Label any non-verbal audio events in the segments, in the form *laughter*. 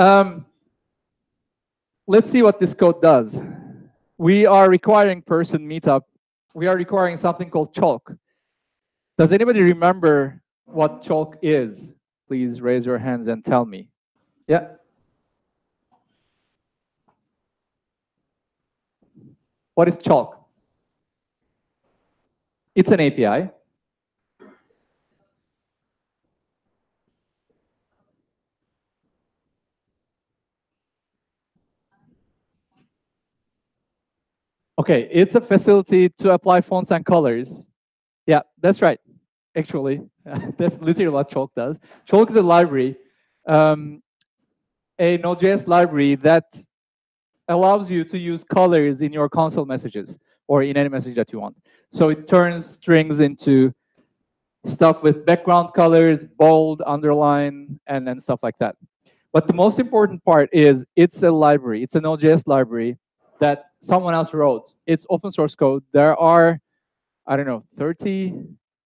Um, let's see what this code does. We are requiring person meetup. We are requiring something called chalk. Does anybody remember what chalk is? Please raise your hands and tell me. Yeah. What is chalk? It's an API. Okay, it's a facility to apply fonts and colors. Yeah, that's right. Actually, *laughs* that's literally what Chalk does. Chalk is a library, um, a Node.js library that allows you to use colors in your console messages or in any message that you want. So it turns strings into stuff with background colors, bold, underline, and, and stuff like that. But the most important part is it's a library. It's a Node.js library that someone else wrote. It's open source code. There are, I don't know, 30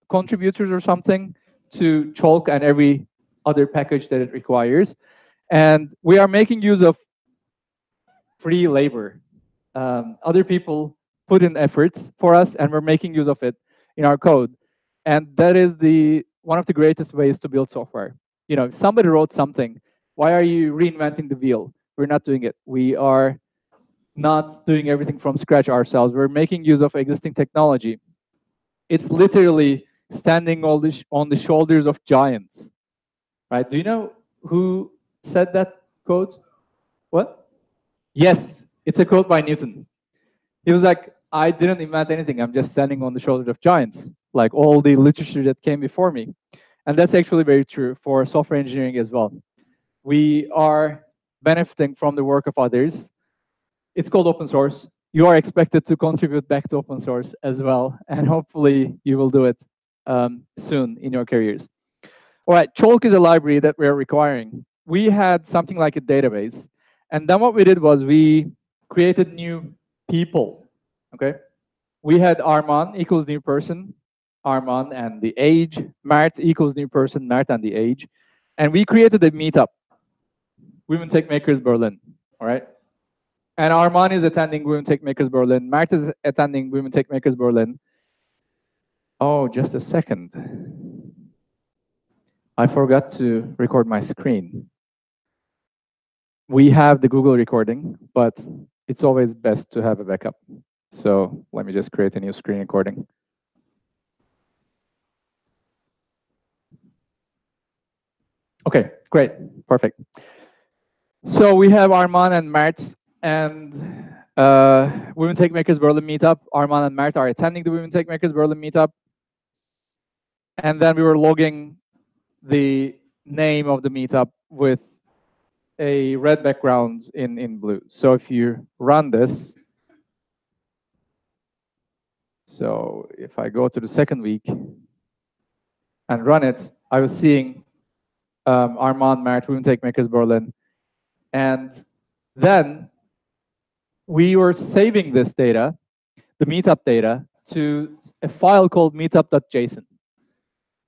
contributors or something to Chalk and every other package that it requires. And we are making use of free labor. Um, other people put in efforts for us, and we're making use of it in our code. And that is the one of the greatest ways to build software. You know, if somebody wrote something, why are you reinventing the wheel? We're not doing it. We are not doing everything from scratch ourselves. We're making use of existing technology. It's literally standing the, on the shoulders of giants, right? Do you know who said that quote? What? Yes, it's a quote by Newton. He was like, I didn't invent anything. I'm just standing on the shoulders of giants, like all the literature that came before me. And that's actually very true for software engineering as well. We are benefiting from the work of others it's called open source. You are expected to contribute back to open source as well, and hopefully you will do it um, soon in your careers. All right, Chalk is a library that we're requiring. We had something like a database, and then what we did was we created new people, okay? We had Arman equals new person, Arman and the age, Mert equals new person, Mert and the age, and we created a meetup, Women Techmakers Berlin, all right? And Arman is attending Women Techmakers Berlin. Marta is attending Women Techmakers Berlin. Oh, just a second. I forgot to record my screen. We have the Google recording, but it's always best to have a backup. So let me just create a new screen recording. Okay, great, perfect. So we have Arman and Mert and uh, Women Techmakers Berlin meetup. Arman and Mert are attending the Women Techmakers Berlin meetup. And then we were logging the name of the meetup with a red background in, in blue. So if you run this, so if I go to the second week and run it, I was seeing um, Armand Mert, Women Techmakers Berlin. And then we were saving this data, the meetup data, to a file called meetup.json,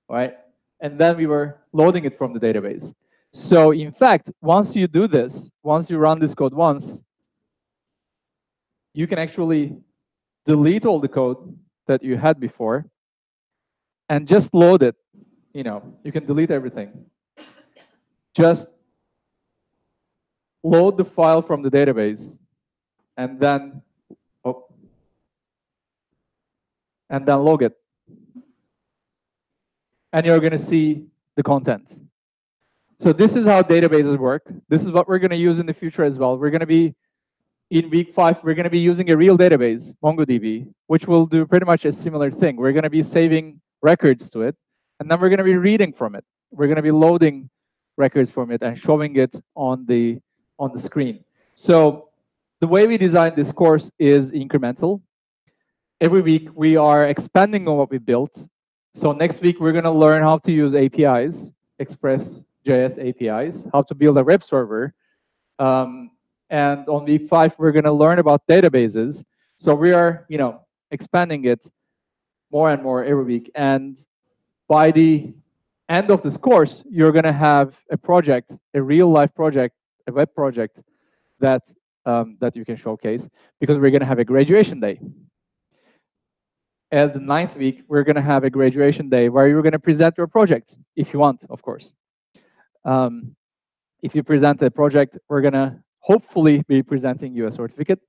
right? And then we were loading it from the database. So in fact, once you do this, once you run this code once, you can actually delete all the code that you had before and just load it. You know, you can delete everything. Just load the file from the database and then oh, and then log it. And you're going to see the content. So this is how databases work. This is what we're going to use in the future as well. We're going to be, in week five, we're going to be using a real database, MongoDB, which will do pretty much a similar thing. We're going to be saving records to it, and then we're going to be reading from it. We're going to be loading records from it and showing it on the on the screen. So the way we design this course is incremental. Every week, we are expanding on what we built. So next week, we're going to learn how to use APIs, Express.js APIs, how to build a web server. Um, and on week five, we're going to learn about databases. So we are, you know, expanding it more and more every week. And by the end of this course, you're going to have a project, a real life project a web project that um, that you can showcase because we're going to have a graduation day. As the ninth week, we're going to have a graduation day where you're going to present your projects, if you want, of course. Um, if you present a project, we're going to hopefully be presenting you a certificate.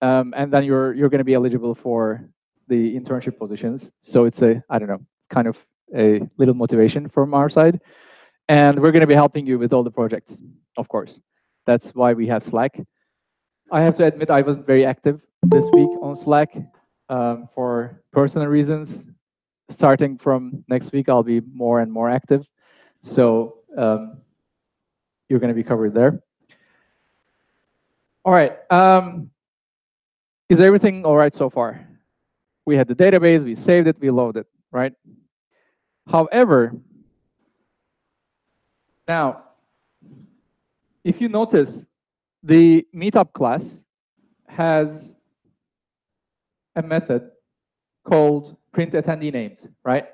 Um, and then you're you're going to be eligible for the internship positions. So it's a, I don't know, it's kind of a little motivation from our side. And we're going to be helping you with all the projects, of course. That's why we have Slack. I have to admit I wasn't very active this week on Slack um, for personal reasons. Starting from next week, I'll be more and more active. So um, you're going to be covered there. All right. Um, is everything all right so far? We had the database, we saved it, we loaded, right? However, now, if you notice, the meetup class has a method called print attendee names, right?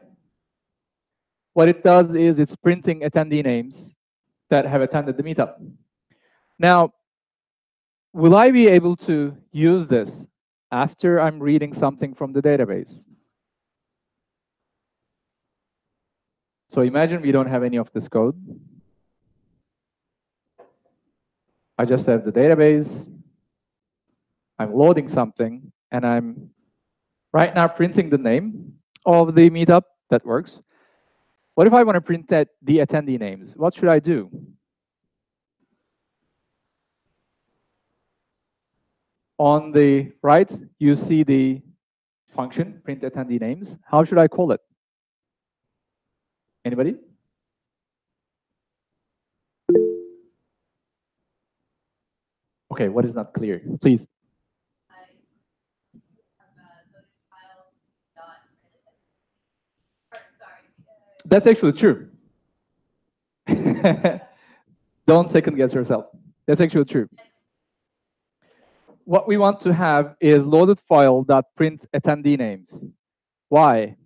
What it does is it's printing attendee names that have attended the meetup. Now, will I be able to use this after I'm reading something from the database? So imagine we don't have any of this code. I just have the database. I'm loading something, and I'm right now printing the name of the meetup. That works. What if I want to print that the attendee names? What should I do? On the right, you see the function, print attendee names. How should I call it? Anybody? Okay, what is not clear? Please. That's actually true. *laughs* Don't second guess yourself. That's actually true. What we want to have is loaded file that prints attendee names. Why?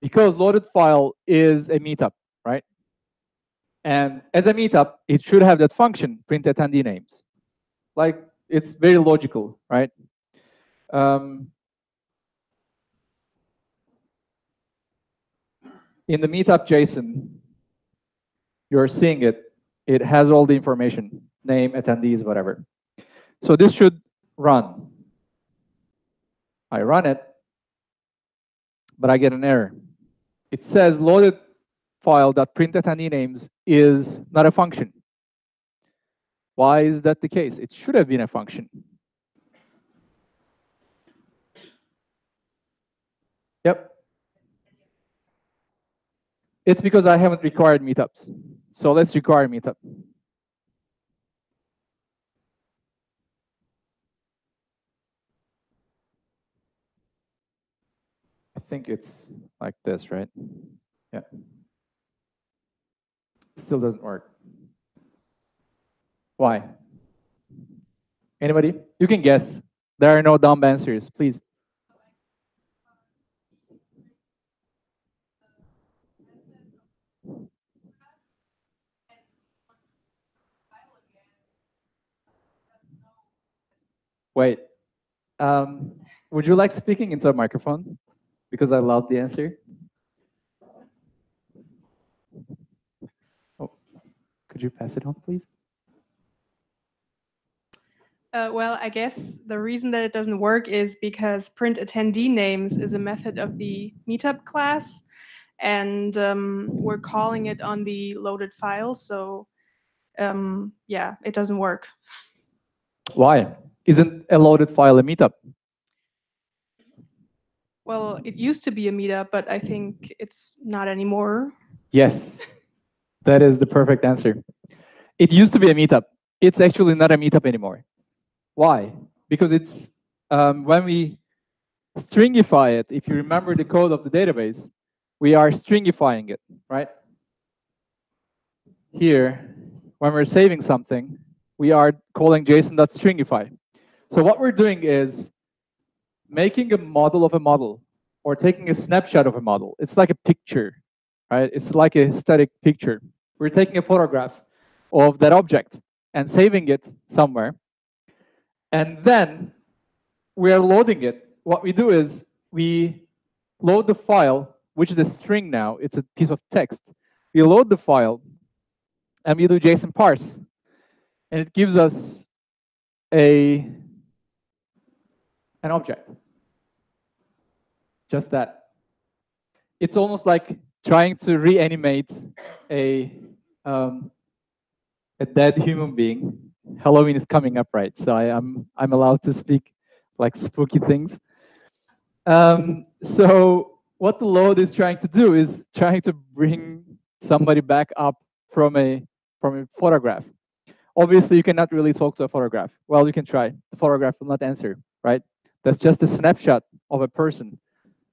Because loaded file is a meetup, right? And as a meetup, it should have that function, print attendee names like it's very logical, right? Um, in the meetup JSON, you're seeing it. It has all the information, name, attendees, whatever. So this should run. I run it, but I get an error. It says loaded file that print attendee names is not a function. Why is that the case? It should have been a function. Yep. It's because I haven't required meetups. So let's require meetup. I think it's like this, right? Yeah. Still doesn't work. Why? Anybody? You can guess. There are no dumb answers, please. Wait. Um, would you like speaking into a microphone? Because I love the answer. Oh, could you pass it on, please? Uh, well, I guess the reason that it doesn't work is because print attendee names is a method of the meetup class, and um, we're calling it on the loaded file. So um, yeah, it doesn't work. Why? Isn't a loaded file a meetup? Well, it used to be a meetup, but I think it's not anymore. Yes, that is the perfect answer. It used to be a meetup. It's actually not a meetup anymore. Why? Because it's um, when we stringify it, if you remember the code of the database, we are stringifying it, right? Here, when we're saving something, we are calling JSON.stringify. So what we're doing is making a model of a model or taking a snapshot of a model. It's like a picture, right? It's like a static picture. We're taking a photograph of that object and saving it somewhere. And then we are loading it. What we do is we load the file, which is a string now. It's a piece of text. We load the file and we do JSON parse. And it gives us a an object. Just that. It's almost like trying to reanimate a um, a dead human being. Halloween is coming up, right? So I am I'm allowed to speak like spooky things. Um, so what the load is trying to do is trying to bring somebody back up from a from a photograph. Obviously, you cannot really talk to a photograph. Well, you can try. The photograph will not answer, right? That's just a snapshot of a person.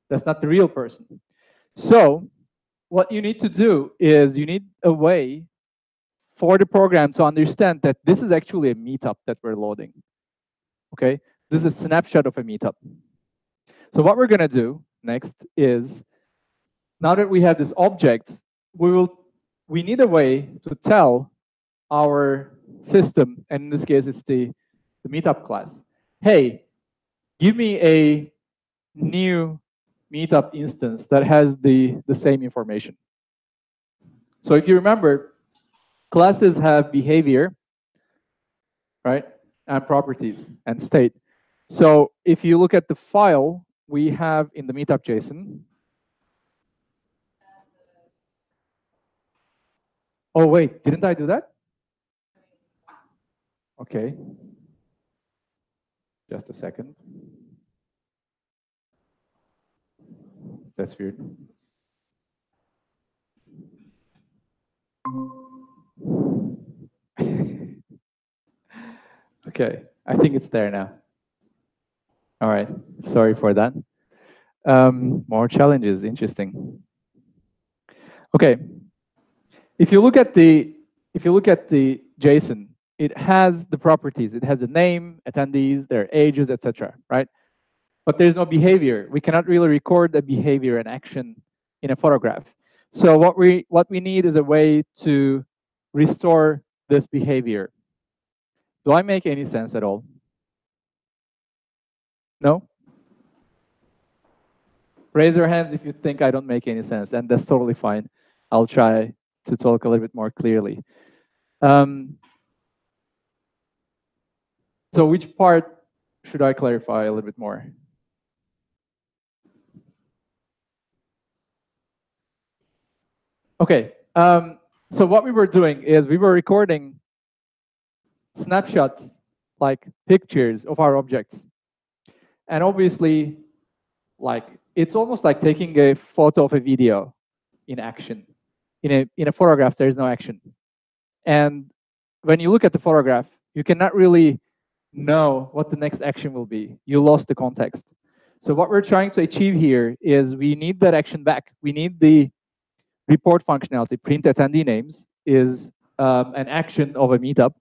That's not the real person. So what you need to do is you need a way for the program to understand that this is actually a meetup that we're loading. Okay, this is a snapshot of a meetup. So what we're gonna do next is, now that we have this object, we will we need a way to tell our system, and in this case it's the, the meetup class, hey, give me a new meetup instance that has the, the same information. So if you remember, classes have behavior, right, and properties and state. So if you look at the file we have in the meetup JSON, oh wait, didn't I do that? Okay. Just a second. That's weird. Okay, I think it's there now. All right, sorry for that. Um, more challenges, interesting. Okay, if you look at the if you look at the JSON, it has the properties. It has a name, attendees, their ages, etc. Right? but there's no behavior. We cannot really record a behavior and action in a photograph. So what we what we need is a way to restore this behavior. Do I make any sense at all? No? Raise your hands if you think I don't make any sense, and that's totally fine. I'll try to talk a little bit more clearly. Um, so which part should I clarify a little bit more? Okay, um, so what we were doing is we were recording snapshots, like pictures of our objects. And obviously, like it's almost like taking a photo of a video in action. In a, in a photograph, there is no action. And when you look at the photograph, you cannot really know what the next action will be. You lost the context. So what we're trying to achieve here is we need that action back. We need the report functionality, print attendee names, is um, an action of a meetup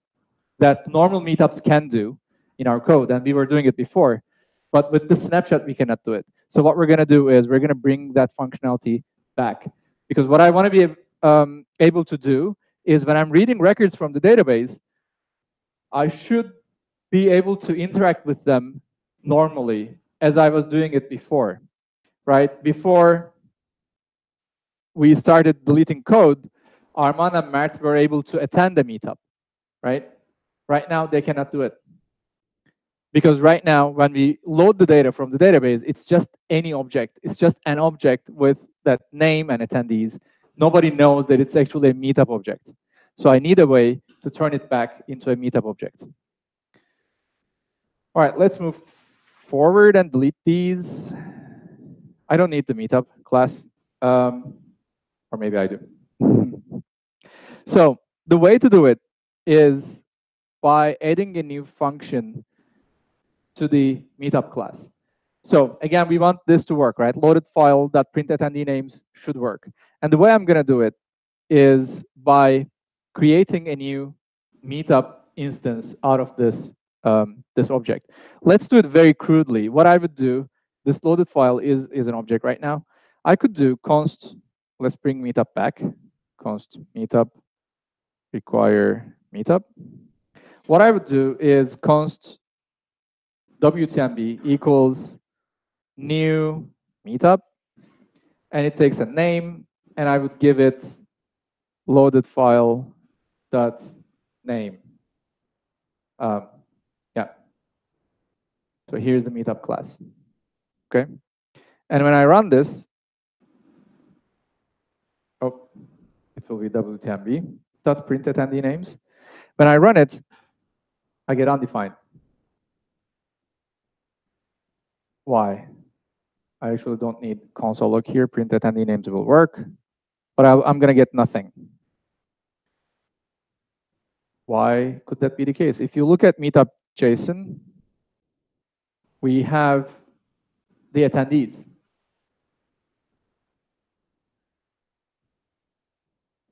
that normal meetups can do in our code, and we were doing it before. But with the snapshot, we cannot do it. So what we're going to do is we're going to bring that functionality back. Because what I want to be um, able to do is when I'm reading records from the database, I should be able to interact with them normally as I was doing it before, right? Before we started deleting code, Arman and Mert were able to attend the meetup, right? Right now, they cannot do it. Because right now, when we load the data from the database, it's just any object. It's just an object with that name and attendees. Nobody knows that it's actually a meetup object. So I need a way to turn it back into a meetup object. All right, let's move forward and delete these. I don't need the meetup class. Um, or maybe I do. *laughs* so the way to do it is by adding a new function to the meetup class. So again, we want this to work, right? Loaded file that print attendee names should work. And the way I'm going to do it is by creating a new meetup instance out of this um, this object. Let's do it very crudely. What I would do, this loaded file is is an object right now. I could do const let's bring meetup back, const meetup require meetup. What I would do is const WTMB equals new meetup, and it takes a name, and I would give it loaded file dot name. Um, yeah. So here's the meetup class. Okay. And when I run this, oh, it will be WTMB dot print attendee names. When I run it, I get undefined. Why? I actually don't need console log here. Print attendee names will work, but I, I'm going to get nothing. Why could that be the case? If you look at meetup JSON, we have the attendees.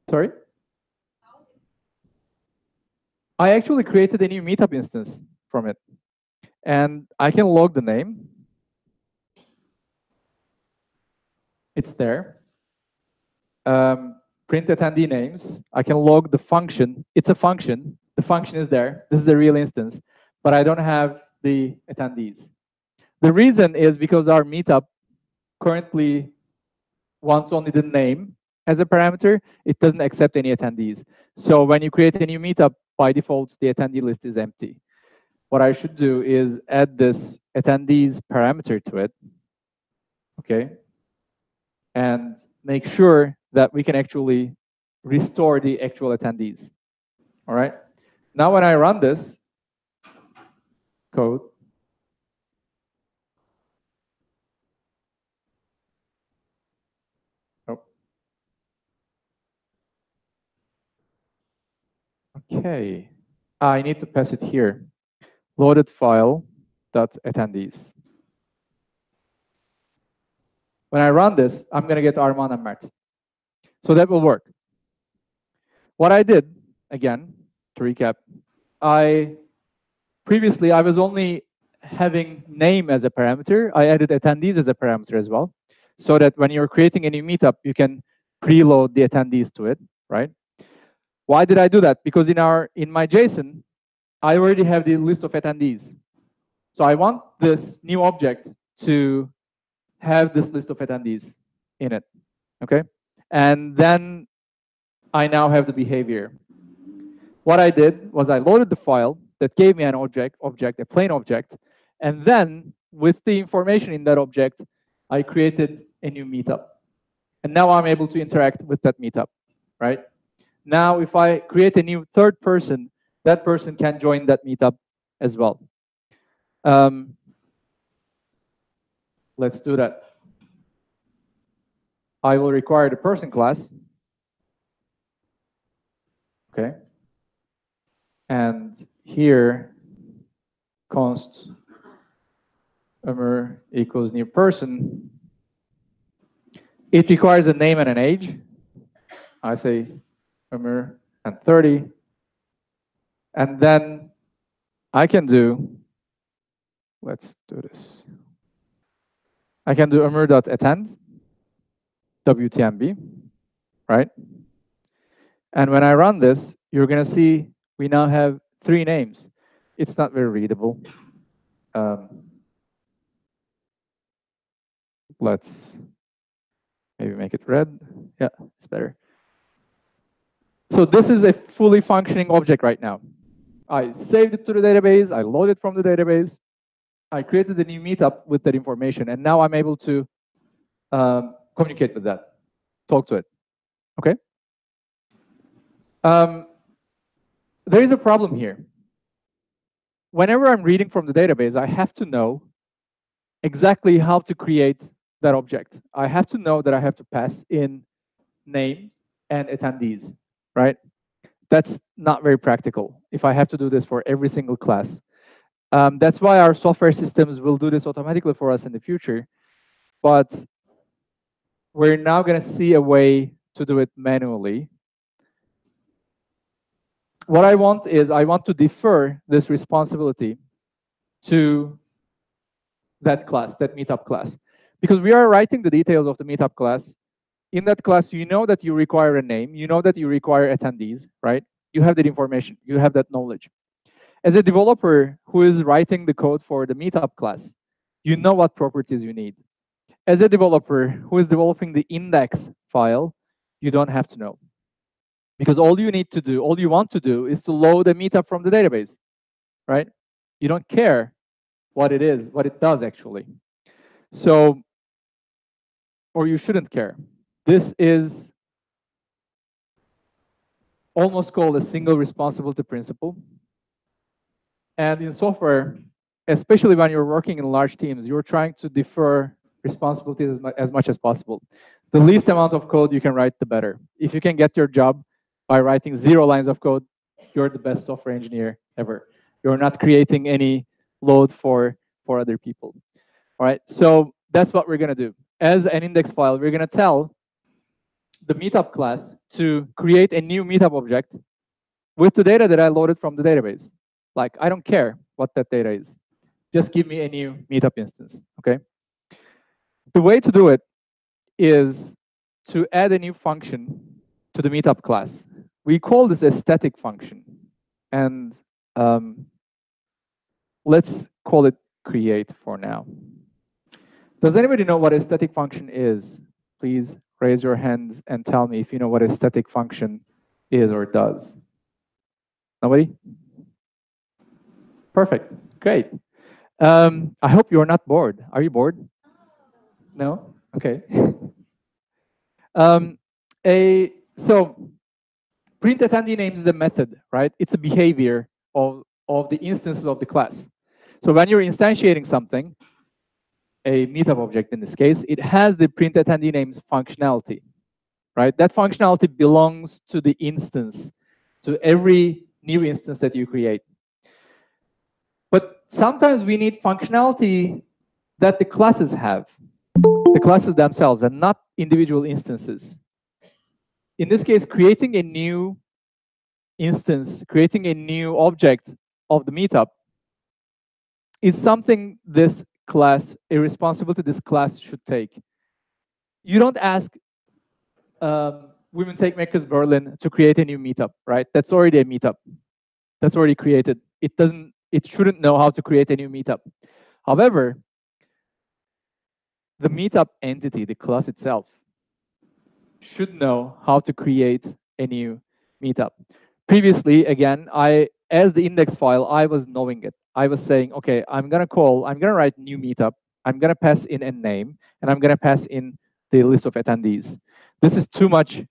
Sorry? I actually created a new meetup instance from it. And I can log the name. It's there. Um, print attendee names. I can log the function. It's a function. The function is there. This is a real instance. But I don't have the attendees. The reason is because our meetup currently wants only the name as a parameter. It doesn't accept any attendees. So when you create a new meetup, by default, the attendee list is empty. What I should do is add this attendees parameter to it, okay? And make sure that we can actually restore the actual attendees, all right? Now when I run this code, Okay, I need to pass it here. Loaded file dot attendees. When I run this, I'm to get Arman and Mert. So that will work. What I did, again, to recap, I previously I was only having name as a parameter. I added attendees as a parameter as well, so that when you're creating a new meetup, you can preload the attendees to it, right? Why did I do that? Because in our in my JSON, I already have the list of attendees. So I want this new object to have this list of attendees in it. Okay? And then I now have the behavior. What I did was I loaded the file that gave me an object, object, a plain object, and then with the information in that object, I created a new meetup. And now I'm able to interact with that meetup, right? Now, if I create a new third person, that person can join that meetup as well. Um, let's do that. I will require the person class. Okay. And here, const Ömer equals new person. It requires a name and an age. I say Ömer and 30. And then I can do, let's do this. I can do Ömer.attend, WTMB, right? And when I run this, you're going to see we now have three names. It's not very readable. Um, let's maybe make it red. Yeah, it's better. So this is a fully functioning object right now. I saved it to the database, I loaded it from the database, I created a new meetup with that information, and now I'm able to um, communicate with that, talk to it, okay? Um, there is a problem here. Whenever I'm reading from the database, I have to know exactly how to create that object. I have to know that I have to pass in name and attendees right? That's not very practical if I have to do this for every single class. Um, that's why our software systems will do this automatically for us in the future. But we're now going to see a way to do it manually. What I want is I want to defer this responsibility to that class, that meetup class. Because we are writing the details of the meetup class in that class, you know that you require a name, you know that you require attendees, right? You have that information. You have that knowledge. As a developer who is writing the code for the meetup class, you know what properties you need. As a developer who is developing the index file, you don't have to know. Because all you need to do, all you want to do is to load a meetup from the database, right? You don't care what it is, what it does actually. So, or you shouldn't care. This is almost called a single responsibility principle. And in software, especially when you're working in large teams, you're trying to defer responsibilities as, mu as much as possible. The least amount of code you can write, the better. If you can get your job by writing zero lines of code, you're the best software engineer ever. You're not creating any load for, for other people. All right, so that's what we're gonna do. As an index file, we're gonna tell the meetup class to create a new meetup object with the data that I loaded from the database. Like, I don't care what that data is. Just give me a new meetup instance, okay? The way to do it is to add a new function to the meetup class. We call this a static function. And um, let's call it create for now. Does anybody know what a static function is? Please raise your hands and tell me if you know what a static function is or does. Nobody? Perfect. Great. Um, I hope you're not bored. Are you bored? No? Okay. *laughs* um, a so print attendee names is a method, right? It's a behavior of, of the instances of the class. So when you're instantiating something, a meetup object in this case, it has the print attendee names functionality, right? That functionality belongs to the instance, to every new instance that you create. But sometimes we need functionality that the classes have, the classes themselves, and not individual instances. In this case, creating a new instance, creating a new object of the meetup is something this class, a responsibility this class should take. You don't ask um, Women Techmakers Berlin to create a new meetup, right? That's already a meetup. That's already created. It doesn't, it shouldn't know how to create a new meetup. However, the meetup entity, the class itself, should know how to create a new meetup. Previously, again, I as the index file, I was knowing it. I was saying, okay, I'm gonna call, I'm gonna write new meetup. I'm gonna pass in a name, and I'm gonna pass in the list of attendees. This is too much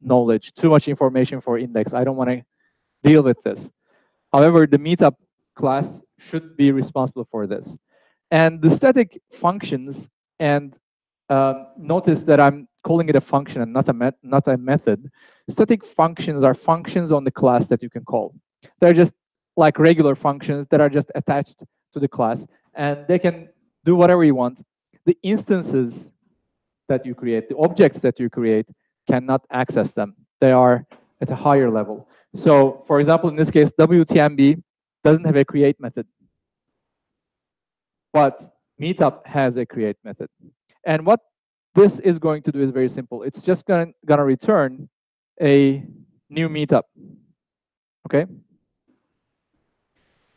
knowledge, too much information for index. I don't want to deal with this. However, the meetup class should be responsible for this. And the static functions, and um, notice that I'm calling it a function and not a, not a method. Static functions are functions on the class that you can call. They're just like regular functions that are just attached to the class, and they can do whatever you want. The instances that you create, the objects that you create, cannot access them. They are at a higher level. So, for example, in this case, WTMB doesn't have a create method. But Meetup has a create method. And what this is going to do is very simple. It's just going to return a new Meetup. Okay?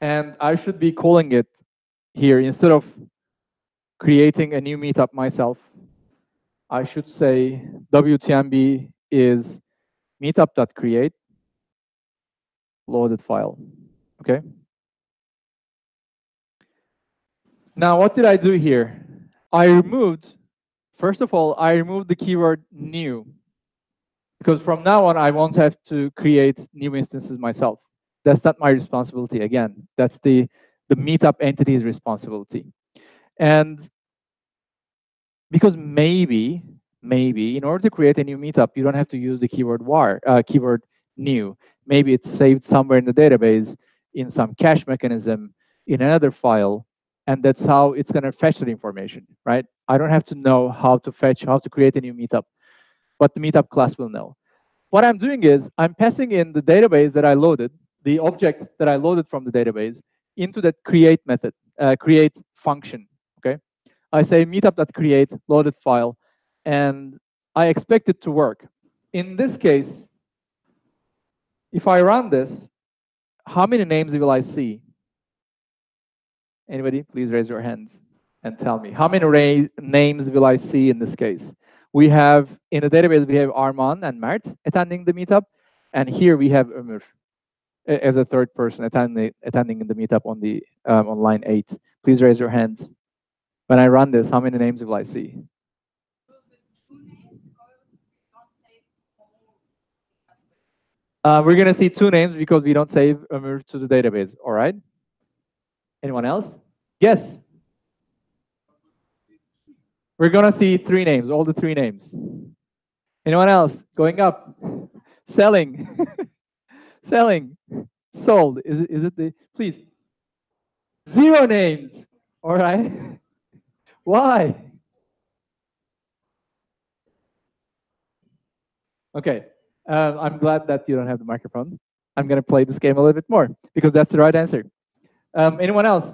And I should be calling it here instead of creating a new meetup myself. I should say WTMB is meetup.create loaded file. Okay. Now, what did I do here? I removed, first of all, I removed the keyword new because from now on, I won't have to create new instances myself. That's not my responsibility again. That's the, the meetup entity's responsibility. And because maybe, maybe, in order to create a new meetup, you don't have to use the keyword var, uh, keyword new. Maybe it's saved somewhere in the database in some cache mechanism in another file, and that's how it's going to fetch the information, right? I don't have to know how to fetch, how to create a new meetup, but the meetup class will know. What I'm doing is I'm passing in the database that I loaded, the object that I loaded from the database into that create method, uh, create function, okay? I say meetup.create loaded file, and I expect it to work. In this case, if I run this, how many names will I see? Anybody, please raise your hands and tell me. How many names will I see in this case? We have, in the database, we have Arman and Mert attending the meetup. And here we have Ömür as a third person attending, attending the meetup on the um, on line eight. Please raise your hands. When I run this, how many names will I see? Uh, we're going to see two names because we don't save Ömür to the database. All right. Anyone else? Yes. We're going to see three names, all the three names. Anyone else? Going up. *laughs* Selling. *laughs* Selling. Sold. Is it, is it the, please. Zero names. All right. *laughs* Why? Okay. Uh, I'm glad that you don't have the microphone. I'm going to play this game a little bit more because that's the right answer. Um, anyone else?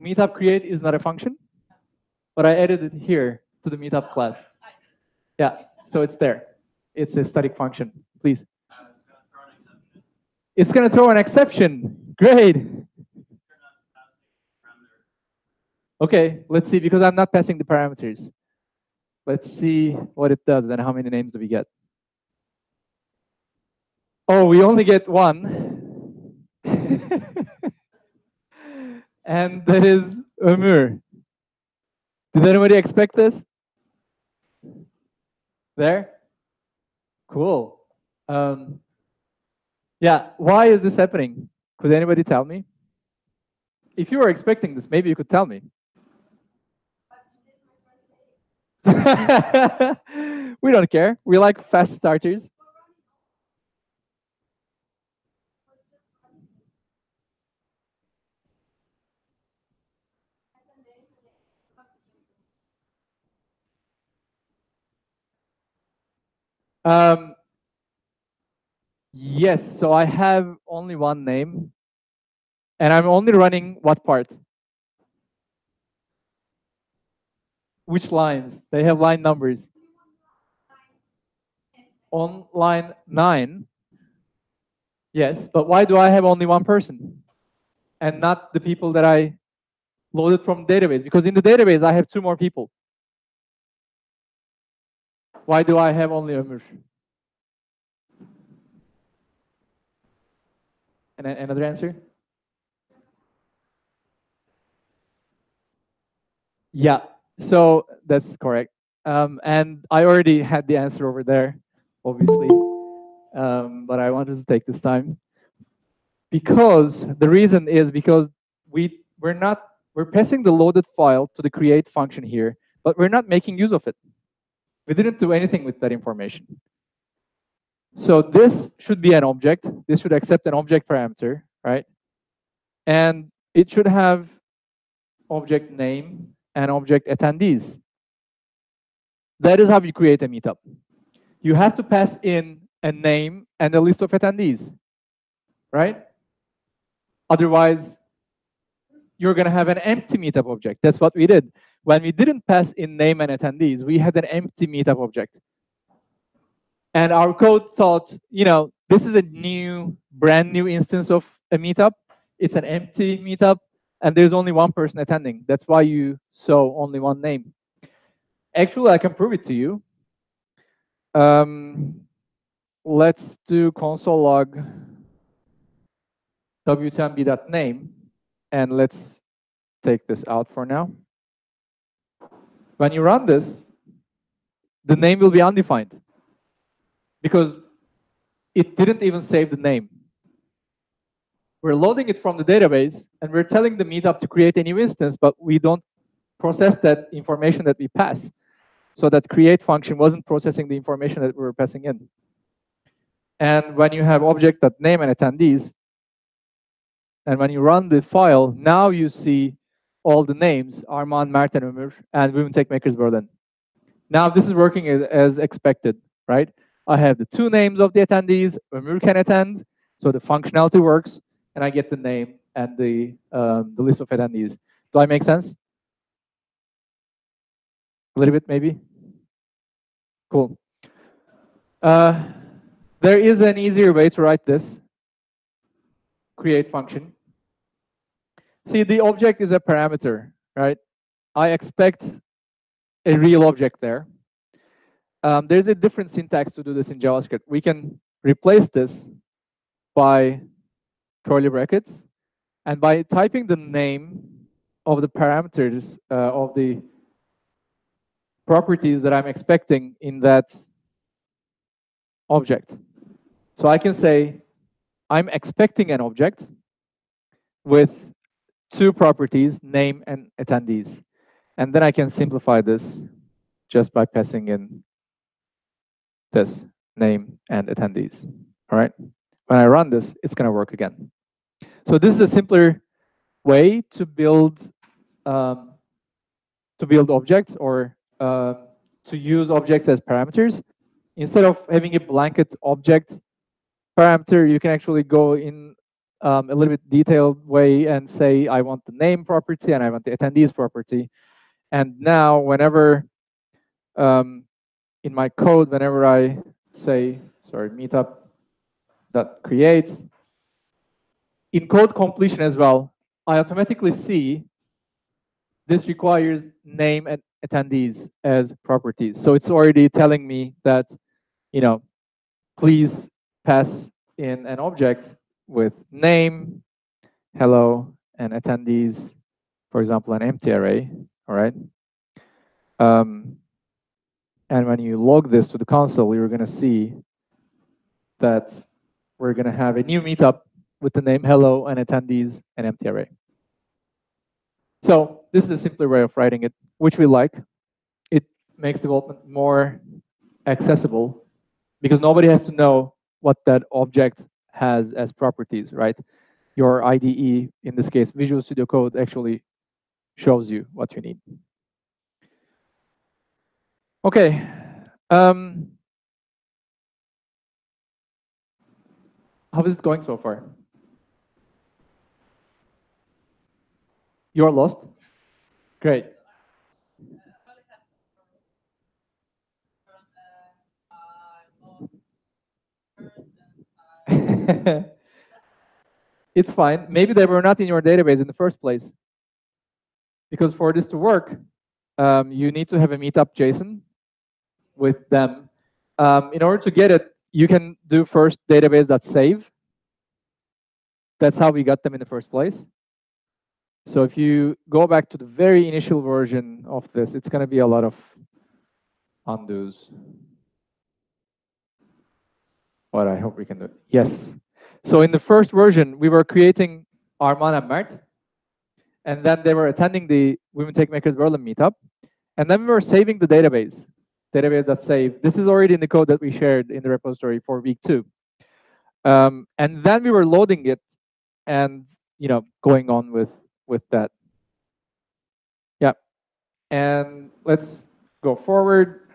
Meetup create is not a function, but I added it here to the meetup class. Yeah, so it's there. It's a static function. Please. It's going to throw an exception. Great. Okay, let's see, because I'm not passing the parameters. Let's see what it does and how many names do we get. Oh, we only get one. *laughs* and that is Ömür. Did anybody expect this? There? Cool. Um, yeah, why is this happening? Could anybody tell me? If you were expecting this, maybe you could tell me. *laughs* we don't care. We like fast starters. Um, yes, so I have only one name. And I'm only running what part? Which lines? They have line numbers. On line 9. Yes, but why do I have only one person? And not the people that I loaded from database? Because in the database, I have two more people. Why do I have only Ömür? And another answer? Yeah, so that's correct. Um, and I already had the answer over there, obviously, um, but I wanted to take this time because the reason is because we we're not we're passing the loaded file to the create function here, but we're not making use of it. We didn't do anything with that information. So this should be an object. This should accept an object parameter, right? And it should have object name and object attendees. That is how you create a meetup. You have to pass in a name and a list of attendees, right? Otherwise, you're going to have an empty meetup object. That's what we did. When we didn't pass in name and attendees, we had an empty meetup object. And our code thought, you know, this is a new, brand new instance of a meetup. It's an empty meetup and there's only one person attending. That's why you saw only one name. Actually, I can prove it to you. Um, let's do console log WTMB.name, and let's take this out for now. When you run this, the name will be undefined because it didn't even save the name. We're loading it from the database, and we're telling the meetup to create a new instance, but we don't process that information that we pass. So that create function wasn't processing the information that we were passing in. And when you have object.name and attendees, and when you run the file, now you see all the names, Armand, Mert, and and Women Techmakers Berlin. Now this is working as expected, right? I have the two names of the attendees, Ömür can attend, so the functionality works and I get the name and the, um, the list of attendees. Do I make sense? A little bit, maybe? Cool. Uh, there is an easier way to write this create function. See, the object is a parameter, right? I expect a real object there. Um, there's a different syntax to do this in JavaScript. We can replace this by curly brackets and by typing the name of the parameters uh, of the properties that I'm expecting in that object. So I can say I'm expecting an object with two properties, name and attendees. And then I can simplify this just by passing in this name and attendees. All right. When I run this, it's going to work again. So this is a simpler way to build um, to build objects or uh, to use objects as parameters. Instead of having a blanket object parameter, you can actually go in um, a little bit detailed way and say, I want the name property and I want the attendees property. And now whenever um, in my code, whenever I say, sorry, meetup that creates, in code completion as well, I automatically see this requires name and attendees as properties. So it's already telling me that, you know, please pass in an object with name, hello, and attendees, for example, an empty array, all right? Um, and when you log this to the console, you're going to see that we're going to have a new meetup with the name hello and attendees and empty array. So this is a simpler way of writing it, which we like. It makes development more accessible because nobody has to know what that object has as properties, right? Your IDE, in this case, Visual Studio Code, actually shows you what you need. Okay. Um, how is it going so far? You're lost? Great. *laughs* it's fine. Maybe they were not in your database in the first place. Because for this to work, um, you need to have a meetup JSON with them. Um, in order to get it, you can do first database.save. That's how we got them in the first place. So if you go back to the very initial version of this, it's going to be a lot of undos. But I hope we can do it. Yes. So in the first version, we were creating Arman and Mert. And then they were attending the Women Techmakers Berlin meetup. And then we were saving the database, database that saved. This is already in the code that we shared in the repository for week two. Um, and then we were loading it and you know going on with with that. Yeah. And let's go forward.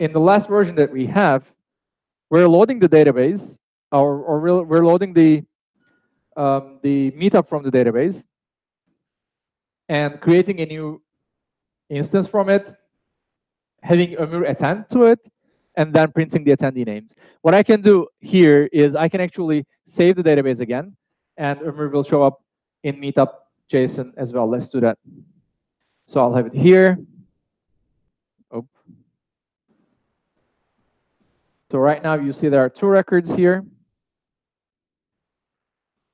In the last version that we have, we're loading the database, or, or we're loading the, um, the meetup from the database, and creating a new instance from it, having Ömür attend to it, and then printing the attendee names. What I can do here is I can actually save the database again, and Ömür will show up in meetup JSON as well. Let's do that. So I'll have it here. Oh. So right now you see there are two records here.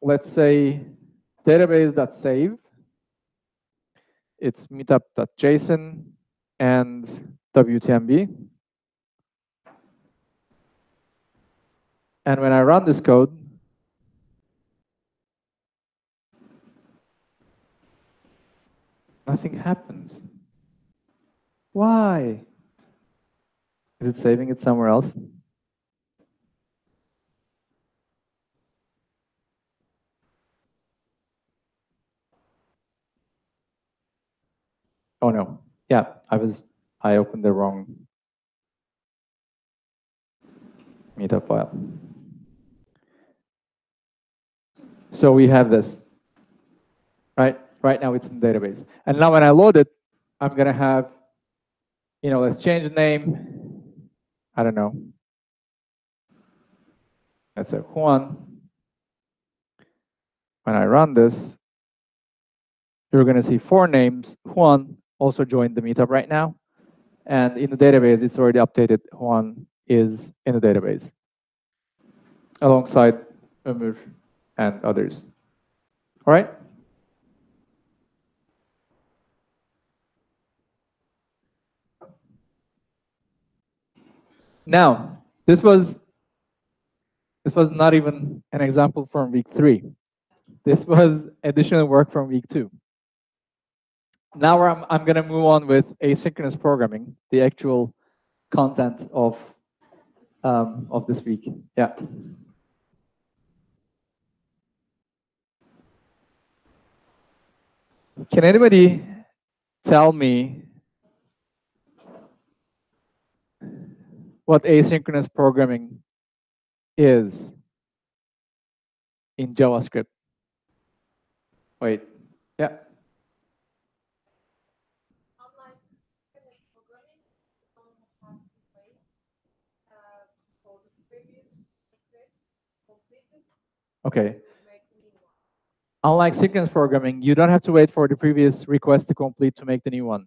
Let's say database.save. It's meetup.json and WTMB. And when I run this code, nothing happens. Why? Is it saving it somewhere else? Oh no, yeah, I was, I opened the wrong meetup file. So we have this, right? Right now it's in database. And now when I load it, I'm gonna have you know, let's change the name. I don't know. Let's say Juan. When I run this, you're going to see four names. Juan also joined the meetup right now. And in the database, it's already updated. Juan is in the database alongside Ömür and others. All right? Now, this was this was not even an example from week three. This was additional work from week two. Now I'm, I'm going to move on with asynchronous programming, the actual content of, um, of this week. Yeah. Can anybody tell me what asynchronous programming is in JavaScript? Wait, yeah. Okay. Unlike synchronous programming, you don't have to wait for the previous request to complete to make the new one.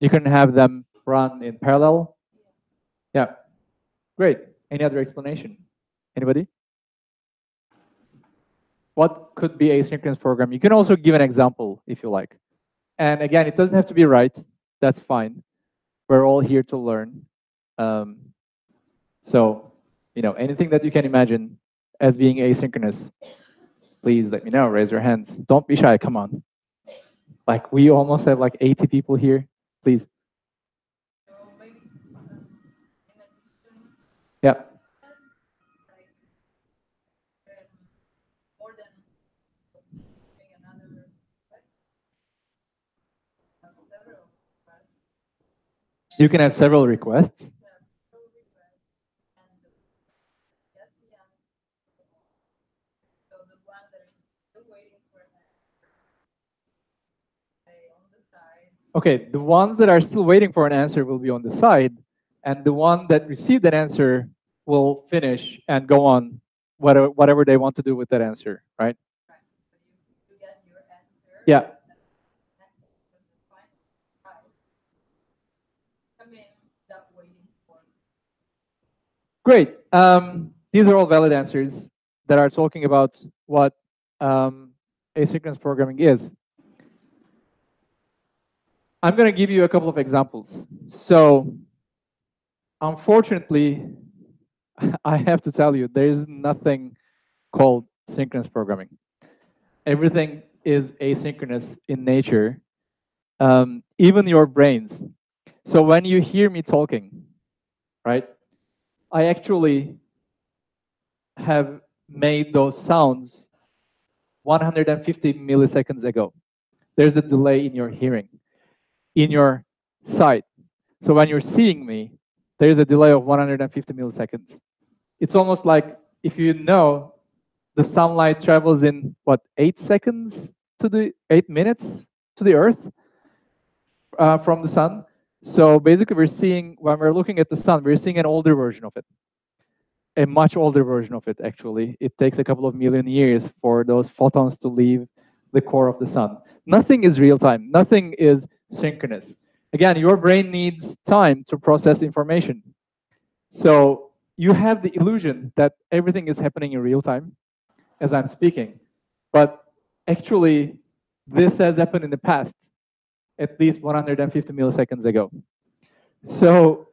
You can have them run in parallel. Yeah. Great. Any other explanation? Anybody? What could be asynchronous program? You can also give an example if you like. And again, it doesn't have to be right. That's fine. We're all here to learn. Um, so, you know, anything that you can imagine as being asynchronous, please let me know. Raise your hands. Don't be shy. Come on. Like we almost have like 80 people here. Please. Yeah. You can have several requests. Okay, the ones that are still waiting for an answer will be on the side, and the one that received that answer will finish and go on whatever, whatever they want to do with that answer, right? Yeah. Great. Um, these are all valid answers that are talking about what um, asynchronous programming is. I'm going to give you a couple of examples. So unfortunately, *laughs* I have to tell you, there is nothing called synchronous programming. Everything is asynchronous in nature, um, even your brains. So when you hear me talking, right, I actually have made those sounds 150 milliseconds ago. There's a delay in your hearing in your sight. So when you're seeing me, there is a delay of 150 milliseconds. It's almost like if you know the sunlight travels in what eight seconds to the eight minutes to the Earth uh, from the sun. So basically, we're seeing when we're looking at the sun, we're seeing an older version of it, a much older version of it. Actually, it takes a couple of million years for those photons to leave the core of the sun. Nothing is real time. Nothing is synchronous. Again, your brain needs time to process information. So you have the illusion that everything is happening in real time as I'm speaking. But actually, this has happened in the past, at least 150 milliseconds ago. So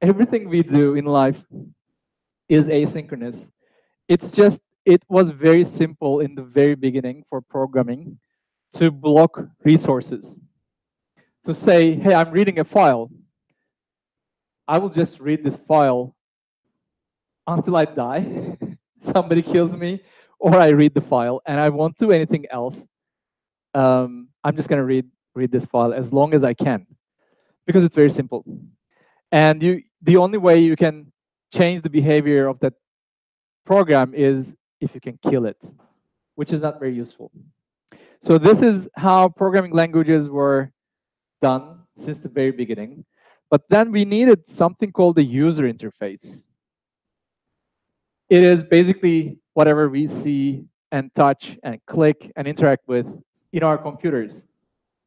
everything we do in life is asynchronous. It's just, it was very simple in the very beginning for programming to block resources to say, hey, I'm reading a file. I will just read this file until I die, *laughs* somebody kills me, or I read the file and I won't do anything else. Um, I'm just gonna read read this file as long as I can because it's very simple. And you, the only way you can change the behavior of that program is if you can kill it, which is not very useful. So this is how programming languages were done since the very beginning. But then we needed something called the user interface. It is basically whatever we see and touch and click and interact with in our computers,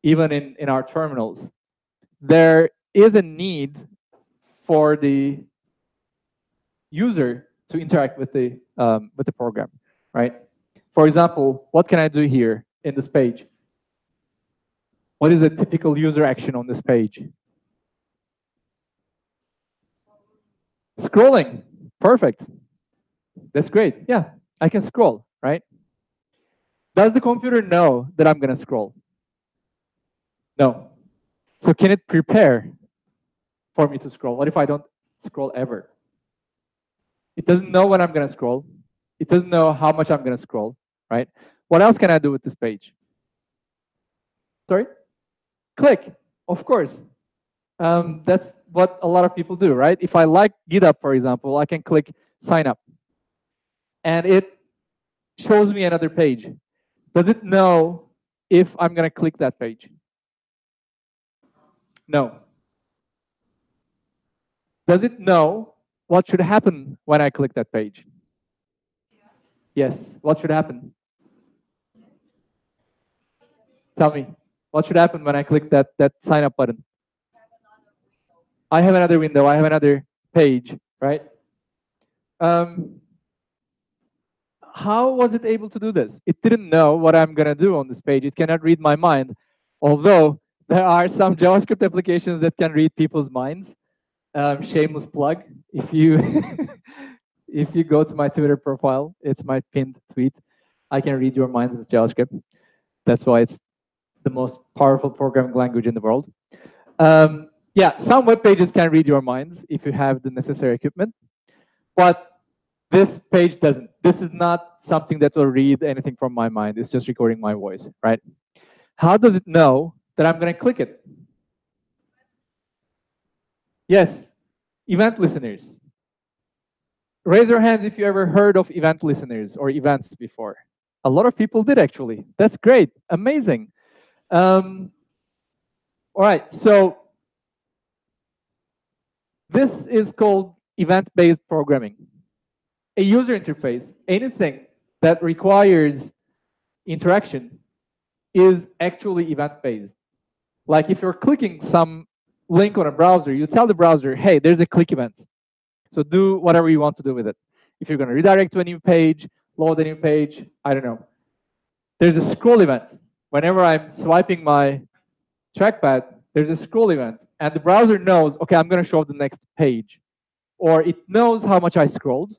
even in, in our terminals. There is a need for the user to interact with the um, with the program, right? For example, what can I do here in this page? What is a typical user action on this page? Scrolling, perfect. That's great. Yeah, I can scroll, right? Does the computer know that I'm going to scroll? No. So can it prepare for me to scroll? What if I don't scroll ever? It doesn't know when I'm going to scroll. It doesn't know how much I'm going to scroll, right? What else can I do with this page? Sorry? Click, of course. Um, that's what a lot of people do, right? If I like GitHub, for example, I can click sign up. And it shows me another page. Does it know if I'm going to click that page? No. Does it know what should happen when I click that page? Yes. What should happen? Tell me. What should happen when I click that, that sign up button? I have another window. I have another page, right? Um, how was it able to do this? It didn't know what I'm going to do on this page. It cannot read my mind, although there are some JavaScript applications that can read people's minds. Um, shameless plug. If you *laughs* if you go to my Twitter profile, it's my pinned tweet. I can read your minds with JavaScript. That's why it's the most powerful programming language in the world. Um, yeah, some web pages can read your minds if you have the necessary equipment, but this page doesn't. This is not something that will read anything from my mind. It's just recording my voice, right? How does it know that I'm going to click it? Yes, event listeners. Raise your hands if you ever heard of event listeners or events before. A lot of people did actually. That's great, amazing. Um, all right, so this is called event-based programming. A user interface, anything that requires interaction is actually event-based. Like if you're clicking some link on a browser, you tell the browser, hey, there's a click event. So do whatever you want to do with it. If you're going to redirect to a new page, load a new page, I don't know. There's a scroll event. Whenever I'm swiping my trackpad, there's a scroll event. And the browser knows, OK, I'm going to show the next page. Or it knows how much I scrolled.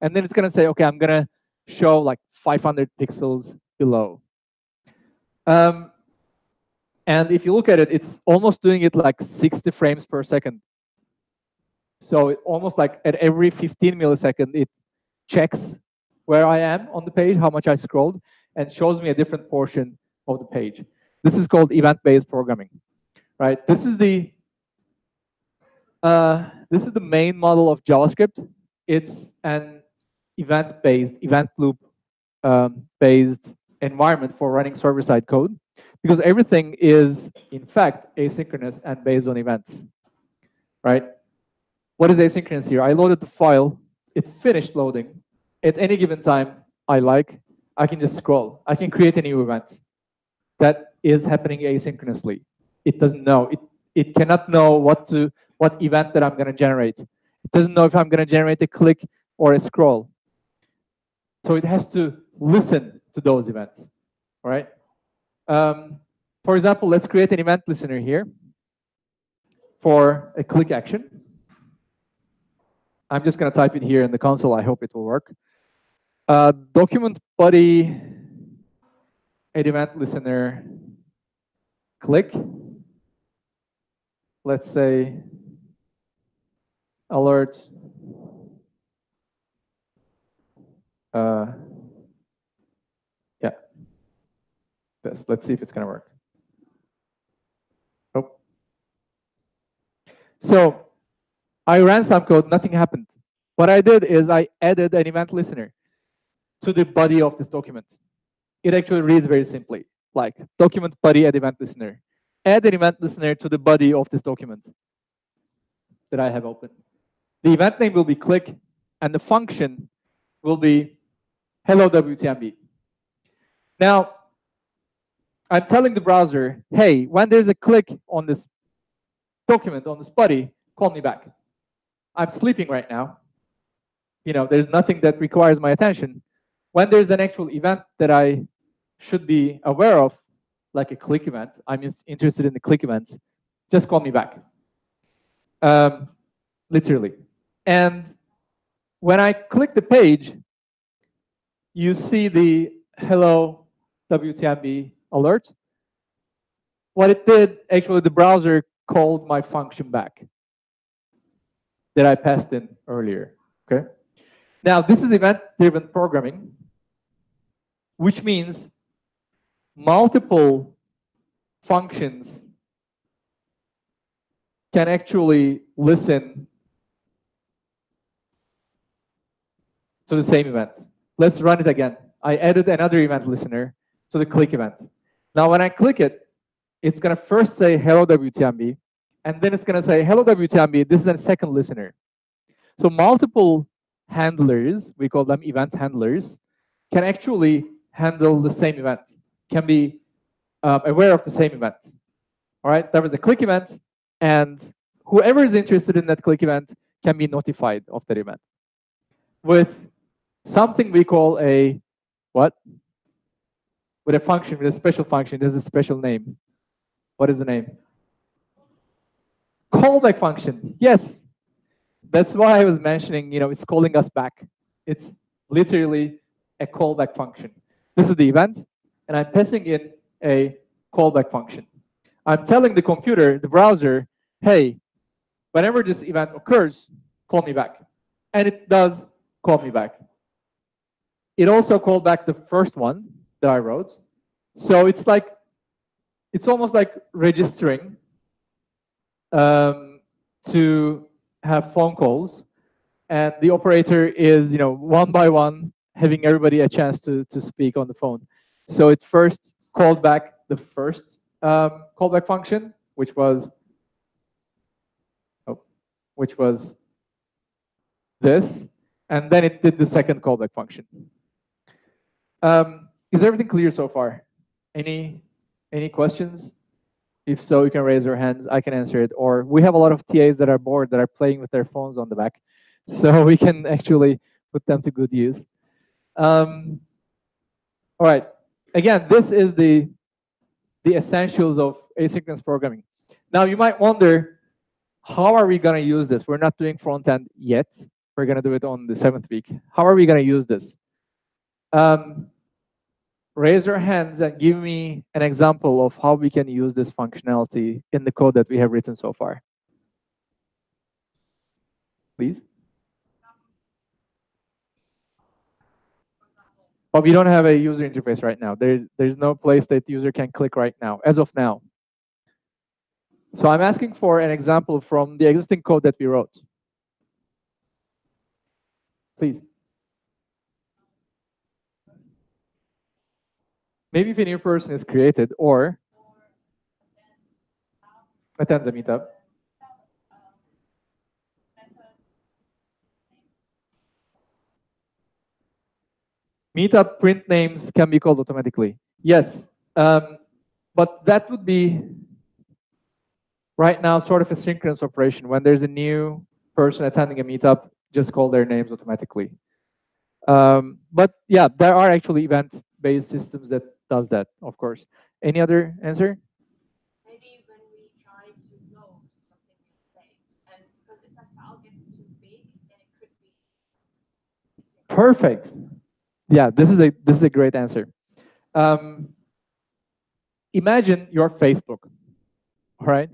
And then it's going to say, OK, I'm going to show like 500 pixels below. Um, and if you look at it, it's almost doing it like 60 frames per second. So it almost like at every 15 millisecond, it checks where I am on the page, how much I scrolled, and shows me a different portion of the page. This is called event-based programming, right? This is the uh, this is the main model of JavaScript. It's an event-based, event loop-based um, environment for running server-side code because everything is, in fact, asynchronous and based on events, right? What is asynchronous here? I loaded the file, it finished loading. At any given time I like, I can just scroll. I can create a new event that is happening asynchronously. It doesn't know. It, it cannot know what to what event that I'm going to generate. It doesn't know if I'm going to generate a click or a scroll. So it has to listen to those events, all right? Um, for example, let's create an event listener here for a click action. I'm just going to type it here in the console. I hope it will work. Uh, document body, add event listener, click. Let's say alert uh, yeah this let's see if it's going to work oh so I ran some code, nothing happened. What I did is I added an event listener to the body of this document. It actually reads very simply, like document body add event listener. Add an event listener to the body of this document. that I have open. The event name will be click, and the function will be hello WTMB. Now, I'm telling the browser, hey, when there's a click on this document, on this body, call me back. I'm sleeping right now. You know, there's nothing that requires my attention. When there's an actual event that I should be aware of, like a click event, I'm interested in the click events, just call me back. Um, literally. And when I click the page, you see the hello WTMB alert. What it did, actually, the browser called my function back that I passed in earlier, okay? Now, this is event-driven programming, which means multiple functions can actually listen to the same event. Let's run it again. I added another event listener to the click event. Now, when I click it, it's going to first say hello WTMB, and then it's going to say hello WTMB. This is a second listener. So multiple handlers, we call them event handlers, can actually handle the same event, can be um, aware of the same event. All right, there was a click event, and whoever is interested in that click event can be notified of that event with something we call a what? With a function, with a special function, there's a special name. What is the name? Callback function. Yes. That's why I was mentioning, you know, it's calling us back. It's literally a callback function. This is the event, and I'm passing in a callback function. I'm telling the computer, the browser, hey, whenever this event occurs, call me back. And it does call me back. It also called back the first one that I wrote. So it's like, it's almost like registering um, to have phone calls. And the operator is, you know, one by one, having everybody a chance to, to speak on the phone. So it first called back the first um, callback function, which was, oh, which was this, and then it did the second callback function. Um, is everything clear so far? Any any questions? If so, you can raise your hands. I can answer it. Or we have a lot of TAs that are bored that are playing with their phones on the back, *laughs* so we can actually put them to good use. Um, all right. Again, this is the the essentials of asynchronous programming. Now you might wonder, how are we going to use this? We're not doing front end yet. We're going to do it on the seventh week. How are we going to use this? Um, raise your hands and give me an example of how we can use this functionality in the code that we have written so far. Please. We don't have a user interface right now. There, there's no place that the user can click right now, as of now. So I'm asking for an example from the existing code that we wrote. Please. Maybe if a new person is created or attends a meetup. Meetup print names can be called automatically. Yes, um, but that would be right now sort of a synchronous operation. When there's a new person attending a meetup, just call their names automatically. Um, but yeah, there are actually event-based systems that does that, of course. Any other answer? Maybe when we try to load something and because if that file gets too big, then it could be. Perfect. Yeah, this is a this is a great answer. Um, imagine your Facebook, all right?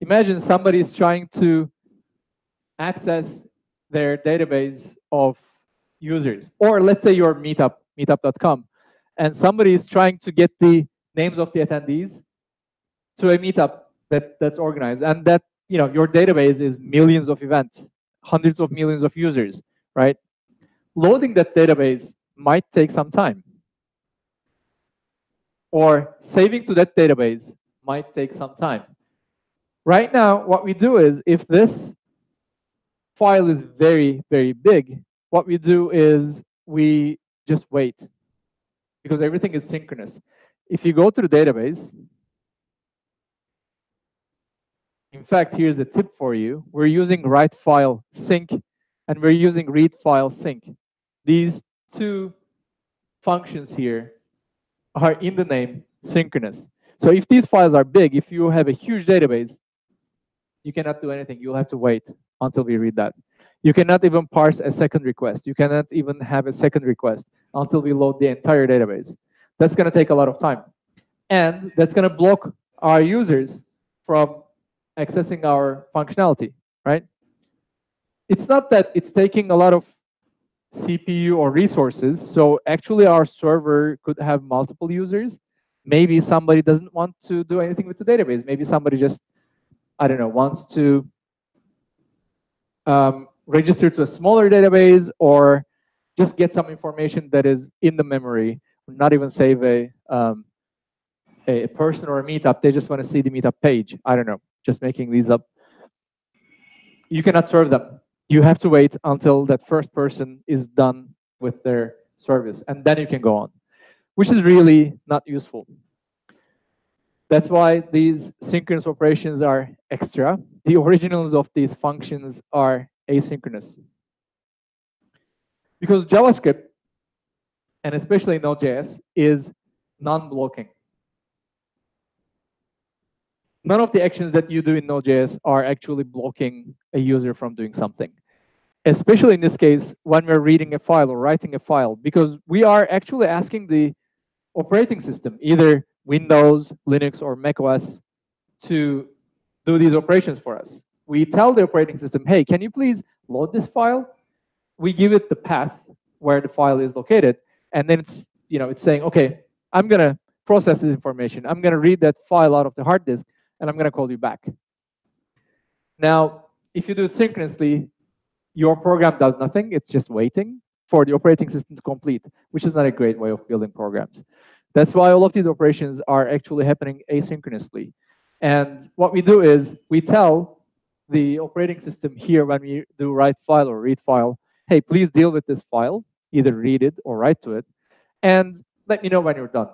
Imagine somebody is trying to access their database of users, or let's say your Meetup, meetup.com, and somebody is trying to get the names of the attendees to a meetup that, that's organized, and that you know your database is millions of events, hundreds of millions of users, right? Loading that database might take some time. Or saving to that database might take some time. Right now, what we do is if this file is very, very big, what we do is we just wait because everything is synchronous. If you go to the database, in fact, here's a tip for you. We're using write file sync and we're using read file sync. These two functions here are in the name synchronous. So if these files are big, if you have a huge database, you cannot do anything. You'll have to wait until we read that. You cannot even parse a second request. You cannot even have a second request until we load the entire database. That's going to take a lot of time. And that's going to block our users from accessing our functionality, right? It's not that it's taking a lot of CPU or resources. So actually our server could have multiple users. Maybe somebody doesn't want to do anything with the database. Maybe somebody just, I don't know, wants to um, register to a smaller database or just get some information that is in the memory, not even save a, um, a person or a meetup. They just want to see the meetup page. I don't know, just making these up. You cannot serve them you have to wait until that first person is done with their service, and then you can go on, which is really not useful. That's why these synchronous operations are extra. The originals of these functions are asynchronous. Because JavaScript, and especially Node.js, is non-blocking none of the actions that you do in Node.js are actually blocking a user from doing something. Especially in this case, when we're reading a file or writing a file, because we are actually asking the operating system, either Windows, Linux, or macOS, to do these operations for us. We tell the operating system, hey, can you please load this file? We give it the path where the file is located, and then it's, you know, it's saying, okay, I'm going to process this information. I'm going to read that file out of the hard disk, and I'm going to call you back. Now, if you do it synchronously, your program does nothing. It's just waiting for the operating system to complete, which is not a great way of building programs. That's why all of these operations are actually happening asynchronously. And what we do is we tell the operating system here when we do write file or read file, hey, please deal with this file, either read it or write to it, and let me know when you're done.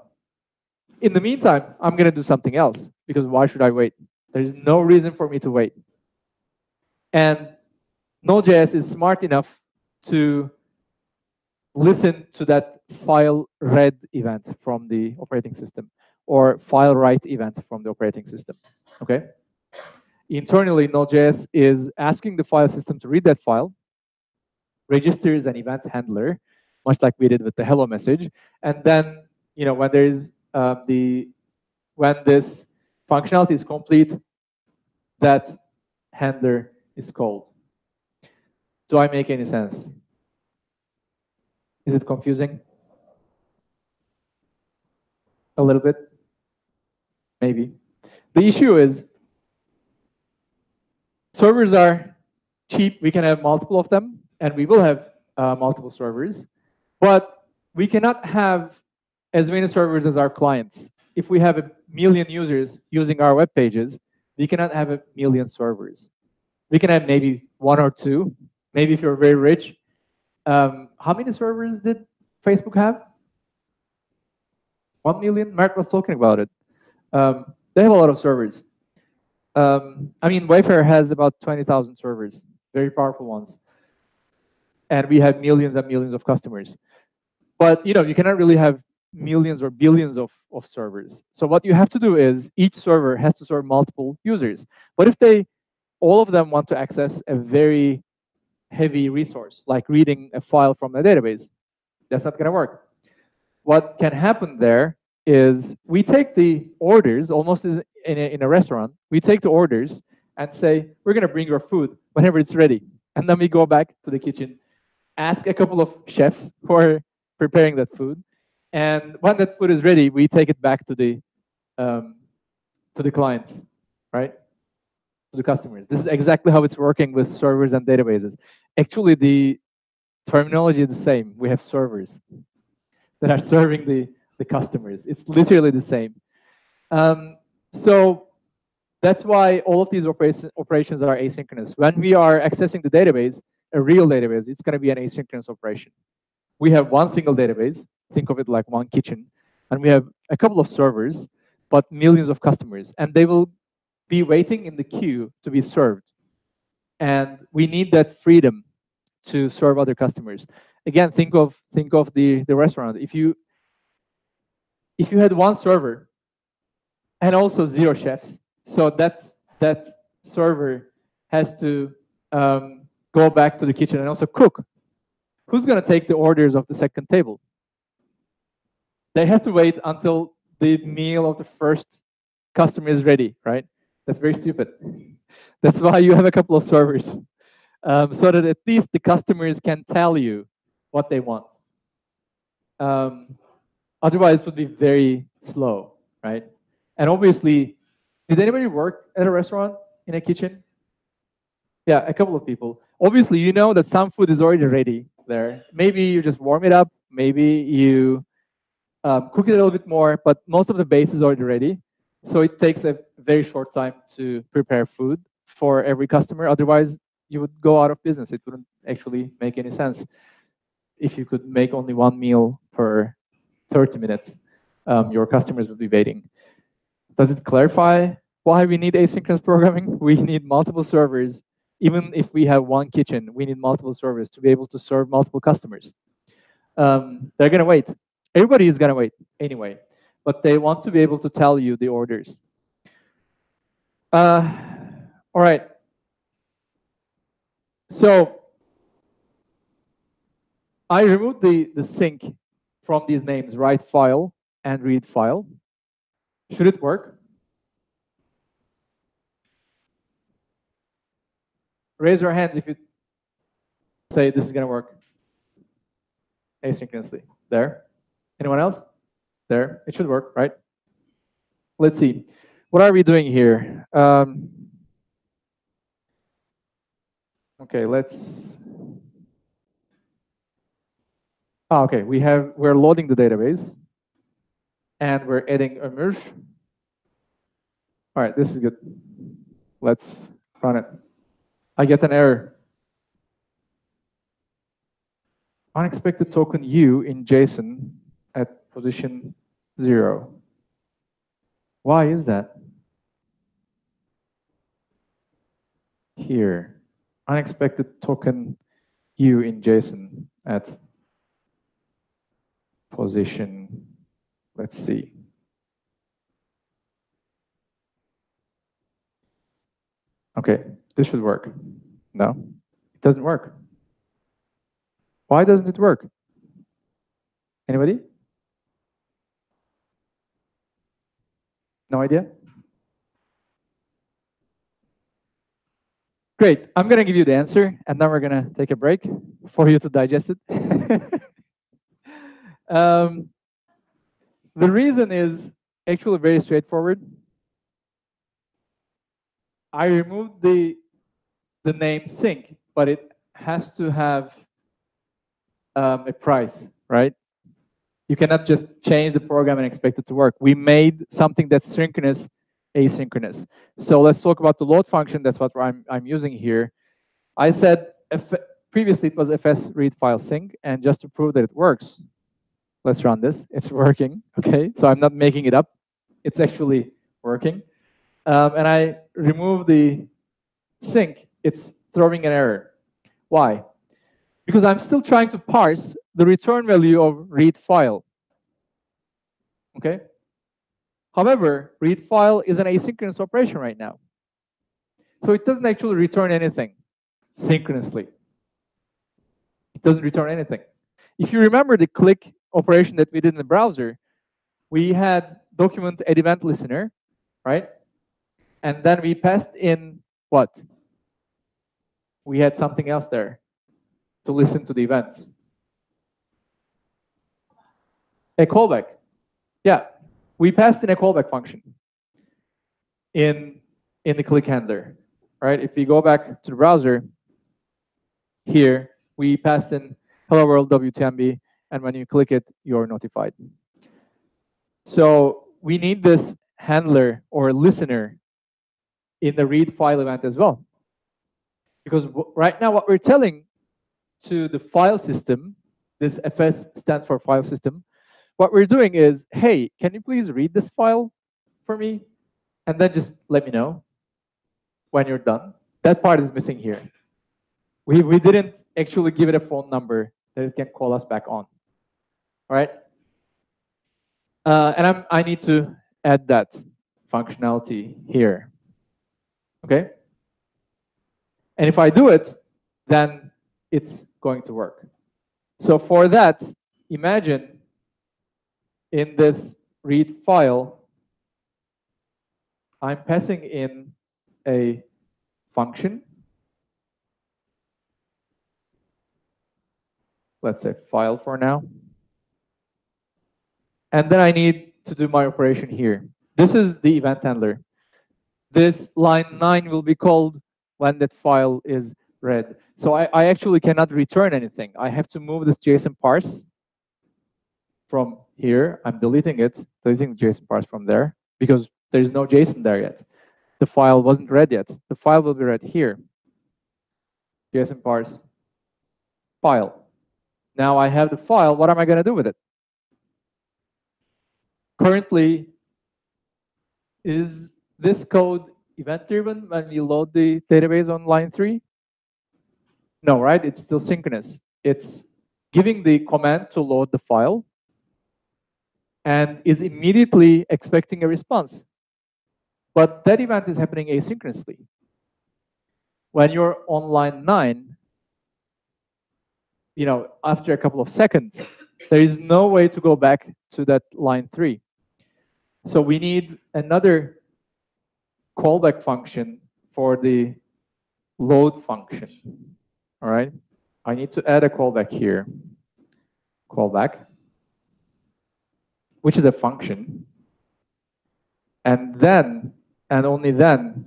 In the meantime, I'm going to do something else because why should I wait? There's no reason for me to wait. And Node.js is smart enough to listen to that file read event from the operating system or file write event from the operating system. Okay. Internally, Node.js is asking the file system to read that file, registers an event handler, much like we did with the hello message, and then you know when there is uh, the when this functionality is complete, that handler is called. Do I make any sense? Is it confusing? A little bit? Maybe. The issue is servers are cheap. We can have multiple of them, and we will have uh, multiple servers. But we cannot have as many servers as our clients. If we have a million users using our web pages, we cannot have a million servers. We can have maybe one or two. Maybe if you're very rich. Um, how many servers did Facebook have? One million? Mark was talking about it. Um, they have a lot of servers. Um, I mean, Wayfair has about 20,000 servers, very powerful ones. And we have millions and millions of customers. But you know, you cannot really have millions or billions of, of servers. So what you have to do is each server has to serve multiple users. But if they, all of them want to access a very heavy resource, like reading a file from a database, that's not going to work. What can happen there is we take the orders, almost in a, in a restaurant, we take the orders and say, we're going to bring your food whenever it's ready. And then we go back to the kitchen, ask a couple of chefs who are preparing that food, and when that food is ready, we take it back to the um, to the clients, right? To the customers. This is exactly how it's working with servers and databases. Actually, the terminology is the same. We have servers that are serving the, the customers. It's literally the same. Um, so That's why all of these operation, operations are asynchronous. When we are accessing the database, a real database, it's going to be an asynchronous operation. We have one single database, think of it like one kitchen, and we have a couple of servers, but millions of customers, and they will be waiting in the queue to be served. And we need that freedom to serve other customers. Again, think of think of the, the restaurant. If you if you had one server and also zero chefs, so that's that server has to um, go back to the kitchen and also cook. Who's going to take the orders of the second table? They have to wait until the meal of the first customer is ready, right? That's very stupid. *laughs* That's why you have a couple of servers, um, so that at least the customers can tell you what they want. Um, otherwise, it would be very slow, right? And obviously, did anybody work at a restaurant in a kitchen? Yeah, a couple of people. Obviously, you know that some food is already ready there. Maybe you just warm it up. Maybe you um, cook it a little bit more, but most of the base is already ready. So it takes a very short time to prepare food for every customer. Otherwise, you would go out of business. It wouldn't actually make any sense if you could make only one meal per 30 minutes. Um, your customers would be waiting. Does it clarify why we need asynchronous programming? *laughs* We need multiple servers. Even if we have one kitchen, we need multiple servers to be able to serve multiple customers. Um, they're going to wait. Everybody is going to wait anyway but they want to be able to tell you the orders. Uh, all right. So I removed the, the sync from these names, write file and read file. Should it work? Raise your hands if you say this is going to work asynchronously. There. Anyone else? there. It should work, right? Let's see. What are we doing here? Um, okay, let's. Oh, okay, we have we're loading the database, and we're adding Ömür. All right, this is good. Let's run it. I get an error. Unexpected token U in JSON position zero. Why is that? Here, unexpected token U in JSON at position, let's see. Okay, this should work. No, it doesn't work. Why doesn't it work? Anybody? No idea? Great. I'm going to give you the answer, and then we're going to take a break for you to digest it. *laughs* um, the reason is actually very straightforward. I removed the, the name sync, but it has to have um, a price, right? You cannot just change the program and expect it to work. We made something that's synchronous asynchronous. So let's talk about the load function. That's what I'm, I'm using here. I said if, previously it was fs read file sync, and just to prove that it works, let's run this. It's working, *laughs* okay? So I'm not making it up. It's actually working. Um, and I remove the sync. It's throwing an error. Why? Because I'm still trying to parse the return value of read file. Okay? However, read file is an asynchronous operation right now. So it doesn't actually return anything synchronously. It doesn't return anything. If you remember the click operation that we did in the browser, we had document add event listener, right? And then we passed in what? We had something else there to listen to the events. A callback. Yeah, we passed in a callback function in, in the click handler, right? If we go back to the browser, here, we passed in hello world WTMB, and when you click it, you're notified. So we need this handler or listener in the read file event as well. Because right now what we're telling to the file system, this FS stands for file system, what we're doing is, hey, can you please read this file for me? And then just let me know when you're done. That part is missing here. We, we didn't actually give it a phone number that it can call us back on. All right? Uh, and I'm, I need to add that functionality here. Okay? And if I do it, then it's going to work. So for that, imagine in this read file, I'm passing in a function. Let's say file for now. And then I need to do my operation here. This is the event handler. This line 9 will be called when that file is read. So I, I actually cannot return anything. I have to move this JSON parse from here. I'm deleting it, deleting the JSON parse from there because there's no JSON there yet. The file wasn't read yet. The file will be read here. JSON parse file. Now I have the file. What am I going to do with it? Currently, is this code event-driven when we load the database on line 3? No, right? It's still synchronous. It's giving the command to load the file and is immediately expecting a response. But that event is happening asynchronously. When you're on line 9, you know, after a couple of seconds, there is no way to go back to that line 3. So we need another callback function for the load function. All right. I need to add a callback here. Callback, which is a function. And then, and only then,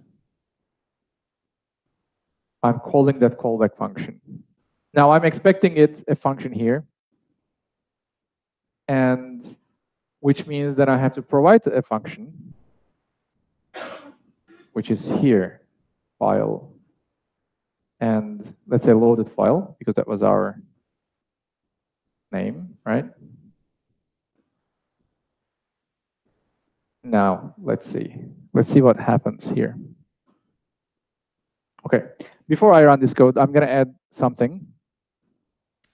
I'm calling that callback function. Now I'm expecting it a function here. And which means that I have to provide a function, which is here, file, and let's say loaded file, because that was our name, right? Now, let's see. Let's see what happens here. Okay, before I run this code, I'm going to add something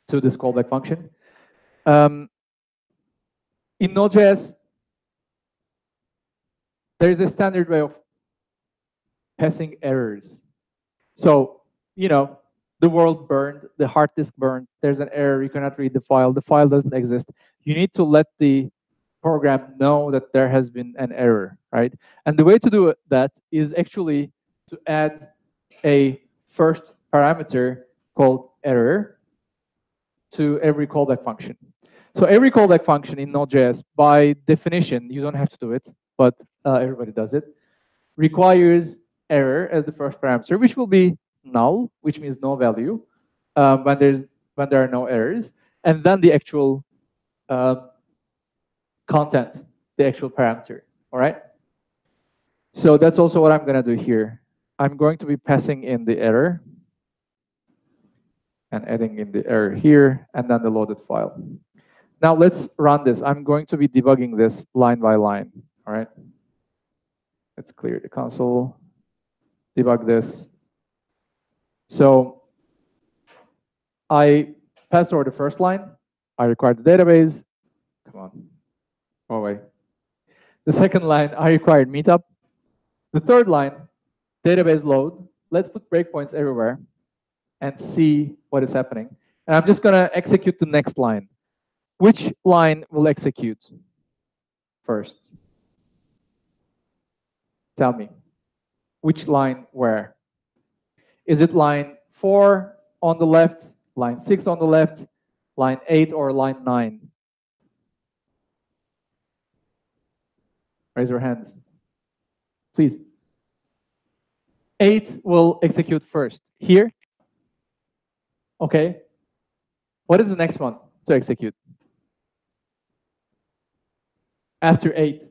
to this callback function. Um, in Node.js, there is a standard way of passing errors. So, you know, the world burned, the hard disk burned, there's an error, you cannot read the file, the file doesn't exist. You need to let the program know that there has been an error, right? And the way to do that is actually to add a first parameter called error to every callback function. So every callback function in Node.js, by definition, you don't have to do it, but uh, everybody does it, requires error as the first parameter, which will be null, which means no value um, when there's when there are no errors, and then the actual um, content, the actual parameter. All right. So that's also what I'm going to do here. I'm going to be passing in the error and adding in the error here, and then the loaded file. Now let's run this. I'm going to be debugging this line by line, all right? Let's clear the console, debug this. So I pass over the first line. I require the database. Come on, go away. The second line, I required meetup. The third line, database load. Let's put breakpoints everywhere and see what is happening. And I'm just going to execute the next line. Which line will execute first? Tell me. Which line where? Is it line 4 on the left, line 6 on the left, line 8 or line 9? Raise your hands. Please. 8 will execute first. Here? Okay. What is the next one to execute? after 8?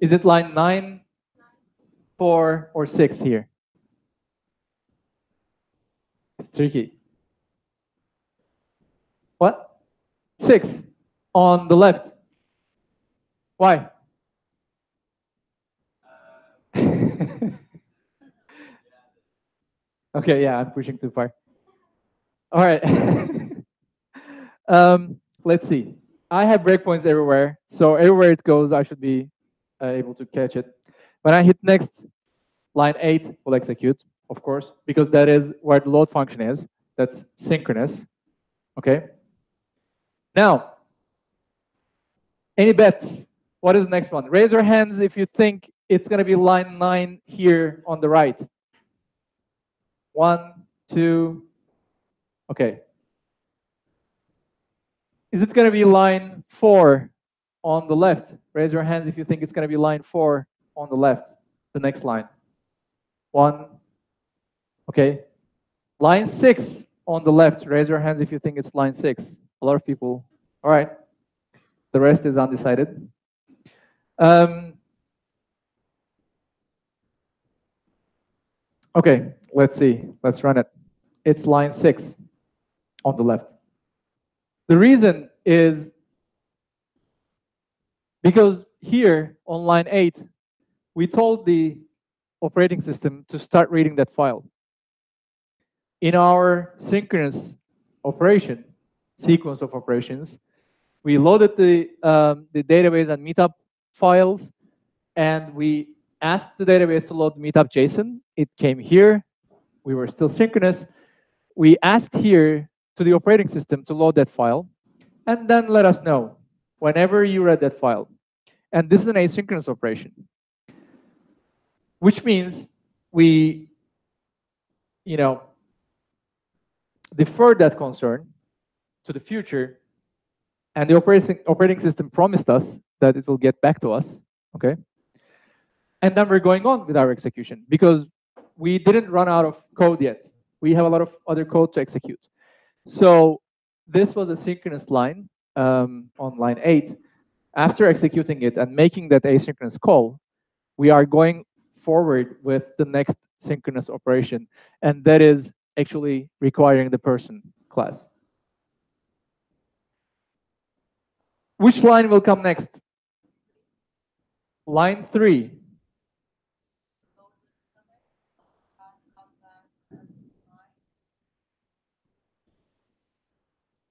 Is it line 9, four, or six here? It's tricky. What? Six on the left. Why? *laughs* okay, yeah, I'm pushing too far. All right. *laughs* um, let's see. I have breakpoints everywhere, so everywhere it goes, I should be uh, able to catch it. When I hit next, line 8 will execute, of course, because that is where the load function is. That's synchronous. Okay. Now, any bets? What is the next one? Raise your hands if you think it's going to be line 9 here on the right. One, two, okay. Is it going to be line 4 on the left? Raise your hands if you think it's going to be line 4 on the left, the next line. One, okay. Line 6 on the left. Raise your hands if you think it's line 6. A lot of people. All right. The rest is undecided. Um, okay, let's see. Let's run it. It's line 6 on the left. The reason is because here on line 8, we told the operating system to start reading that file. In our synchronous operation, sequence of operations, we loaded the, um, the database and meetup files, and we asked the database to load meetup JSON. It came here. We were still synchronous. We asked here to the operating system to load that file, and then let us know whenever you read that file. And this is an asynchronous operation, which means we, you know, defer that concern to the future, and the operating, operating system promised us that it will get back to us, okay? And then we're going on with our execution because we didn't run out of code yet. We have a lot of other code to execute. So this was a synchronous line um, on line 8. After executing it and making that asynchronous call, we are going forward with the next synchronous operation, and that is actually requiring the person class. Which line will come next? Line 3.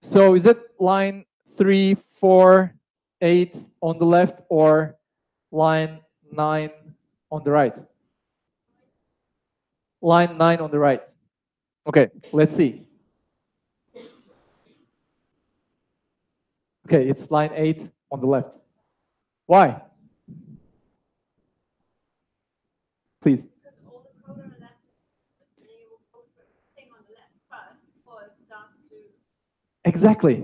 So is it line three, four, eight on the left or line nine on the right? Line nine on the right. Okay, let's see. Okay, it's line eight on the left. Why? Please. Because all the code on the left is the name of the on the left first before it starts to. Exactly.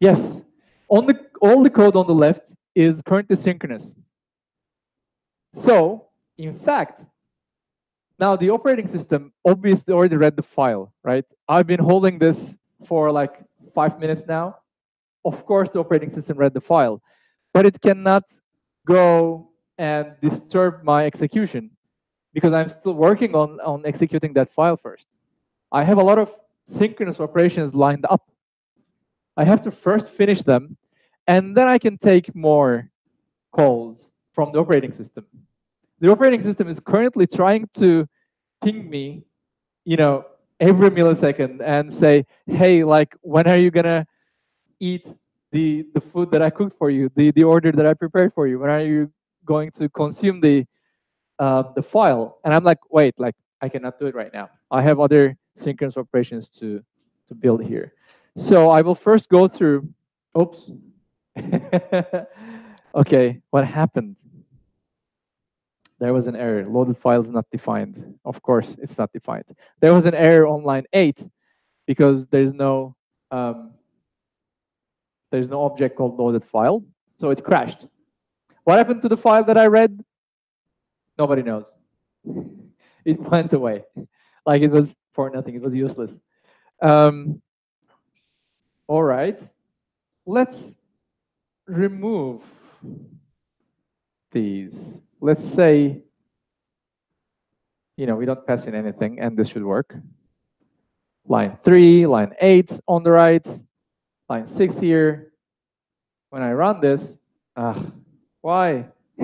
Yes. On the, all the code on the left is currently synchronous. So, in fact, now the operating system obviously already read the file, right? I've been holding this for like five minutes now. Of course, the operating system read the file, but it cannot go and disturb my execution because I'm still working on, on executing that file first. I have a lot of synchronous operations lined up. I have to first finish them, and then I can take more calls from the operating system. The operating system is currently trying to ping me, you know, every millisecond and say, hey, like, when are you gonna eat the, the food that I cooked for you, the, the order that I prepared for you? When are you going to consume the, uh, the file? And I'm like, wait, like, I cannot do it right now. I have other synchronous operations to, to build here. So I will first go through, oops. *laughs* okay, what happened? There was an error, loaded file is not defined. Of course, it's not defined. There was an error on line eight because there's no, um, there's no object called loaded file, so it crashed. What happened to the file that I read? Nobody knows. *laughs* It went away. *laughs* Like it was for nothing, it was useless. Um, all right, let's remove these. Let's say you know, we don't pass in anything, and this should work. Line three, line eight on the right, line six here. When I run this, ah, why? *laughs*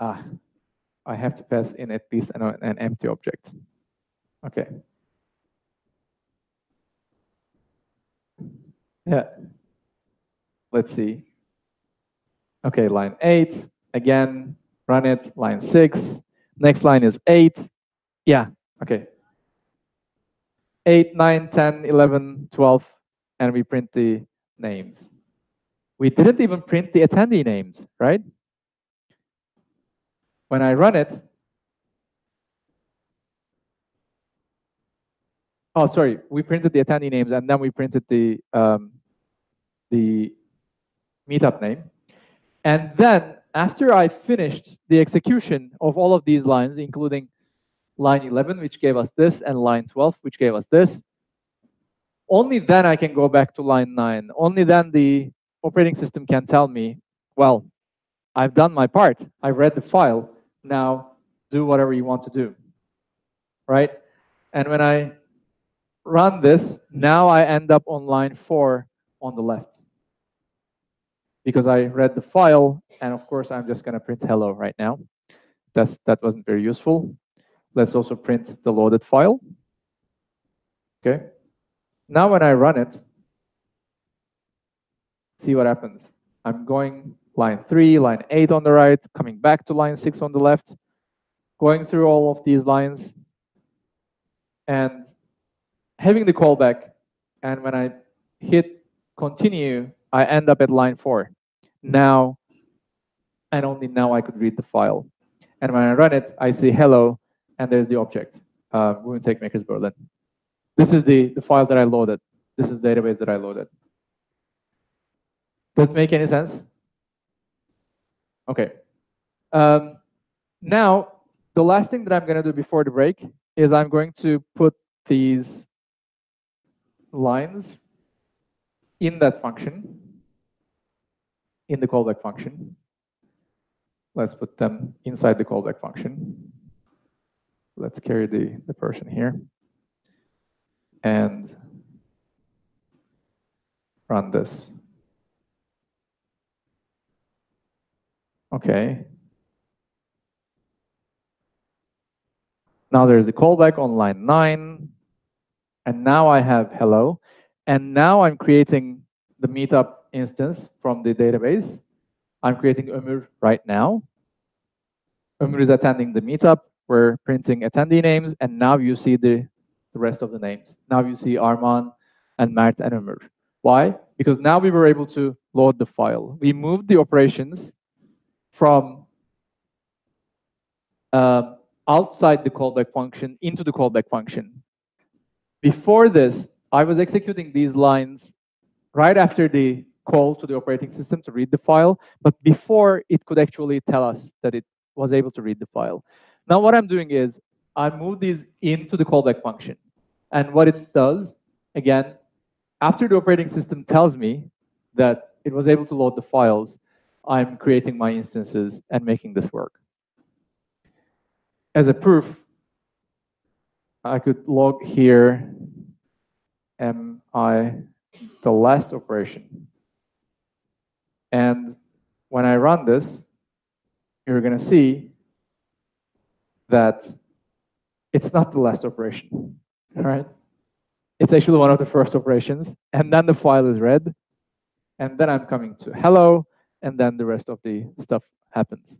ah, I have to pass in at least an, an empty object. Okay. Yeah. Let's see. Okay, line eight, again, run it, line six. Next line is eight. Yeah, okay. Eight, nine, 10, 11, 12, and we print the names. We didn't even print the attendee names, right? When I run it, oh, sorry, we printed the attendee names and then we printed the, um, the meetup name. And then after I finished the execution of all of these lines, including line 11, which gave us this, and line 12, which gave us this, only then I can go back to line 9. Only then the operating system can tell me, well, I've done my part. I read the file. Now do whatever you want to do, right? And when I run this, now I end up on line 4 on the left because I read the file, and of course, I'm just going to print hello right now. That's, that wasn't very useful. Let's also print the loaded file. Okay. Now when I run it, see what happens. I'm going line 3, line 8 on the right, coming back to line 6 on the left, going through all of these lines, and having the callback. And when I hit continue, I end up at line 4 now, and only now I could read the file. And when I run it, I see hello, and there's the object, uh, Techmakers Berlin. This is the, the file that I loaded. This is the database that I loaded. Does it make any sense? Okay. Um, now, the last thing that I'm going to do before the break is I'm going to put these lines in that function in the callback function. Let's put them inside the callback function. Let's carry the, the person here. And run this. Okay. Now there's the callback on line 9. And now I have hello. And now I'm creating the meetup instance from the database. I'm creating Ömür right now. Ömür is attending the meetup. We're printing attendee names, and now you see the, the rest of the names. Now you see Arman and Mert and Ömür. Why? Because now we were able to load the file. We moved the operations from uh, outside the callback function into the callback function. Before this, I was executing these lines right after the call to the operating system to read the file, but before it could actually tell us that it was able to read the file. Now what I'm doing is I move these into the callback function. And what it does, again, after the operating system tells me that it was able to load the files, I'm creating my instances and making this work. As a proof, I could log here am I the last operation. Run this, you're going to see that it's not the last operation, right? It's actually one of the first operations. And then the file is read. And then I'm coming to hello. And then the rest of the stuff happens.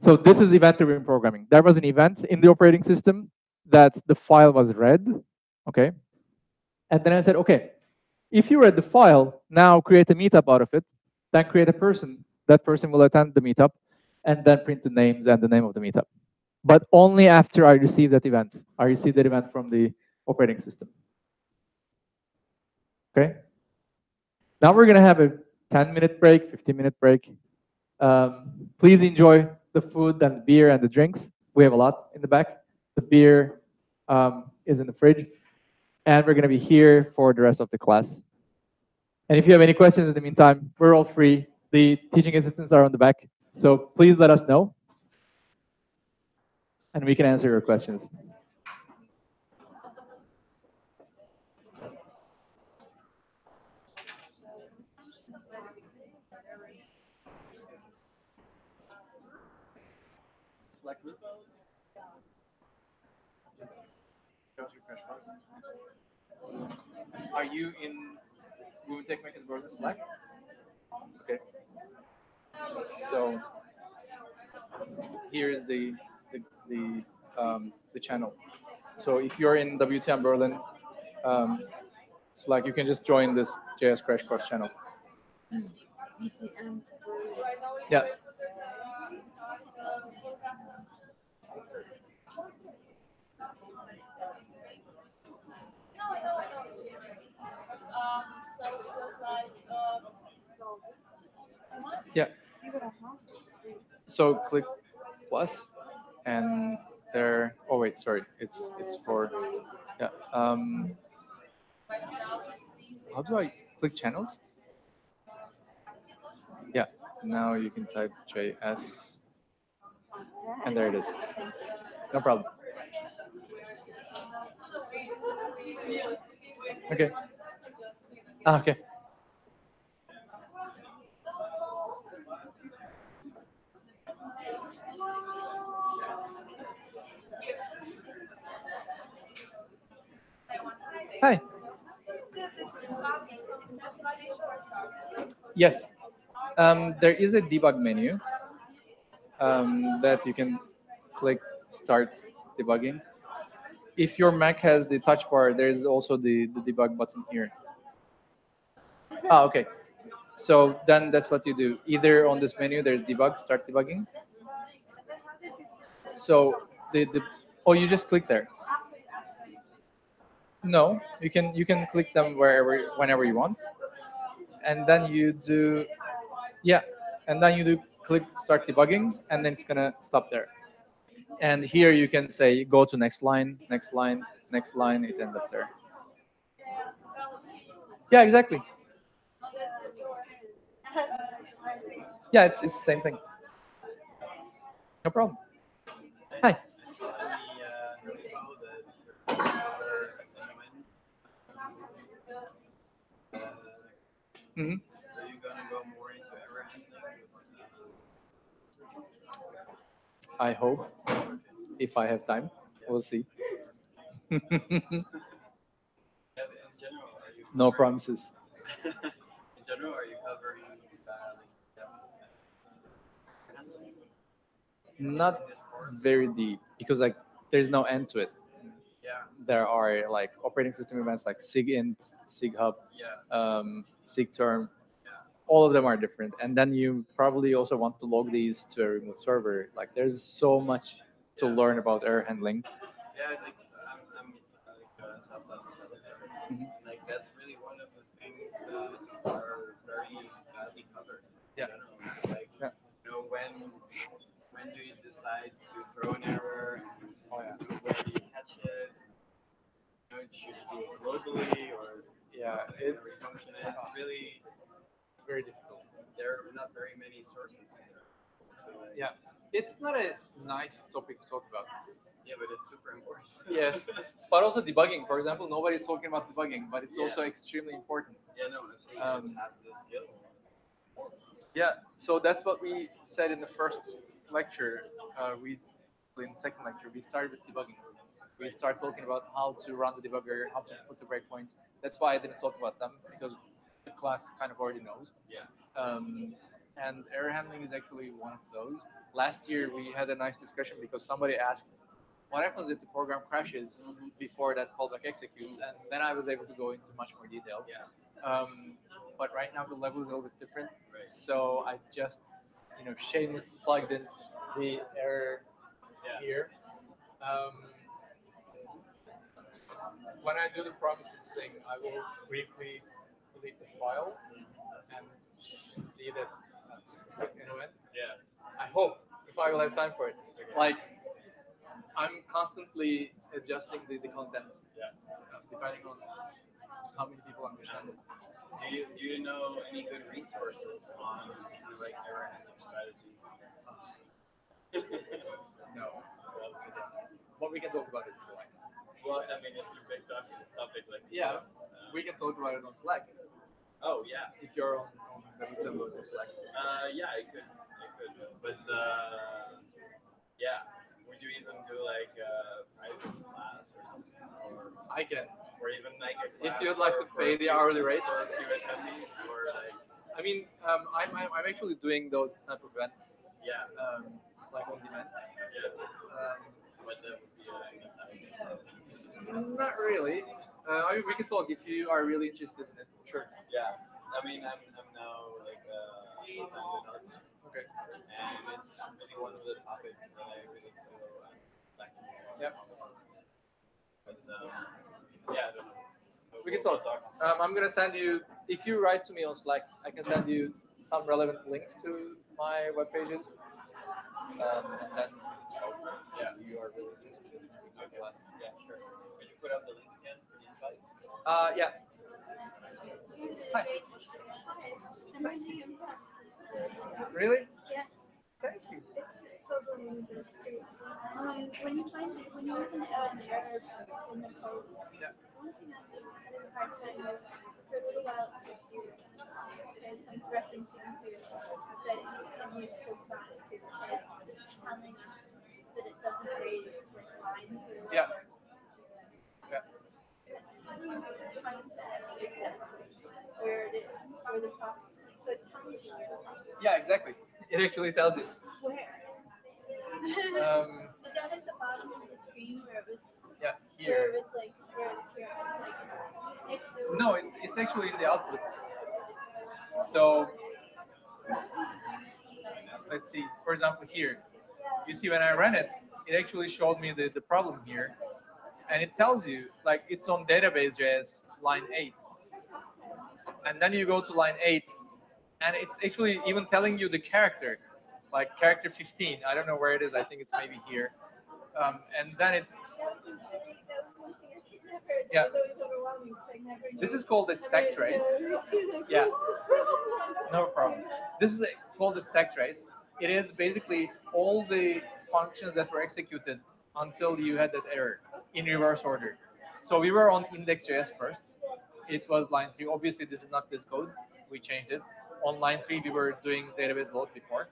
So this is event-driven programming. There was an event in the operating system that the file was read, okay? And then I said, okay, if you read the file, now create a meetup out of it, then create a person. That person will attend the meetup, and then print the names and the name of the meetup. But only after I receive that event. I receive that event from the operating system. Okay? Now we're going to have a 10-minute break, 15-minute break. Um, please enjoy the food and beer and the drinks. We have a lot in the back. The beer um, is in the fridge and we're going to be here for the rest of the class. And if you have any questions in the meantime, we're all free. The teaching assistants are on the back, so please let us know. and we can answer your questions. Are you in Women Techmakers Board Slack? Okay. So here's the the the, um, the channel. So if you're in WTM Berlin um, Slack, you can just join this JS Crash Course channel. BTM. Yeah. Um, so it was like, um, So this is. Yeah. So click plus, and there. Oh wait, sorry. It's it's for yeah. Um, how do I click channels? Yeah. Now you can type JS, and there it is. No problem. Okay. Ah, okay. Hi. Yes. Um, there is a debug menu um, that you can click start debugging. If your Mac has the touch bar, there's also the, the debug button here. Ah, okay. So then that's what you do. Either on this menu, there's debug, start debugging. So the, the oh, you just click there. No, you can you can click them wherever whenever you want, and then you do, yeah, and then you do click start debugging, and then it's gonna stop there. And here you can say go to next line, next line, next line. It ends up there. Yeah, exactly. Yeah, it's it's the same thing. No problem. Hi. Hmm Are you gonna go more into everything? I hope, if I have time, we'll see. In general, are you no promises. in general are you covering like Not in this course? very deep because like there's no end to it. Yeah, There are like operating system events like SIGINT, SIGHUP, yeah, um, SIGTERM. Yeah. All of them are different, and then you probably also want to log these to a remote server. Like there's so much to learn about error handling. yeah. Like I'm, I'm like uh. Mhm. Like that's really one of the things that are very badly covered. Yeah. general. Like Yeah. you know when when do you decide to throw an error? And, Oh, yeah. you know, where do you catch it? Know, should do it globally or Yeah, it's? It's really very difficult. there are not very many sources in there. So, like, Yeah. It's not a nice topic to talk about. yeah, but it's super important. Yes. *laughs* But also debugging, for example, nobody's talking about debugging, but it's Yeah. also extremely important. yeah, no, if Um, have the skill. Yeah, so that's what we said in the first lecture. Uh, we in the second lecture we started with debugging. We start talking about how to run the debugger, how to put the breakpoints. That's why I didn't talk about them because the class kind of already knows. Yeah. Um, and error handling is actually one of those. Last year we had a nice discussion because somebody asked, "What happens if the program crashes before that callback executes?" And then I was able to go into much more detail. Yeah. Um, but right now the level is a little bit different. Right. So I just, you know, shamelessly plugged in the error Yeah. here. Um, I do the promises thing, I will briefly delete the file and see that uh, in a. Yeah. I hope if I will have time for it. Like I'm constantly adjusting the, the contents. Yeah. uh, Depending on how many people understand it. Do you do you know any good resources on like error handling strategies? *sighs* No. Well, *laughs* but we can talk about it if you like. Well, I mean, it's a big topic, topic like Yeah. uh, We can talk about it on Slack Oh yeah. if you're on, on the YouTube local Slack. Uh, yeah, I could, I could, but uh, yeah. Would you even do like a private class or something, or, I can. or even like a If you'd like to pay the hourly rate. for a few attendees, or like I mean, um, I'm, I'm I'm actually doing those type of events, yeah, um, like on demand. yeah. Um, But that would be a, not really. Uh, I mean, we can talk if you are really interested in it. Sure. yeah. I mean, I'm, I'm now like uh, full-time with art, Okay. and it's really one of the topics that I really feel I'm lacking. Yep. But um, yeah, I don't know. We can we'll- talk. we'll Um, I'm gonna send you. If you write to me on Slack, I can send you some relevant links to my web pages. Um, and then, so, yeah, you are really interested in the class. Yeah, sure. Could put up the link again for the invite? Uh, yeah. Hi. Really? Yeah. Thank you. It's so good when it's great. Um, when you find when you have an, an error in the code, Yeah. one thing I'm having a hard time with for a little while it takes you there's some referencing to that and you spoke about it too. It's, it's telling us that it doesn't read like lines or Yeah. Yeah. How do you find that exactly where it is, where the? So it tells you where the is. Yeah, exactly. It actually tells you. Where? Um, *laughs* Is that at the bottom of the screen where it was yeah, here. where here. it was like where it's here? It's like it's if No, it's it's actually in the output. So let's see. For example, here, you see when I ran it, it actually showed me the, the problem here, and it tells you like it's on database.js line eight, and then you go to line eight, and it's actually even telling you the character, like character 15. I don't know where it is. I think it's maybe here, um, and then it Yeah. this is called a stack trace. Yeah. No problem. This is called the stack trace. It is basically all the functions that were executed until you had that error in reverse order. So we were on index.js first. It was line three. Obviously, this is not this code. We changed it. On line three, we were doing database load before.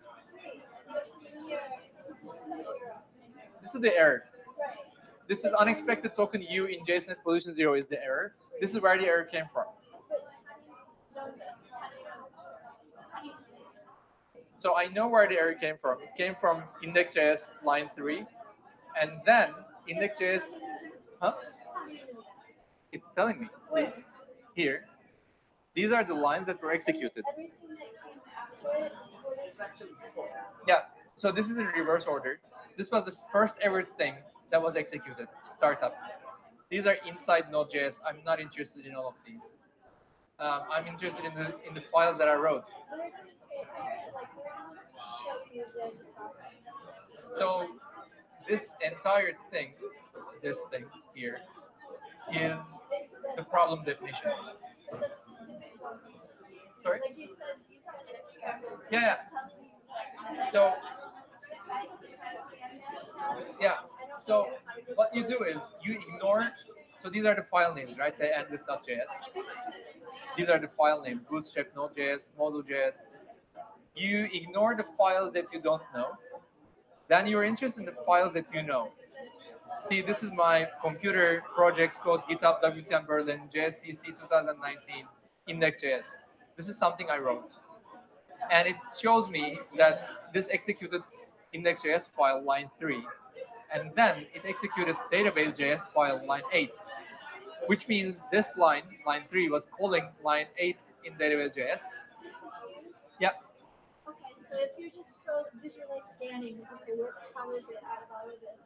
This is the error. This is unexpected token U in JSON position zero is the error. This is where the error came from. So I know where the error came from. It came from index.js line three, and then index.js, huh? how do you know that? It's telling me. See here, these are the lines that were executed. Everything that came after it was Yeah. So this is in reverse order. This was the first ever thing that was executed. Startup. These are inside Node.js. I'm not interested in all of these. Um, I'm interested in the in the files that I wrote. where does it say error? Like where does it show you there's a problem? So this entire thing, this thing here, is the problem definition. But the specific one. Sorry. Like you said, you said it's here. Yeah, yeah. It's telling you that- So If I- if I scan that, yeah. So know how to what you do is you ignore. So these are the file names, right? They end with .js. These are the file names: Bootstrap, Node.js, Module.js. You ignore the files that you don't know. Then you're interested in the files that you know. See, this is my computer projects called GitHub WTM Berlin JSCC 2019 index.js. This is something I wrote. And it shows me that this executed index.js file line 3 and then it executed database.js file line 8 which means this line line 3 was calling line 8 in database.js Yeah. So if you're just visually scanning, okay, what, how is it out of all of this?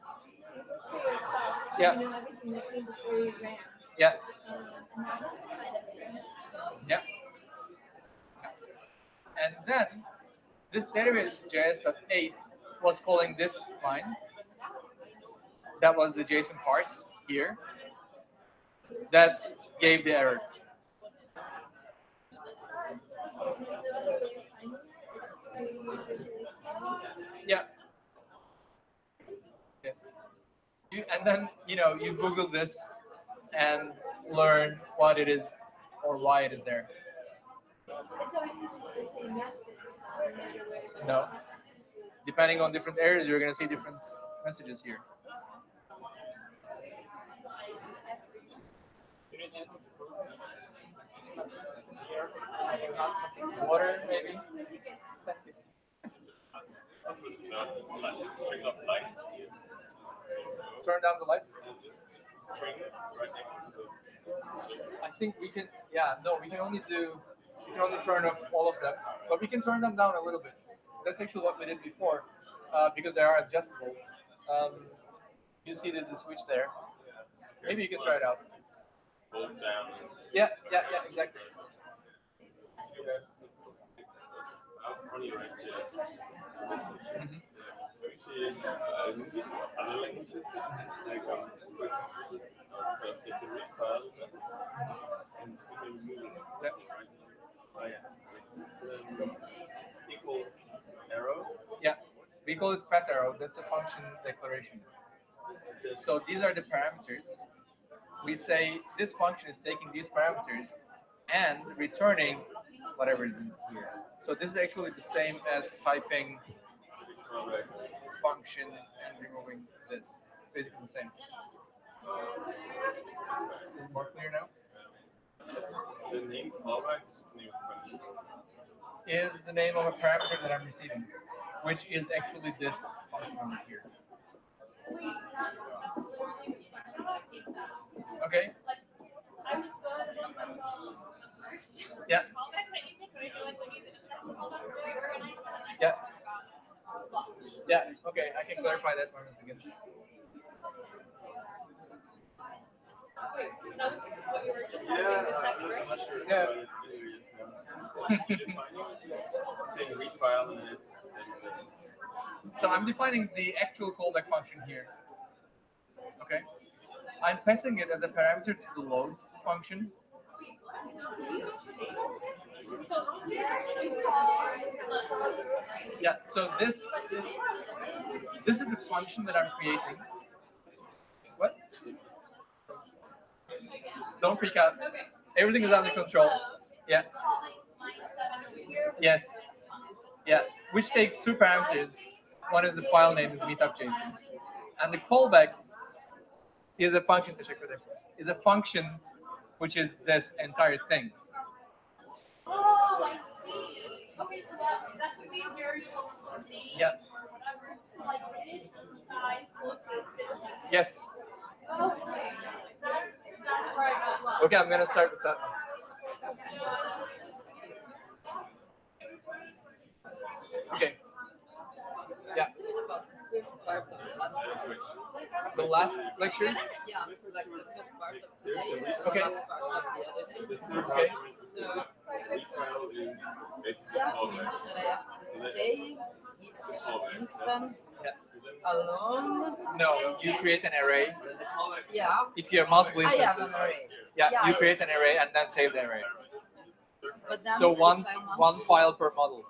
You look for yourself, Yeah. you know everything that came before you ran. Yeah. Um, and that's kind of it. Yeah. And then this database.js.8 was calling this line. That was the JSON parse here. That gave the error. Okay, and there's no other way of finding it, it's just by you visually scanning. Yeah. Yes. You, and then you know you Google this and learn what it is or why it is there. It's always the same message. no No. Depending on different areas, you're gonna see different messages here. Water, maybe. Thank you. String of lights. Turn down the lights. String right next to. I think we can. Yeah, no, we can only do. We can only turn off all of them, but we can turn them down a little bit. That's actually what we did before, uh, because they are adjustable. Um, you see the, the switch there. Maybe you can try it out. Down. Yeah, yeah, yeah, exactly. Arrow. Yeah, we call it fat arrow. That's a function declaration. So these are the parameters. We say this function is taking these parameters and returning whatever is in here. So this is actually the same as typing function and removing this. It's basically the same. Is it more clear now? The name callback is. Is the name of a parameter that I'm receiving, which is actually this function over here. Okay. Yeah. Yeah. Yeah. Okay, I can clarify that one again. Yeah, I'm not, I'm not sure. Yeah. about it either yet. Defining, saying read file and then it, and then So I'm defining the actual callback function here. Okay. I'm passing it as a parameter to the load function. Yeah, so this this is the function that I'm creating. What? Don't freak out. Everything is under control. Yeah. Yes. Yeah. Which takes two parameters. One is the file name is meetup.json. And the callback is a function. Is a function which is this entire thing. Oh, I see. Okay, so that, that could be a variable for me. Yeah. Or whatever. So like this size looks like this. Yes. Okay. That's, that's where I got lost. Okay, I'm gonna start with that one. Okay. The last lecture? Yeah, like the first part of today, the and read the Okay. last part of the other day. Okay. is So read file is basically that means that I have to say each instance Yeah. alone. No, you create an array. Then the callback Yeah. If you have multiple I have an instances, array. yeah, Yeah, you create an array and then save the array. But then So one one file per model.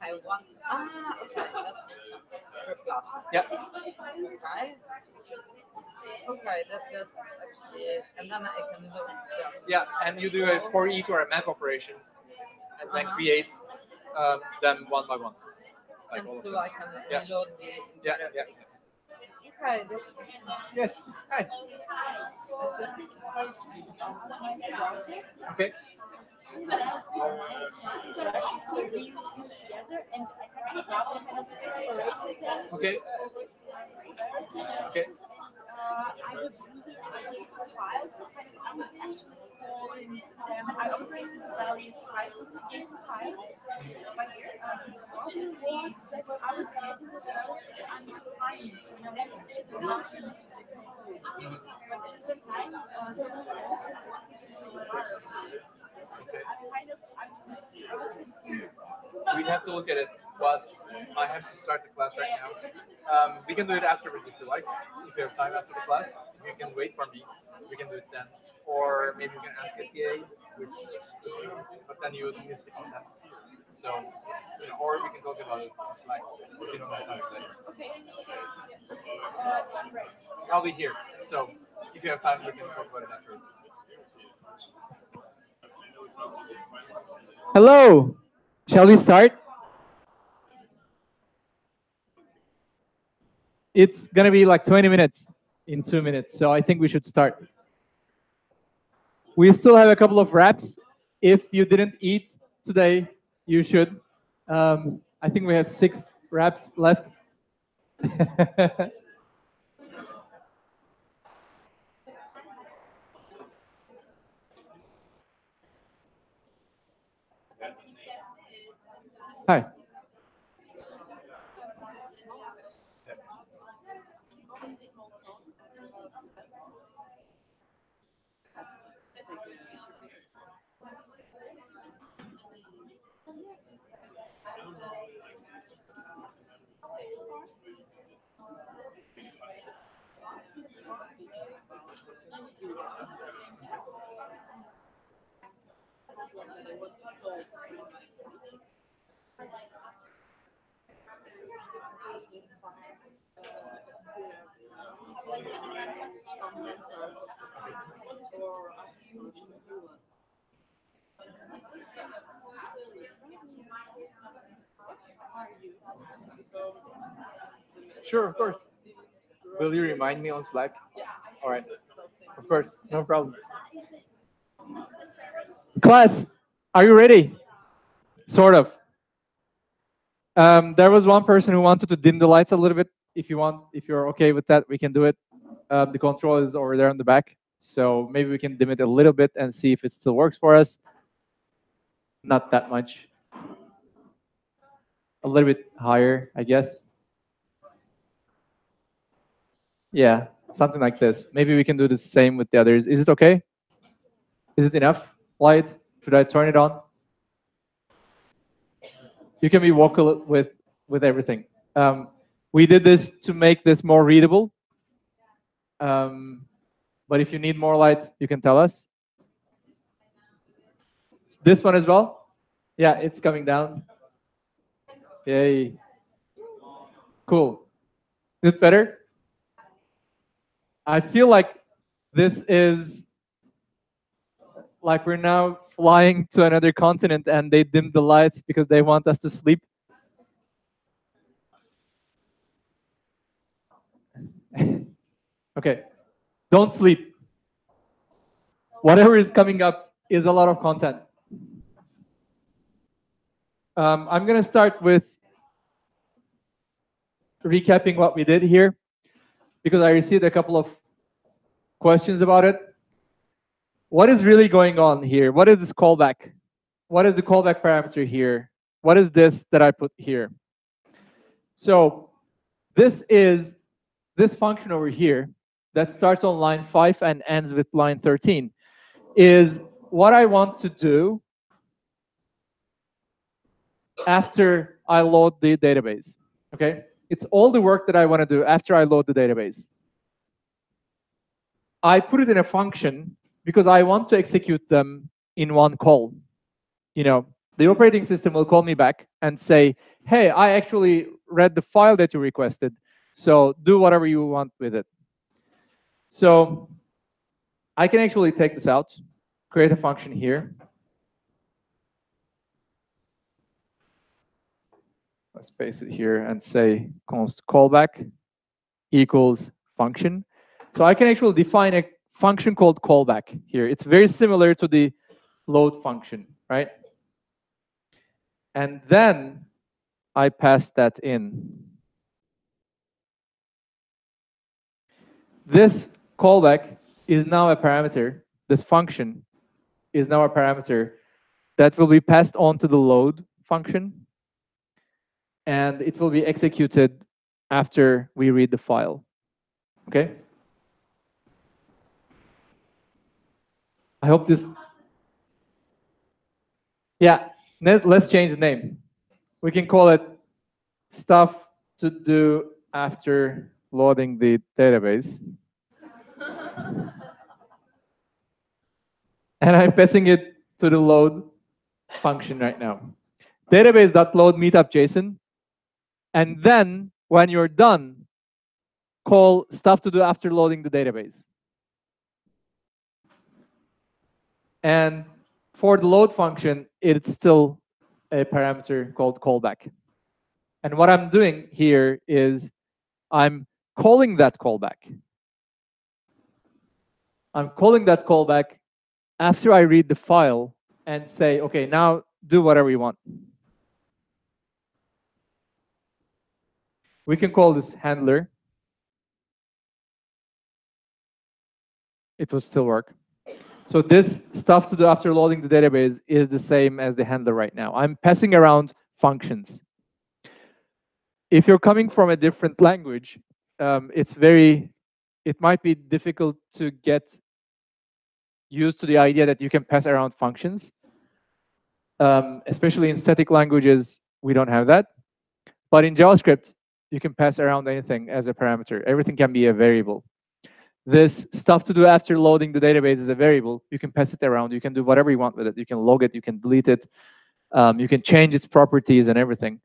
I want. Ah, okay. That makes sense. Per class. Yeah. Okay. Okay, that, that's actually, and then I can look. Yeah, and you do a for each or a map operation, and then Uh-huh. create um, them one by one. Like And so. I can Yeah. reload the. Yeah, yeah. Okay. that- Yes. Hi. Okay. Okay. Okay. Uh, I was using files, kind of, I was actually calling them, I JSON files. But problem was that I was files to the So kind of, I'm, was confused. We'd have to look at it, but I have to start the class right now. Um, we can do it afterwards if you like. If you have time after the class, you can wait for me. We can do it then. or maybe you can ask a TA, which, but then you would miss the content. So, you know, or we can talk about it on Slack if you don't have time later. Okay. Uh. I'll be here. So if you have time, we can talk about it afterwards. Hello. Shall we start? It's gonna be like 20 minutes in two minutes, so I think we should start. We still have a couple of wraps. If you didn't eat today, you should. Um, I think we have six wraps left. *laughs* Hi. Sure, of course. Will you remind me on Slack? All right. Of course, no problem. Class, are you ready? Sort of. Um, there was one person who wanted to dim the lights a little bit. If you want, if you're okay with that, we can do it. Um, the control is over there on the back. So maybe we can dim it a little bit and see if it still works for us. Not that much. A little bit higher, I guess. Yeah, something like this. Maybe we can do the same with the others. Is it okay? Is it enough light? Should I turn it on? You can be vocal with with everything. Um, we did this to make this more readable. Um, but if you need more light, you can tell us. This one as well? Yeah, it's coming down. Yay. Cool. Is it better? I feel like this is like we're now flying to another continent and they dim the lights because they want us to sleep. *laughs* okay, don't sleep. Whatever is coming up is a lot of content. Um, I'm going to start with recapping what we did here because I received a couple of questions about it. What is really going on here? What is this callback? What is the callback parameter here? What is this that I put here? So this is this function over here that starts on line 5 and ends with line 13 is what I want to do after I load the database. Okay? It's all the work that I want to do after I load the database. I put it in a function because I want to execute them in one call. You know, the operating system will call me back and say, hey, I actually read the file that you requested, so do whatever you want with it. So I can actually take this out, create a function here. Let's paste it here and say const callback equals function. So I can actually define a function called callback here. It's very similar to the load function, right? And then I pass that in. This callback is now a parameter. This function is now a parameter that will be passed on to the load function. And it will be executed after we read the file. Okay? I hope this. Yeah, let's change the name. We can call it stuff to do after loading the database. *laughs* and I'm passing it to the load function right now. Database.load meetup JSON. And then when you're done, call stuff to do after loading the database. And for the load function, it's still a parameter called callback. And what I'm doing here is I'm calling that callback. I'm calling that callback after I read the file and say, okay, now do whatever you want. We can call this handler. It will still work. So this stuff to do after loading the database is the same as the handler right now. I'm passing around functions. If you're coming from a different language, um, it's very, it might be difficult to get used to the idea that you can pass around functions. Um, especially in static languages, we don't have that. But in JavaScript, you can pass around anything as a parameter. Everything can be a variable. This stuff to do after loading the database is a variable. You can pass it around. You can do whatever you want with it. You can log it. You can delete it. Um, you can change its properties and everything.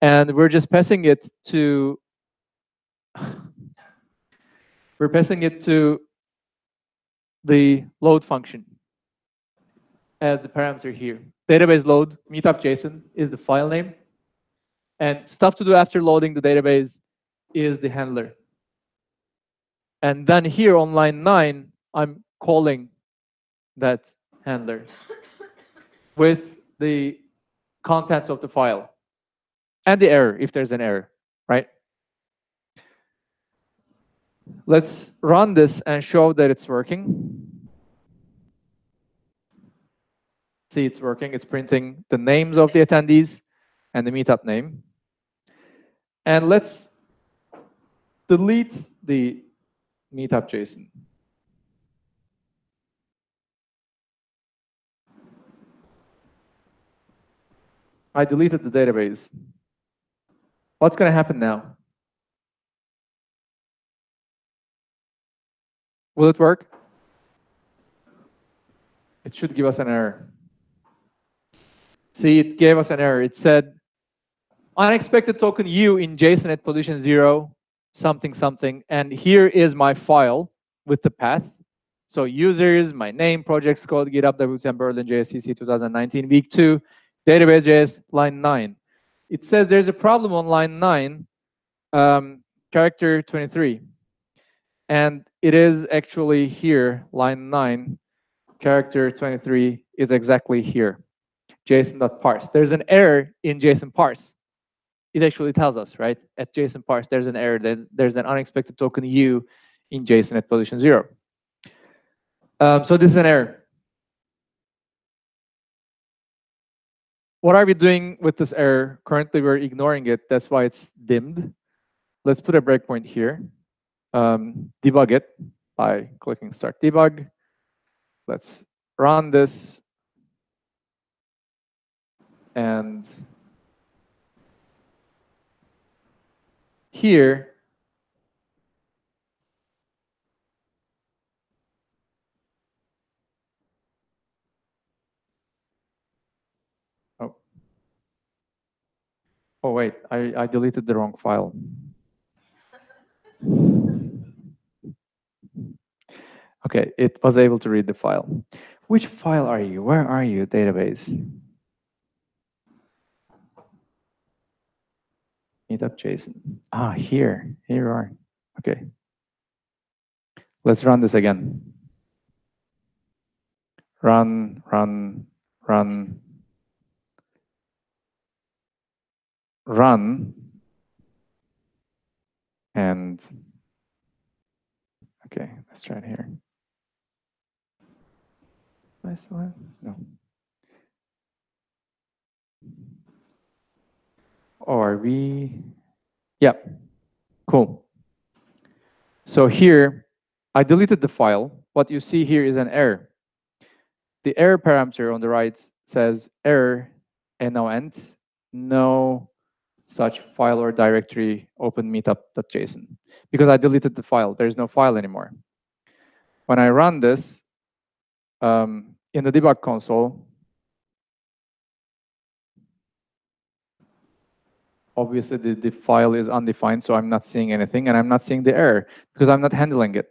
And we're just passing it to, *sighs* we're passing it to the load function as the parameter here. Database load, meetup JSON is the file name. And stuff to do after loading the database is the handler. And then here on line nine, I'm calling that handler *laughs* with the contents of the file and the error if there's an error, right? Let's run this and show that it's working. See, it's working. It's printing the names of the attendees and the meetup name. And let's delete the meetup JSON. I deleted the database. What's going to happen now? Will it work? It should give us an error. See, it gave us an error. It said, unexpected token U in JSON at position zero something something. And here is my file with the path. So users, my name, projects code, GitHub, WTM, Berlin, JSCC 2019, week two, database JS, line nine. It says there's a problem on line nine, um, character 23. And it is actually here, line nine, character 23 is exactly here, json.parse. There's an error in JSON parse it actually tells us, right? At JSON parse, there's an error, that there's an unexpected token U in JSON at position zero. Um, so this is an error. What are we doing with this error? Currently, we're ignoring it. That's why it's dimmed. Let's put a breakpoint here. Um, debug it by clicking Start Debug. Let's run this. And here oh oh wait I, I deleted the wrong file. Okay it was able to read the file. Which file are you? Where are you database meetup JSON. Ah, here, here you are. Okay. Let's run this again. Run, run, run, run, and okay, let's try it here. I still have? No. Are we? Yeah, cool. So here, I deleted the file. What you see here is an error. The error parameter on the right says error ENOENT, no such file or directory open meetup.json because I deleted the file. There's no file anymore. When I run this, um, in the debug console, obviously the, the file is undefined, so I'm not seeing anything, and I'm not seeing the error because I'm not handling it.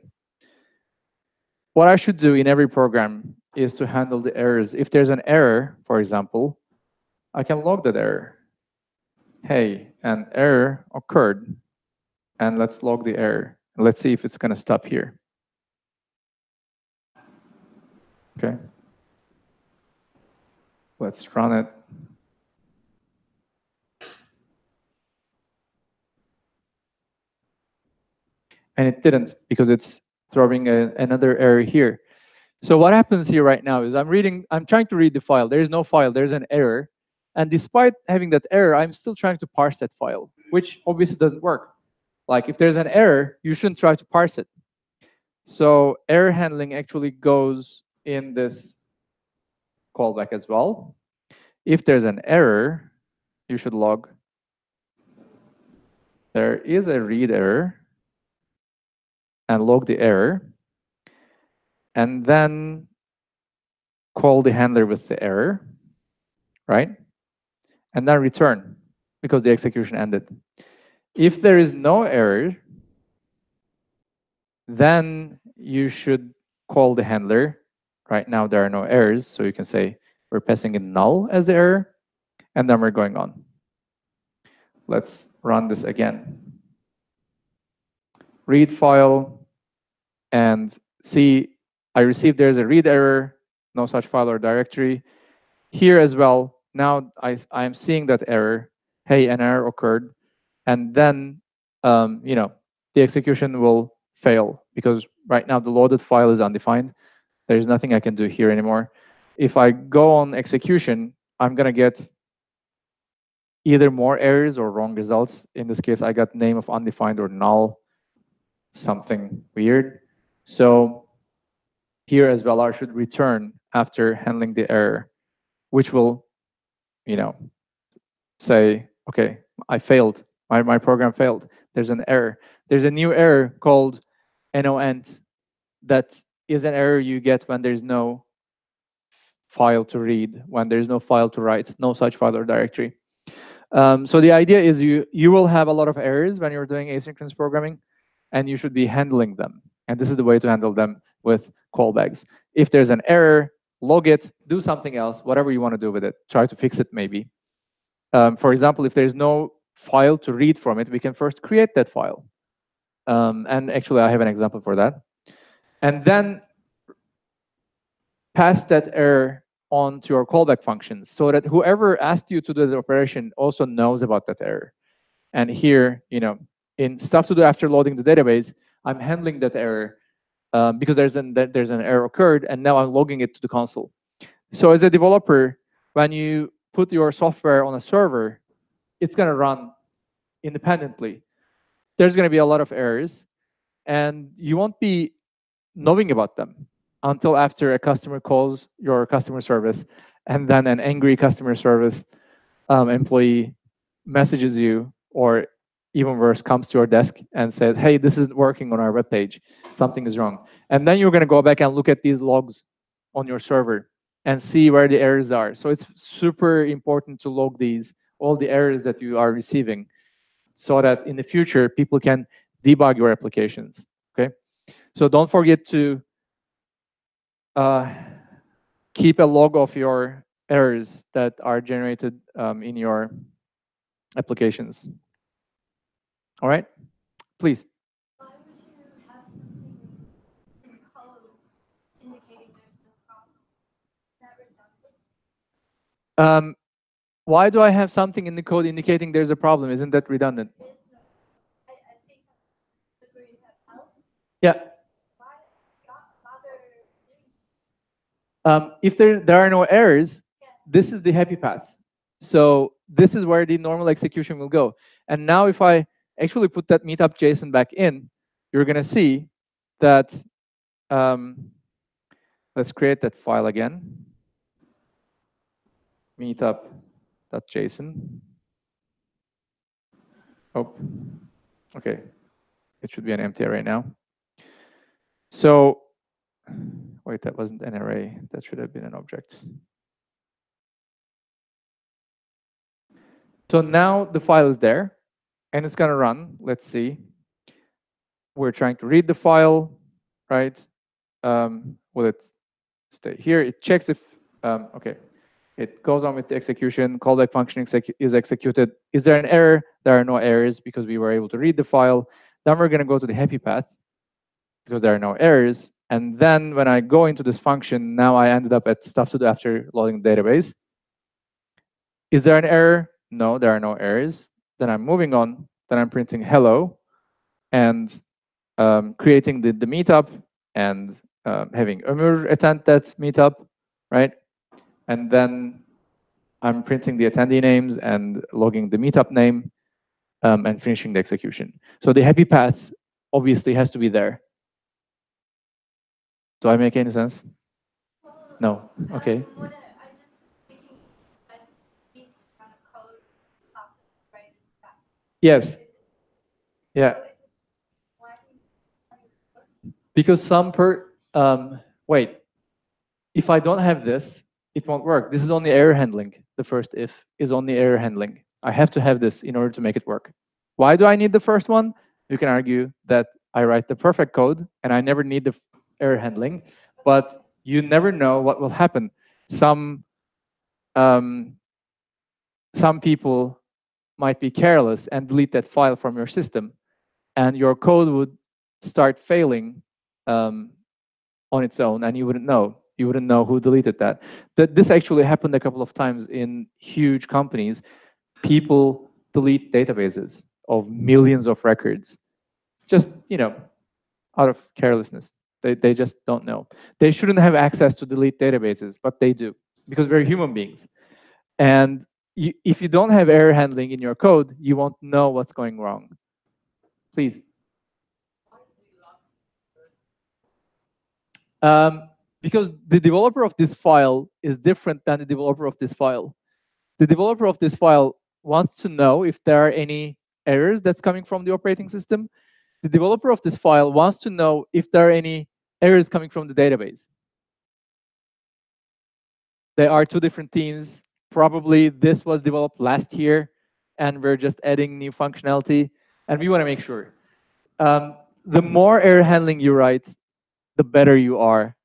What I should do in every program is to handle the errors. If there's an error, for example, I can log that error. Hey, an error occurred, and let's log the error. Let's see if it's going to stop here. Okay. Let's run it. And it didn't because it's throwing a, another error here. So what happens here right now is I'm reading, I'm trying to read the file. There is no file, there's an error. And despite having that error, I'm still trying to parse that file, which obviously doesn't work. Like if there's an error, you shouldn't try to parse it. So error handling actually goes in this callback as well. If there's an error, you should log. There is a read error and log the error and then call the handler with the error, right? And then return because the execution ended. If there is no error, then you should call the handler. Right now, there are no errors, so you can say we're passing in null as the error, and then we're going on. Let's run this again. Read file and see I received there's a read error, no such file or directory. Here as well, now I, I am seeing that error. Hey, an error occurred. And then, um, you know, the execution will fail because right now the loaded file is undefined. There's nothing I can do here anymore. If I go on execution, I'm going to get either more errors or wrong results. In this case, I got name of undefined or null, something weird. So here as well, I should return after handling the error, which will, you know, say, okay, I failed. My, my program failed. There's an error. There's a new error called ENOENT that is an error you get when there's no file to read, when there's no file to write, no such file or directory. Um, so the idea is you you will have a lot of errors when you're doing asynchronous programming, and you should be handling them. And this is the way to handle them with callbacks. If there's an error, log it, do something else, whatever you want to do with it. Try to fix it maybe. Um, for example, if there's no file to read from it, we can first create that file. Um, and actually, I have an example for that. And then pass that error on to your callback functions so that whoever asked you to do the operation also knows about that error. And here, you know, in stuff to do after loading the database, I'm handling that error um, because there's an there's an error occurred, and now I'm logging it to the console. So as a developer, when you put your software on a server, it's going to run independently. There's going to be a lot of errors, and you won't be knowing about them until after a customer calls your customer service, and then an angry customer service um, employee messages you or even worse, comes to your desk and says, hey, this isn't working on our web page. Something is wrong. And then you're going to go back and look at these logs on your server and see where the errors are. So it's super important to log these, all the errors that you are receiving, so that in the future, people can debug your applications, okay? So don't forget to uh, keep a log of your errors that are generated um, in your applications. All right, please. Um, why do I have something in the code indicating there's a problem? Isn't that redundant? Yeah. Um, if there, there are no errors, this is the happy path. So this is where the normal execution will go. And now if I actually put that meetup JSON back in, you're going to see that, um, let's create that file again, meetup.json. Oh, okay. It should be an empty array now. So wait, that wasn't an array. That should have been an object. So now the file is there and it's going to run. Let's see. We're trying to read the file, right? Um, will it stay here? It checks if, um, okay. It goes on with the execution. Callback function exec is executed. Is there an error? There are no errors because we were able to read the file. Then we're going to go to the happy path because there are no errors. And then when I go into this function, now I ended up at stuff to do after loading the database. Is there an error? No, there are no errors. Then I'm moving on. Then I'm printing hello and um, creating the, the meetup and um, having Ömür attend that meetup, right? And then I'm printing the attendee names and logging the meetup name um, and finishing the execution. So the happy path obviously has to be there. Do I make any sense? No. Okay. Yes. Yeah. Because some per um, wait. If I don't have this, it won't work. This is only error handling. The first if is only error handling. I have to have this in order to make it work. Why do I need the first one? You can argue that I write the perfect code and I never need the error handling, but you never know what will happen. Some um, some people might be careless and delete that file from your system, and your code would start failing um, on its own, and you wouldn't know. You wouldn't know who deleted that. That this actually happened a couple of times in huge companies. People delete databases of millions of records, just you know, out of carelessness. They, they just don't know. They shouldn't have access to delete databases, but they do because we're human beings. And you, if you don't have error handling in your code, you won't know what's going wrong. Please. Um, because the developer of this file is different than the developer of this file. The developer of this file wants to know if there are any errors that's coming from the operating system. The developer of this file wants to know if there are any errors coming from the database. There are two different teams. Probably this was developed last year, and we're just adding new functionality, and we want to make sure. Um, the more error handling you write, the better you are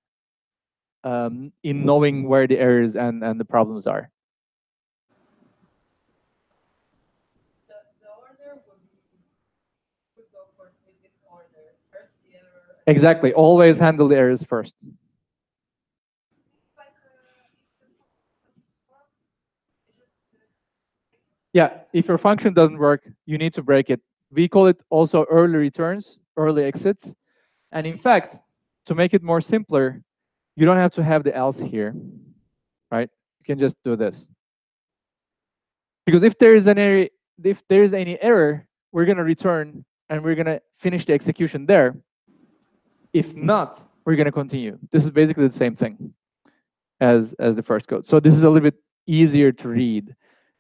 um, in knowing where the errors and, and the problems are. The, the order be, would go for with this order. First the error. and Exactly. Always handle the errors first. Yeah, if your function doesn't work, you need to break it. We call it also early returns, early exits. And in fact, to make it more simpler, you don't have to have the else here, right? You can just do this. Because if there is an error, if there is any error, we're going to return and we're going to finish the execution there. If not, we're going to continue. This is basically the same thing as, as the first code. So this is a little bit easier to read.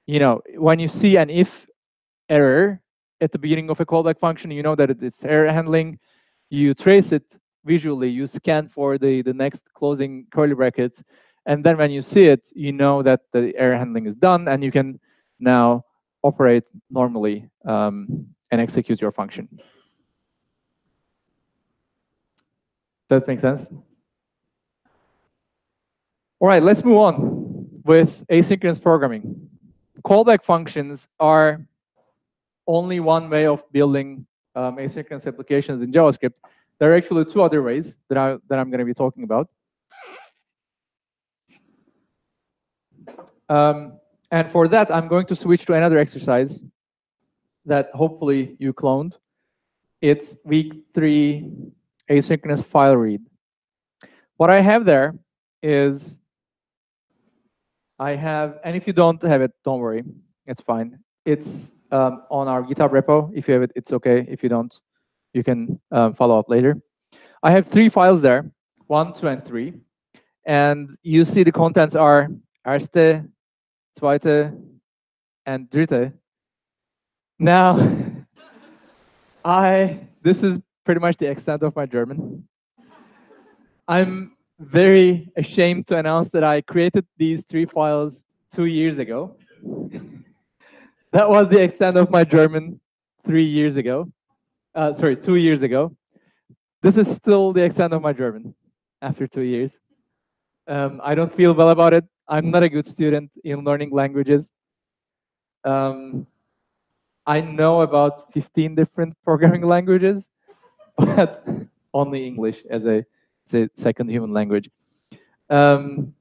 You know, when you see an if error at the beginning of a callback function, you know that it's error handling. You trace it visually, you scan for the, the next closing curly brackets. And then when you see it, you know that the error handling is done and you can now operate normally um, and execute your function. Does that make sense? All right, let's move on with asynchronous programming. Callback functions are only one way of building um, asynchronous applications in JavaScript. There are actually two other ways that, I, that I'm going to be talking about. Um, and for that, I'm going to switch to another exercise that hopefully you cloned. It's week three asynchronous file read. What I have there is I have, and if you don't have it, don't worry, it's fine. It's um, on our GitHub repo. If you have it, it's okay. If you don't, you can um, follow up later. I have three files there, one, two, and three. And you see the contents are erste, zweite, and dritte. Now, *laughs* I this is pretty much the extent of my German. I'm very ashamed to announce that I created these three files two years ago. that was the extent of my German three years ago. Uh, sorry, two years ago. This is still the extent of my German after two years. Um, I don't feel well about it. I'm not a good student in learning languages. Um, I know about 15 different *laughs* programming languages, but only English as a, as a second human language. Um,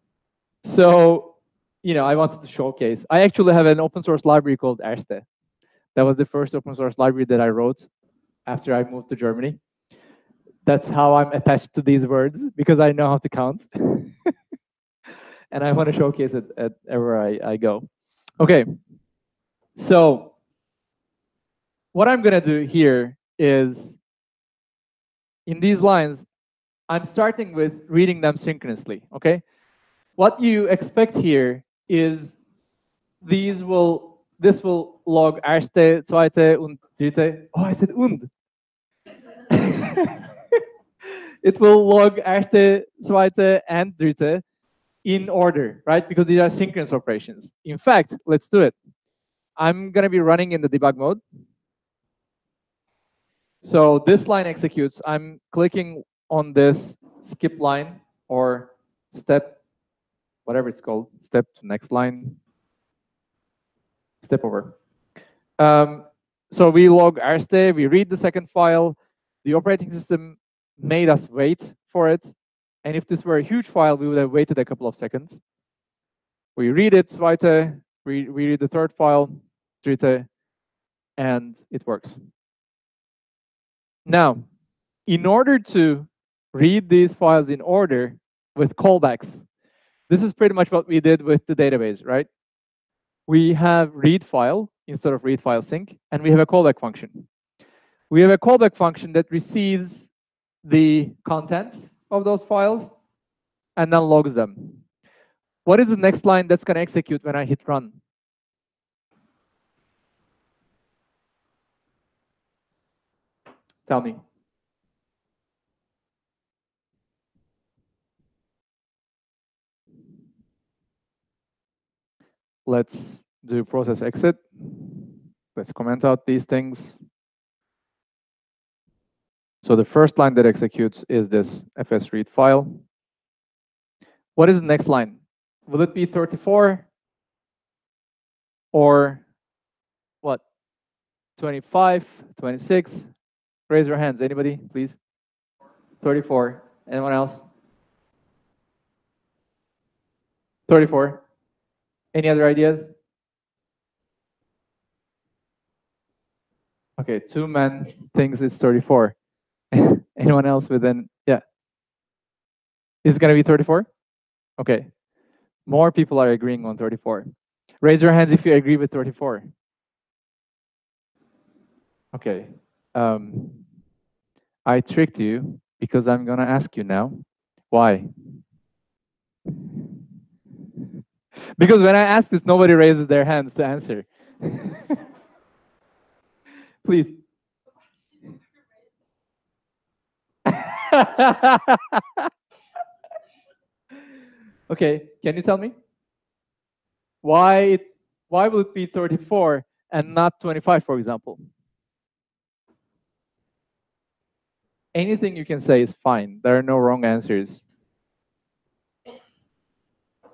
so, you know, I wanted to showcase. I actually have an open source library called Erste. That was the first open source library that I wrote after I moved to Germany. That's how I'm attached to these words because I know how to count. *laughs* and I want to showcase it at I, I go. Okay, so what I'm going to do here is in these lines, I'm starting with reading them synchronously, okay? What you expect here is these will, this will log erste, zweite und dritte. Oh, I said und. *laughs* it will log erste, zweite, and dritte in order, right? Because these are synchronous operations. In fact, let's do it. I'm going to be running in the debug mode. So this line executes. I'm clicking on this skip line or step, whatever it's called, step to next line, step over. Um, so we log erste, we read the second file. The operating system made us wait for it. And if this were a huge file, we would have waited a couple of seconds. We read it, zweite, we, we read the third file, dritte, and it works. Now, in order to read these files in order with callbacks, this is pretty much what we did with the database, right? We have read file instead of read file sync, and we have a callback function. We have a callback function that receives the contents of those files and then logs them. What is the next line that's going to execute when I hit run? Tell me. Let's do process exit. Let's comment out these things. So the first line that executes is this fs read file. What is the next line? Will it be 34 or what? 25, 26? Raise your hands. Anybody, please? 34. Anyone else? 34. Any other ideas? Okay, two men thinks it's 34. *laughs* Anyone else within? Yeah. Is it going to be 34? Okay. More people are agreeing on 34. Raise your hands if you agree with 34. Okay. Um, I tricked you because I'm going to ask you now. Why? Because when I ask this, nobody raises their hands to answer. *laughs* Please. *laughs* okay, can you tell me? Why, why will it be 34 and not 25, for example? Anything you can say is fine. There are no wrong answers.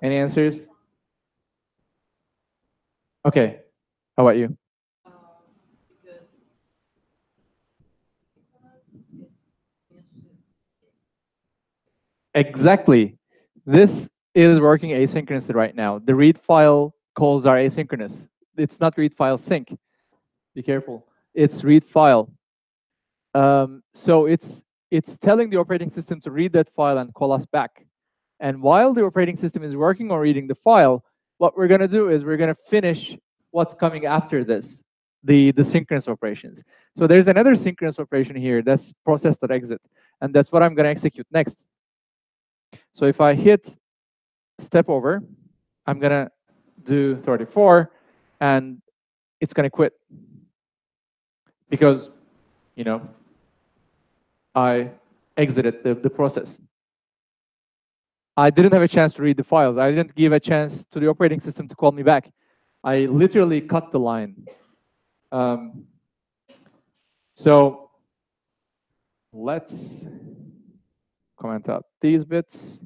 Any answers? Okay. How about you? Exactly. This is working asynchronously right now. The read file calls are asynchronous. It's not read file sync. Be careful. It's read file. Um, so it's it's telling the operating system to read that file and call us back. And while the operating system is working on reading the file, what we're going to do is we're going to finish what's coming after this, the, the synchronous operations. So there's another synchronous operation here that's process.exit. And that's what I'm going to execute next. So if I hit step over, I'm going to do 34, and it's going to quit. Because, you know, I exited the, the process. I didn't have a chance to read the files. I didn't give a chance to the operating system to call me back. I literally cut the line. Um, so let's comment out these bits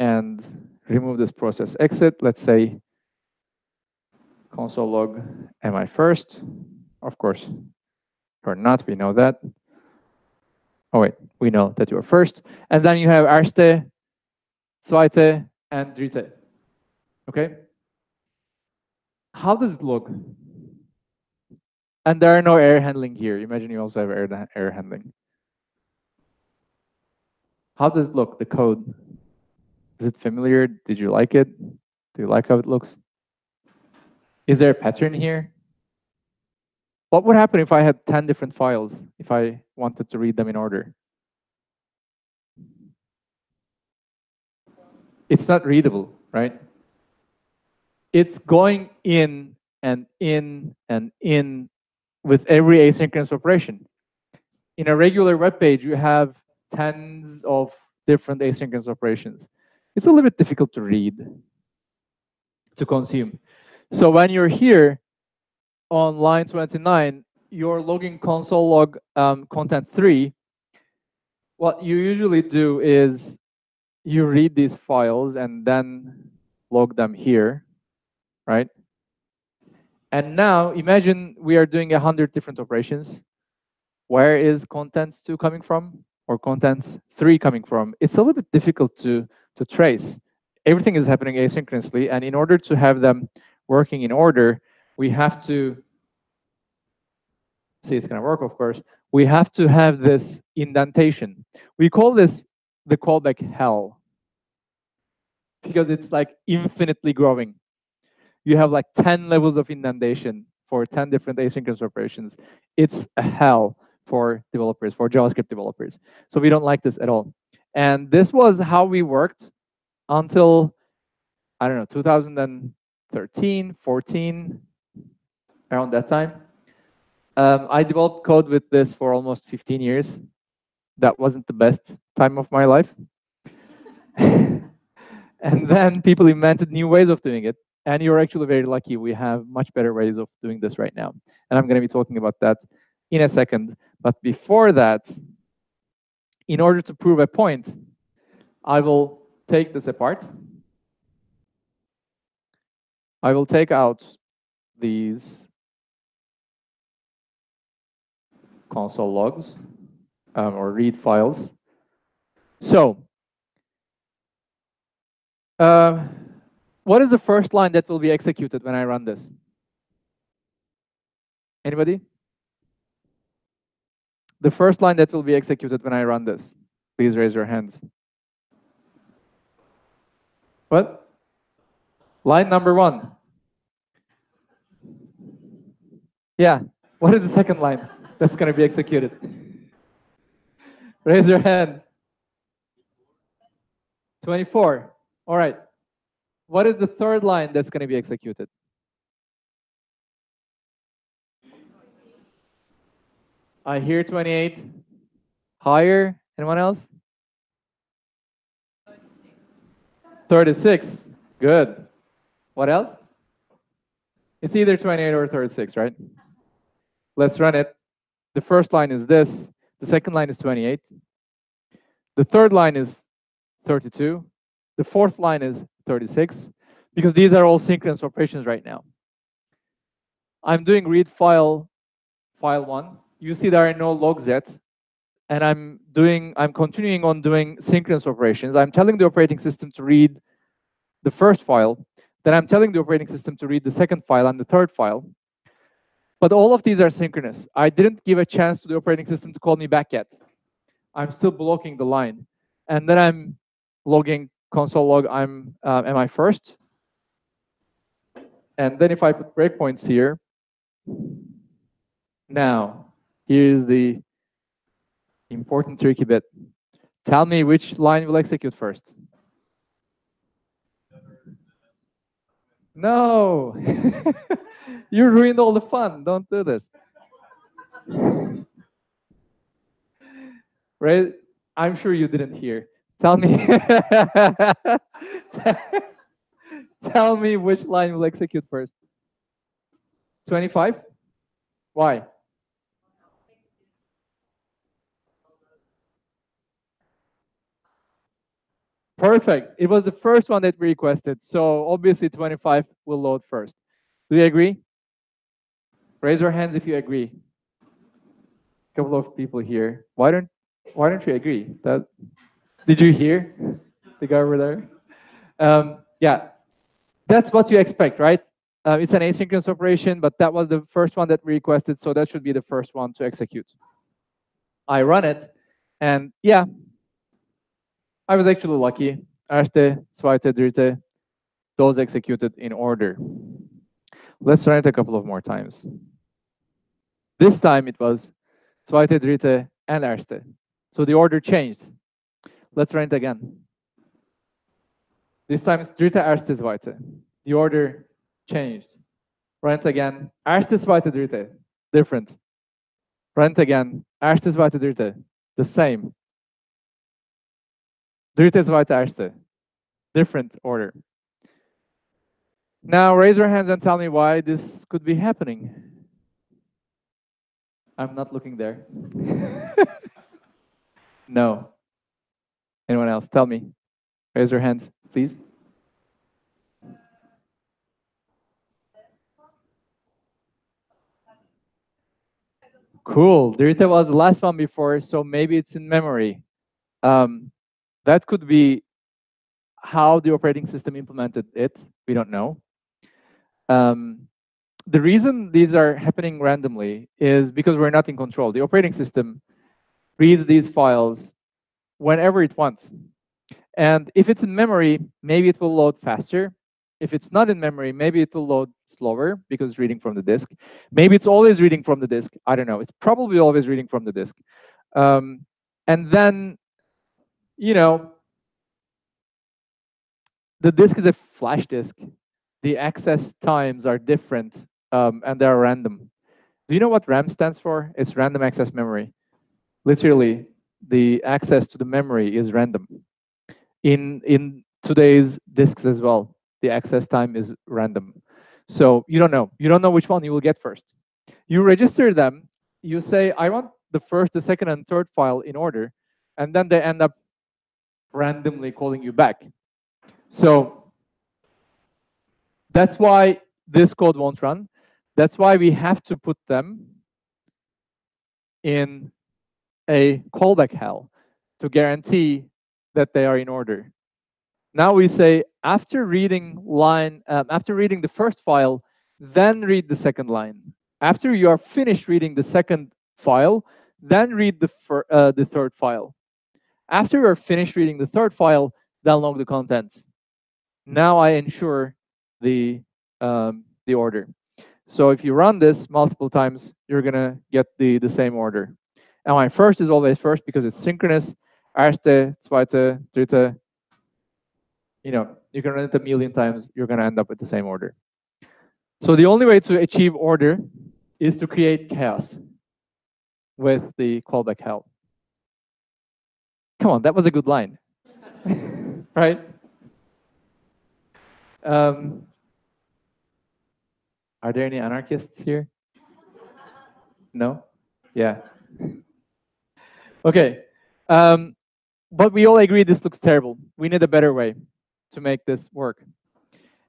and remove this process exit. Let's say console log am I first? Of course, you're not, we know that. Oh wait, we know that you're first. And then you have erste, zweite, and dritte. Okay? How does it look? And there are no error handling here. Imagine you also have error, error handling. How does it look, the code? Is it familiar? Did you like it? Do you like how it looks? Is there a pattern here? What would happen if I had 10 different files, if I wanted to read them in order? It's not readable, right? It's going in and in and in with every asynchronous operation. In a regular web page, you have tens of different asynchronous operations. It's a little bit difficult to read, to consume. So when you're here on line 29, you're logging console log um, content 3. What you usually do is you read these files and then log them here, right? And now imagine we are doing a hundred different operations. Where is contents two coming from or contents three coming from? It's a little bit difficult to, to trace. Everything is happening asynchronously. And in order to have them working in order, we have to see it's going to work, of course. We have to have this indentation. We call this the callback hell because it's like infinitely growing. You have like 10 levels of indentation for 10 different asynchronous operations. It's a hell for developers, for JavaScript developers. So we don't like this at all. And this was how we worked until, I don't know, 2013, 14, around that time. Um, I developed code with this for almost 15 years. That wasn't the best time of my life. *laughs* and then people invented new ways of doing it. And you're actually very lucky. We have much better ways of doing this right now. And I'm going to be talking about that in a second. But before that, in order to prove a point, I will take this apart I will take out these console logs um, or read files. So, uh, what is the first line that will be executed when I run this? Anybody? The first line that will be executed when I run this. Please raise your hands. What? Line number one. Yeah, what is the second line that's going to be executed? Raise your hands. 24. All right. What is the third line that's going to be executed? I hear 28. Higher? Anyone else? 36. Good. What else? It's either 28 or 36, right? Let's run it. The first line is this. The second line is 28. The third line is 32. The fourth line is 36, because these are all synchronous operations right now. I'm doing read file, file one. You see there are no logs yet. And I'm doing, I'm continuing on doing synchronous operations. I'm telling the operating system to read the first file then I'm telling the operating system to read the second file and the third file. But all of these are synchronous. I didn't give a chance to the operating system to call me back yet. I'm still blocking the line. And then I'm logging console log, I'm uh, am I first? And then if I put breakpoints here, now here's the important tricky bit. Tell me which line will execute first. No, *laughs* you ruined all the fun. Don't do this. *laughs* right? I'm sure you didn't hear. Tell me. *laughs* Tell me which line will execute first. 25? Why? Perfect. It was the first one that we requested. So obviously 25 will load first. Do you agree? Raise your hands if you agree. A couple of people here. Why don't why don't you agree? That did you hear the guy over there? Um, yeah, that's what you expect, right? Uh, it's an asynchronous operation, but that was the first one that we requested, so that should be the first one to execute. I run it, and yeah, I was actually lucky. Erste, zweite, dritte, those executed in order. Let's run it a couple of more times. This time it was zweite, dritte, and erste. So the order changed. Let's run it again. This time it's dritte, erste, zweite. The order changed. Run it again. Erste, zweite, dritte. Different. Run it again. Erste, zweite, dritte. The same. Dritte, zweite, erste. Different order. Now raise your hands and tell me why this could be happening. I'm not looking there. *laughs* no. Anyone else? Tell me. Raise your hands, please. Cool. Dritte was the last one before, so maybe it's in memory. Um, that could be how the operating system implemented it. We don't know. Um, the reason these are happening randomly is because we're not in control. The operating system reads these files whenever it wants. And if it's in memory, maybe it will load faster. If it's not in memory, maybe it will load slower because it's reading from the disk. Maybe it's always reading from the disk. I don't know. It's probably always reading from the disk. Um, and then, you know, the disk is a flash disk. The access times are different um, and they're random. Do you know what RAM stands for? It's random access memory. Literally, the access to the memory is random. In, in today's disks as well, the access time is random. So you don't know. You don't know which one you will get first. You register them. You say, I want the first, the second, and third file in order. And then they end up randomly calling you back. So that's why this code won't run. That's why we have to put them in a callback hell to guarantee that they are in order. Now we say after reading line, um, after reading the first file, then read the second line. After you are finished reading the second file, then read the, uh, the third file. After you're finished reading the third file, download the contents. Now I ensure the, um, the order. So if you run this multiple times, you're gonna get the, the same order. And my first is always first because it's synchronous. Erste, zweite, dritte, you know, you can run it a million times, you're going to end up with the same order. So the only way to achieve order is to create chaos with the callback hell. Come on, that was a good line, *laughs* right? Um, are there any anarchists here? No? Yeah. okay. Um, but we all agree this looks terrible. We need a better way to make this work.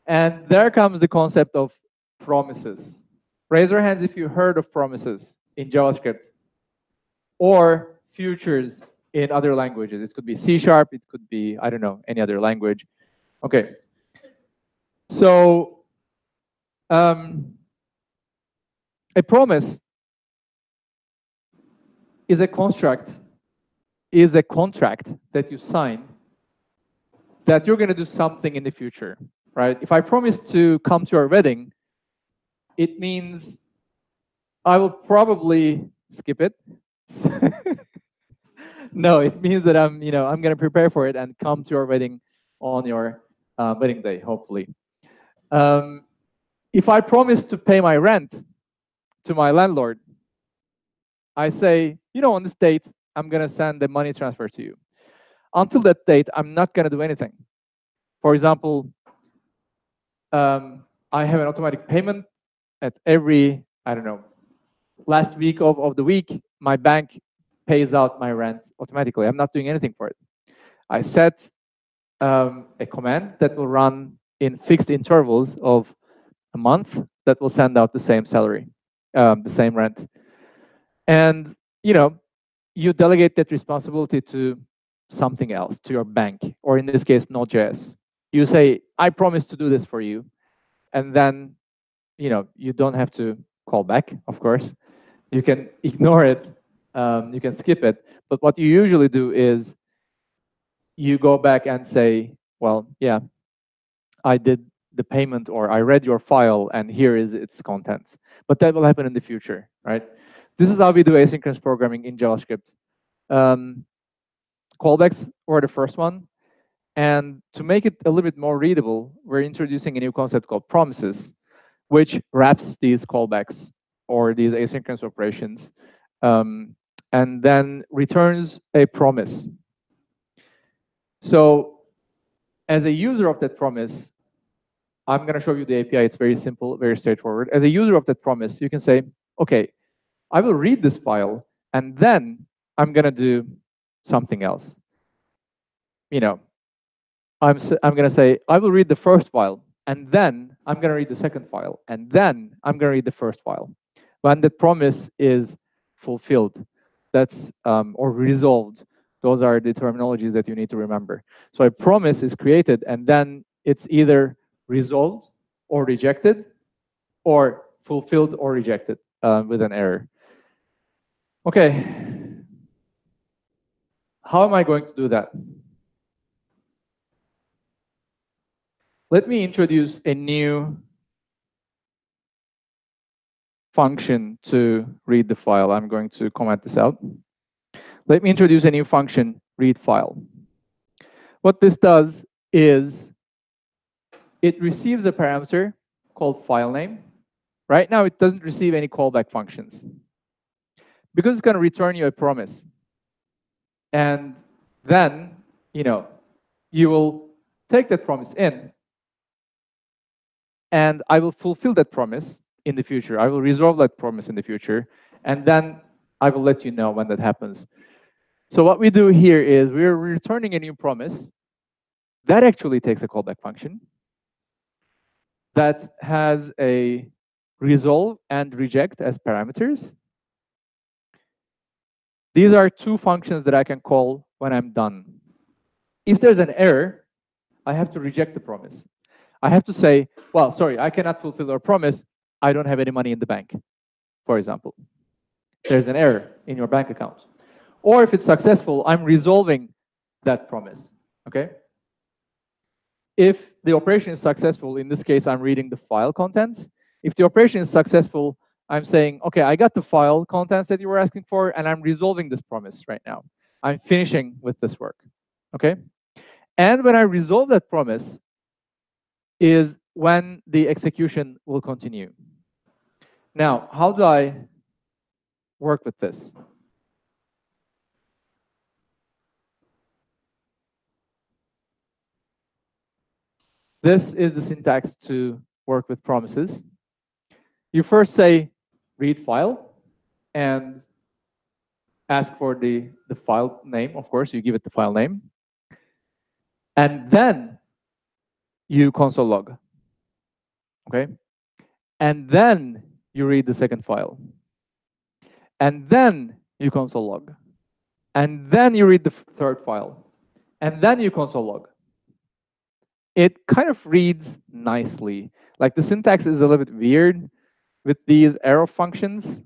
And there comes the concept of promises. Raise your hands if you heard of promises in JavaScript or futures in other languages. It could be C Sharp, it could be, I don't know, any other language. Okay. So um, a promise is a construct, is a contract that you sign that you're going to do something in the future, right? If I promise to come to your wedding, it means I will probably skip it. *laughs* *laughs* no, it means that I'm, you know, I'm going to prepare for it and come to your wedding on your uh, wedding day, hopefully. Um, if I promise to pay my rent to my landlord, I say, you know, on this date, I'm going to send the money transfer to you. until that date, I'm not going to do anything. For example, um, I have an automatic payment at every, I don't know, last week of, of the week, my bank pays out my rent automatically. I'm not doing anything for it. I set um, a command that will run in fixed intervals of a month that will send out the same salary, um, the same rent. And, you know, you delegate that responsibility to something else, to your bank, or in this case, Node.js. You say, I promise to do this for you. And then, you know, you don't have to call back, of course. You can *laughs* ignore it, um, you can skip it. But what you usually do is you go back and say, well, yeah, I did the payment or I read your file and here is its contents. But that will happen in the future, right? This is how we do asynchronous programming in JavaScript. Um, callbacks were the first one. And to make it a little bit more readable, we're introducing a new concept called promises, which wraps these callbacks or these asynchronous operations um, and then returns a promise. So as a user of that promise, I'm going to show you the API. It's very simple, very straightforward. As a user of that promise, you can say, OK, I will read this file, and then I'm going to do something else. You know, I'm, I'm going to say, I will read the first file, and then I'm going to read the second file, and then I'm going to read the first file. When the promise is fulfilled, that's um, or resolved, those are the terminologies that you need to remember. So a promise is created, and then it's either resolved or rejected, or fulfilled or rejected uh, with an error. Okay. How am I going to do that? Let me introduce a new function to read the file. I'm going to comment this out. Let me introduce a new function, read file. What this does is it receives a parameter called file name. Right now, it doesn't receive any callback functions because it's going to return you a promise. And then, you know, you will take that promise in and I will fulfill that promise in the future. I will resolve that promise in the future, and then I will let you know when that happens. So what we do here is we're returning a new promise. That actually takes a callback function that has a resolve and reject as parameters. These are two functions that I can call when I'm done. If there's an error, I have to reject the promise. I have to say, well, sorry, I cannot fulfill our promise. I don't have any money in the bank, for example. There's an error in your bank account. Or if it's successful, I'm resolving that promise, okay? If the operation is successful, in this case, I'm reading the file contents. If the operation is successful, I'm saying, okay, I got the file contents that you were asking for, and I'm resolving this promise right now. I'm finishing with this work, okay? And when I resolve that promise, is when the execution will continue. Now, how do I work with this? This is the syntax to work with promises. You first say read file and ask for the, the file name, of course, you give it the file name. And then you console log. Okay? And then you read the second file. And then you console log. And then you read the third file. And then you console log. It kind of reads nicely. Like the syntax is a little bit weird with these arrow functions.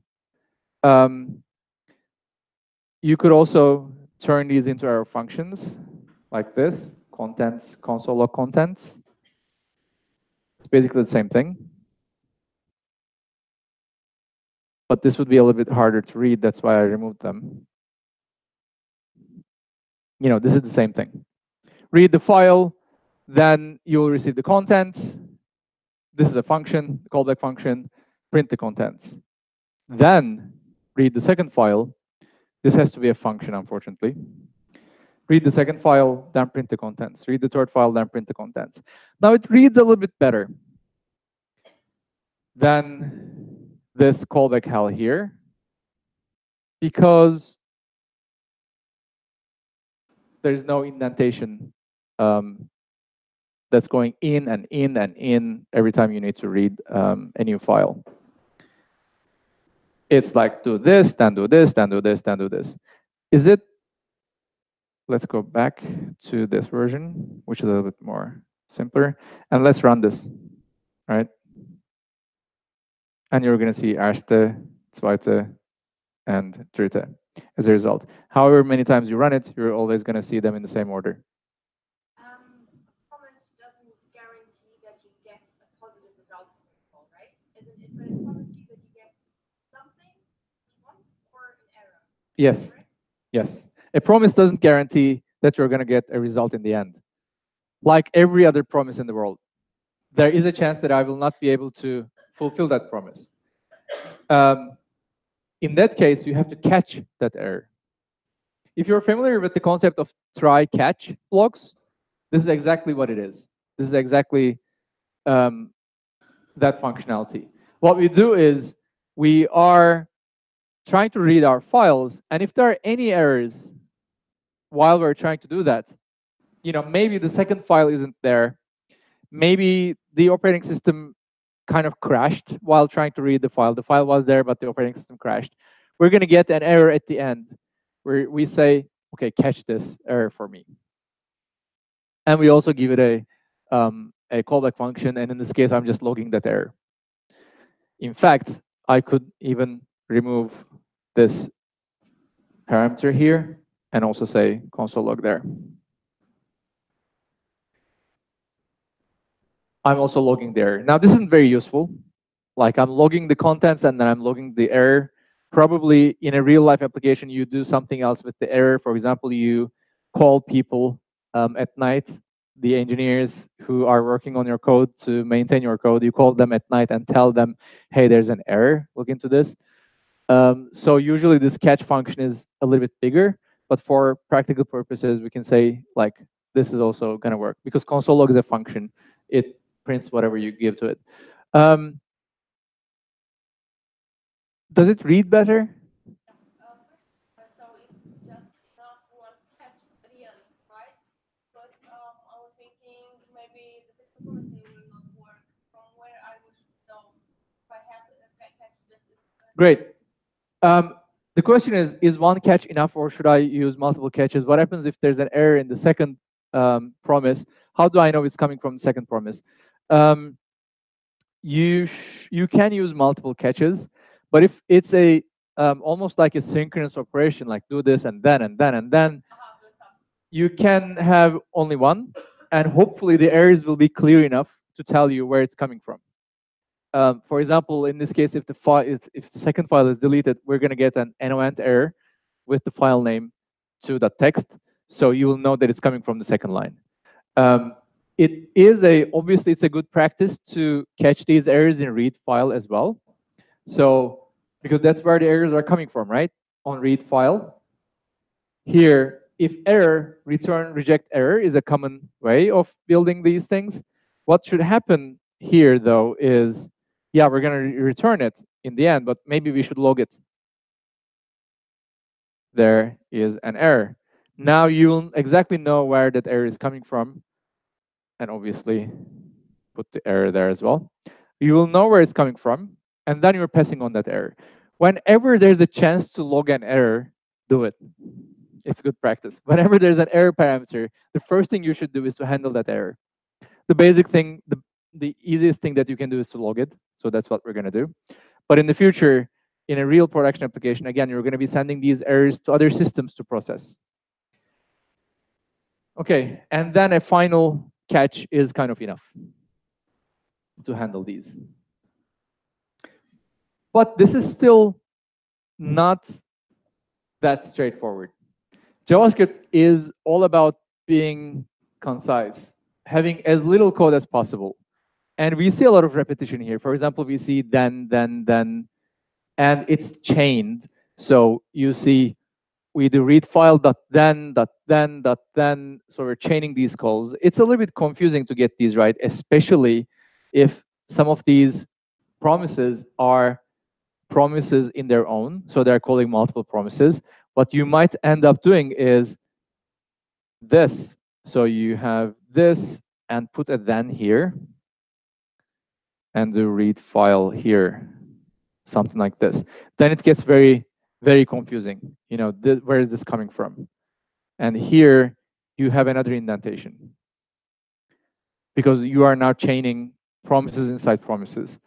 Um, you could also turn these into arrow functions like this, contents, console log contents. It's basically the same thing. But this would be a little bit harder to read. That's why I removed them. You know, this is the same thing. Read the file, then you will receive the contents. This is a function, callback function, print the contents. Then read the second file. This has to be a function, unfortunately. read the second file, then print the contents. Read the third file, then print the contents. Now it reads a little bit better than this callback hell here because there's no indentation um, that's going in and in and in every time you need to read um, a new file. It's like do this, then do this, then do this, then do this. Is it let's go back to this version, which is a little bit more simpler. And let's run this, right? And you're going to see erste, zweite, and dritte as a result. However many times you run it, you're always going to see them in the same order. Um, promise doesn't guarantee that you get a positive result from your call, right? Isn't it? But it promises you that you get something you want or an error. Yes, yes. A promise doesn't guarantee that you're going to get a result in the end. Like every other promise in the world, there is a chance that I will not be able to fulfill that promise. Um, in that case, you have to catch that error. If you're familiar with the concept of try-catch blocks, this is exactly what it is. This is exactly um, that functionality. What we do is we are trying to read our files, and if there are any errors while we're trying to do that, you know, maybe the second file isn't there. Maybe the operating system kind of crashed while trying to read the file. The file was there, but the operating system crashed. We're going to get an error at the end where we say, okay, catch this error for me. And we also give it a, um, a callback function. And in this case, I'm just logging that error. In fact, I could even remove this parameter here and also say console log there. I'm also logging there. Now, this isn't very useful. Like I'm logging the contents and then I'm logging the error. Probably in a real life application, you do something else with the error. For example, you call people um, at night, the engineers who are working on your code to maintain your code, you call them at night and tell them, hey, there's an error, look into this. Um, so usually this catch function is a little bit bigger. But for practical purposes, we can say like this is also going to work because console log is a function. It prints whatever you give to it. Um, does it read better? Great. Um, the question is, is one catch enough or should I use multiple catches? What happens if there's an error in the second um, promise? How do I know it's coming from the second promise? Um, you, you can use multiple catches, but if it's a um, almost like a synchronous operation, like do this and then and then and then, you can have only one, and hopefully the errors will be clear enough to tell you where it's coming from. Um, for example, in this case, if the file if, if the second file is deleted, we're going to get an ENOENT error with the file name to the text, so you will know that it's coming from the second line. Um, it is a obviously it's a good practice to catch these errors in read file as well. So because that's where the errors are coming from, right? On read file. Here, if error, return reject error is a common way of building these things. What should happen here though is, yeah, we're gonna re- return it in the end, but maybe we should log it. There is an error. Now you will exactly know where that error is coming from. And obviously put the error there as well. You will know where it's coming from, and then you're passing on that error. Whenever there's a chance to log an error, do it. It's good practice. *laughs* Whenever there's an error parameter, the first thing you should do is to handle that error. The basic thing, the, the easiest thing that you can do is to log it. So that's what we're going to do. But in the future, in a real production application, again, you're going to be sending these errors to other systems to process. Okay, and then a final catch is kind of enough to handle these. But this is still not that straightforward. JavaScript is all about being concise, having as little code as possible. And we see a lot of repetition here. For example, we see then, then, then, and it's chained. So you see we do read file dot then dot then dot then. So we're chaining these calls. It's a little bit confusing to get these right, especially if some of these promises are promises in their own. So they're calling multiple promises. What you might end up doing is this. So you have this and put a then here and the read file here, something like this. Then it gets very, very confusing. You know, where is this coming from? And here you have another indentation because you are now chaining promises inside promises.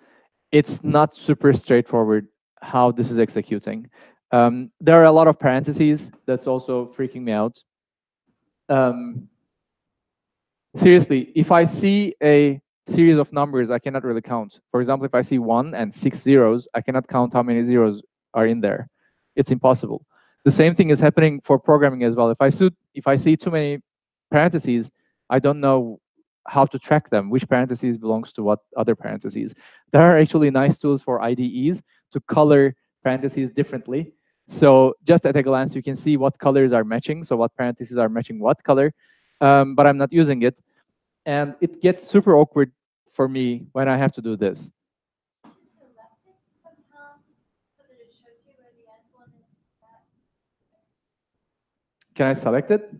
It's not super straightforward how this is executing. Um, there are a lot of parentheses. That's also freaking me out. Um, seriously, if I see a series of numbers I cannot really count. For example, if I see one and six zeros, I cannot count how many zeros are in there. It's impossible. The same thing is happening for programming as well. If I, suit, if I see too many parentheses, I don't know how to track them, which parentheses belongs to what other parentheses. There are actually nice tools for IDEs to color parentheses differently. So just at a glance, you can see what colors are matching, so what parentheses are matching what color, um, but I'm not using it. And it gets super awkward for me when I have to do this. Can I select it?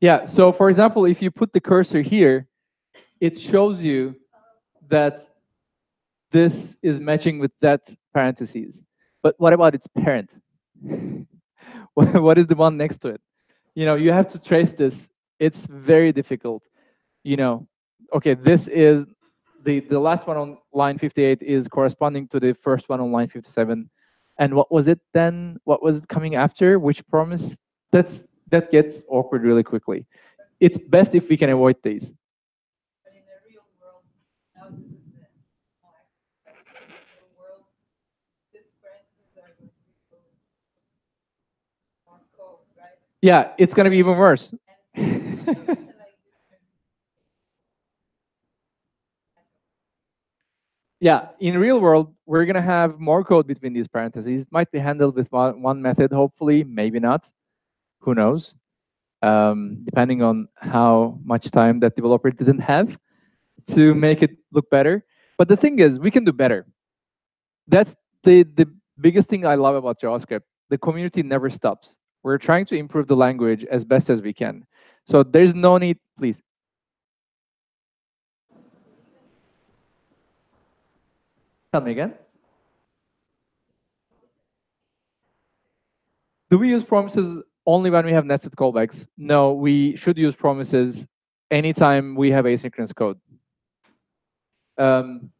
Yeah, so for example, if you put the cursor here, it shows you that this is matching with that parentheses. But what about its parent? *laughs* what is the one next to it? You know, you have to trace this. It's very difficult. You know, okay, this is the, the last one on line 58 is corresponding to the first one on line 57. And what was it then? What was it coming after? Which promise? That's that gets awkward really quickly. It's best if we can avoid these. Yeah, it's going to be even worse. Yeah, in real world, we're going to have more code between these parentheses. It might be handled with one method, hopefully, maybe not. Who knows? Um, depending on how much time that developer didn't have to make it look better. But the thing is, we can do better. That's the, the biggest thing I love about JavaScript. The community never stops. We're trying to improve the language as best as we can. So there's no need, please. Tell me again. Do we use promises only when we have nested callbacks? No, we should use promises anytime we have asynchronous code. Um,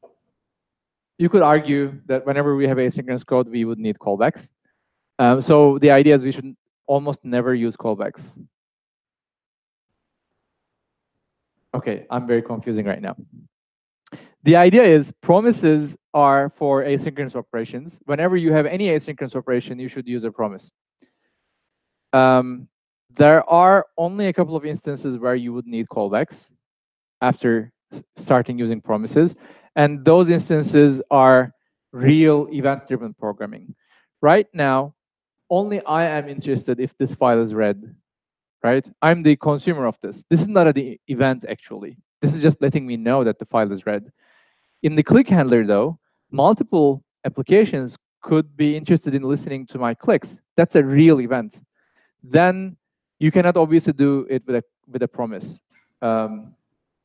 you could argue that whenever we have asynchronous code, we would need callbacks. Um, so the idea is we should almost never use callbacks. Okay, I'm very confusing right now. The idea is promises are for asynchronous operations. Whenever you have any asynchronous operation, you should use a promise. Um, there are only a couple of instances where you would need callbacks after starting using promises. And those instances are real event-driven programming. Right now, only I am interested if this file is read, right? I'm the consumer of this. This is not an event, actually. This is just letting me know that the file is read. In the click handler, though, multiple applications could be interested in listening to my clicks. That's a real event. Then you cannot obviously do it with a, with a promise um,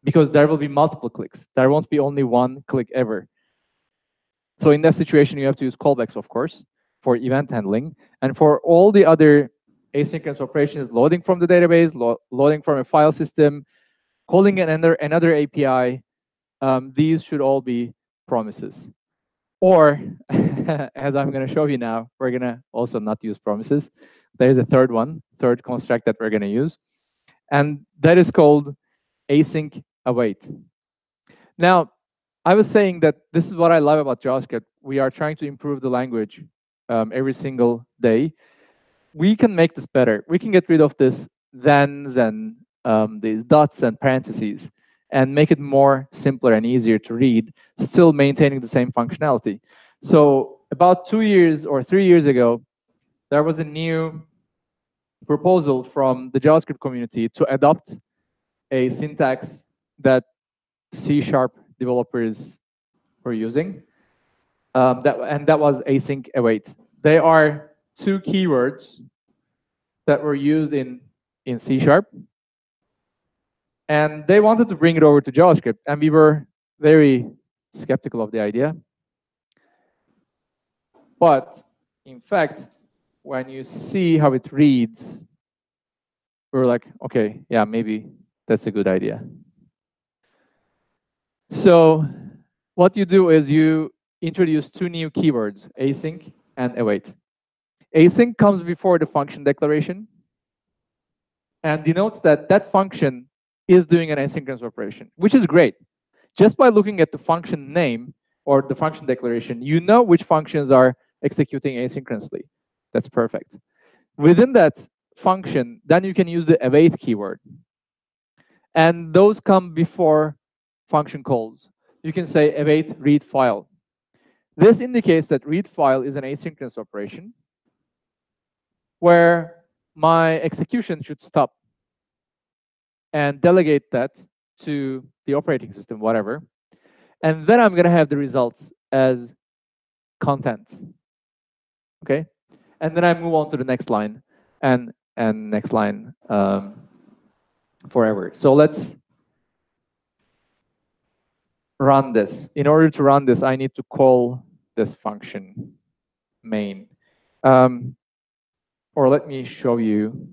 because there will be multiple clicks. There won't be only one click ever. So in that situation, you have to use callbacks, of course for event handling. And for all the other asynchronous operations, loading from the database, lo loading from a file system, calling another, another API, um, these should all be promises. Or, *laughs* as I'm going to show you now, we're going to also not use promises. There's a third one, third construct that we're going to use. And that is called async await. Now, I was saying that this is what I love about JavaScript. We are trying to improve the language um, every single day. We can make this better. We can get rid of this thens and um, these dots and parentheses. And make it more simpler and easier to read, still maintaining the same functionality. So about two years or three years ago, there was a new proposal from the JavaScript community to adopt a syntax that C sharp developers were using. Um, that, and that was async await. They are two keywords that were used in, in C sharp. And they wanted to bring it over to JavaScript. And we were very skeptical of the idea. But in fact, when you see how it reads, we're like, okay, yeah, maybe that's a good idea. So what you do is you introduce two new keywords, async and await. Async comes before the function declaration and denotes that that function is doing an asynchronous operation, which is great. Just by looking at the function name or the function declaration, you know which functions are executing asynchronously. That's perfect. Within that function, then you can use the await keyword. And those come before function calls. You can say await read file. This indicates that read file is an asynchronous operation where my execution should stop and delegate that to the operating system, whatever. And then I'm going to have the results as content. Okay? And then I move on to the next line and and next line um, forever. So let's run this. In order to run this, I need to call this function main. Um, or let me show you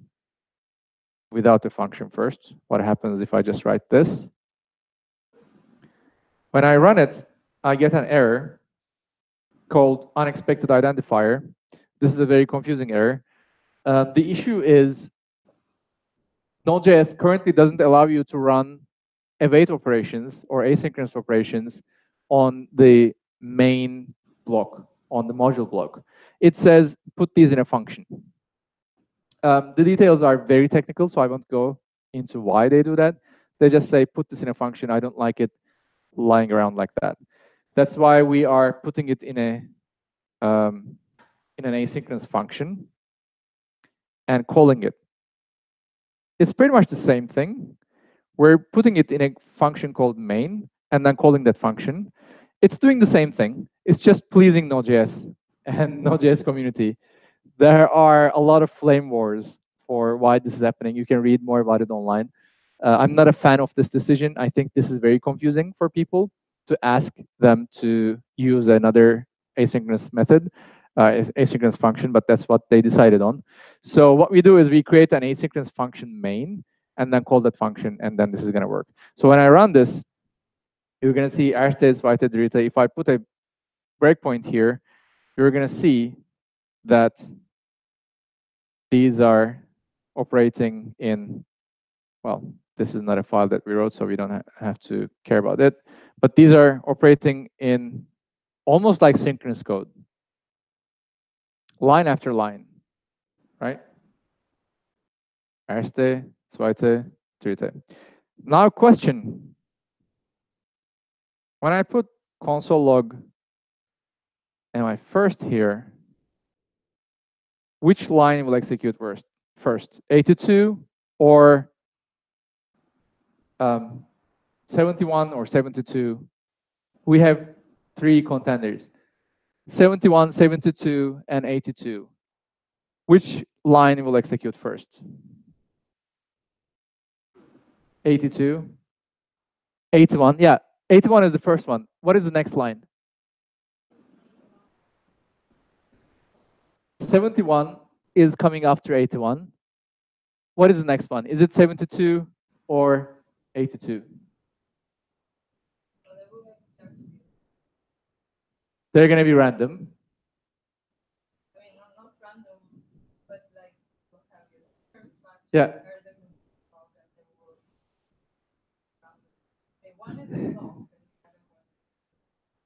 without the function first. What happens if I just write this? When I run it, I get an error called unexpected identifier. This is a very confusing error. Uh, the issue is Node.js currently doesn't allow you to run await operations or asynchronous operations on the main block, on the module block. It says put these in a function. Um, the details are very technical, so I won't go into why they do that. They just say put this in a function. I don't like it lying around like that. That's why we are putting it in a um, in an asynchronous function and calling it. It's pretty much the same thing. We're putting it in a function called main and then calling that function. It's doing the same thing. It's just pleasing Node.js *laughs* and Node.js community. There are a lot of flame wars for why this is happening. You can read more about it online. Uh, I'm not a fan of this decision. I think this is very confusing for people to ask them to use another asynchronous method uh, asynchronous function, but that's what they decided on. So what we do is we create an asynchronous function main and then call that function, and then this is going to work. So when I run this, you're going to see erste, zweite, dritte. If I put a breakpoint here, you're going to see that these are operating in, well, this is not a file that we wrote, so we don't ha have to care about it. But these are operating in almost like synchronous code line after line, right? Erste, zweite, dritte. Now question. When I put console log and my first here, which line will execute first? First, 82 or um, 71 or 72? We have three contenders. 71, 72, and 82. Which line will execute first? 82. 81, yeah, 81 is the first one. What is the next line? 71 is coming after 81. What is the next one? Is it 72 or 82? They're going to be random. Yeah.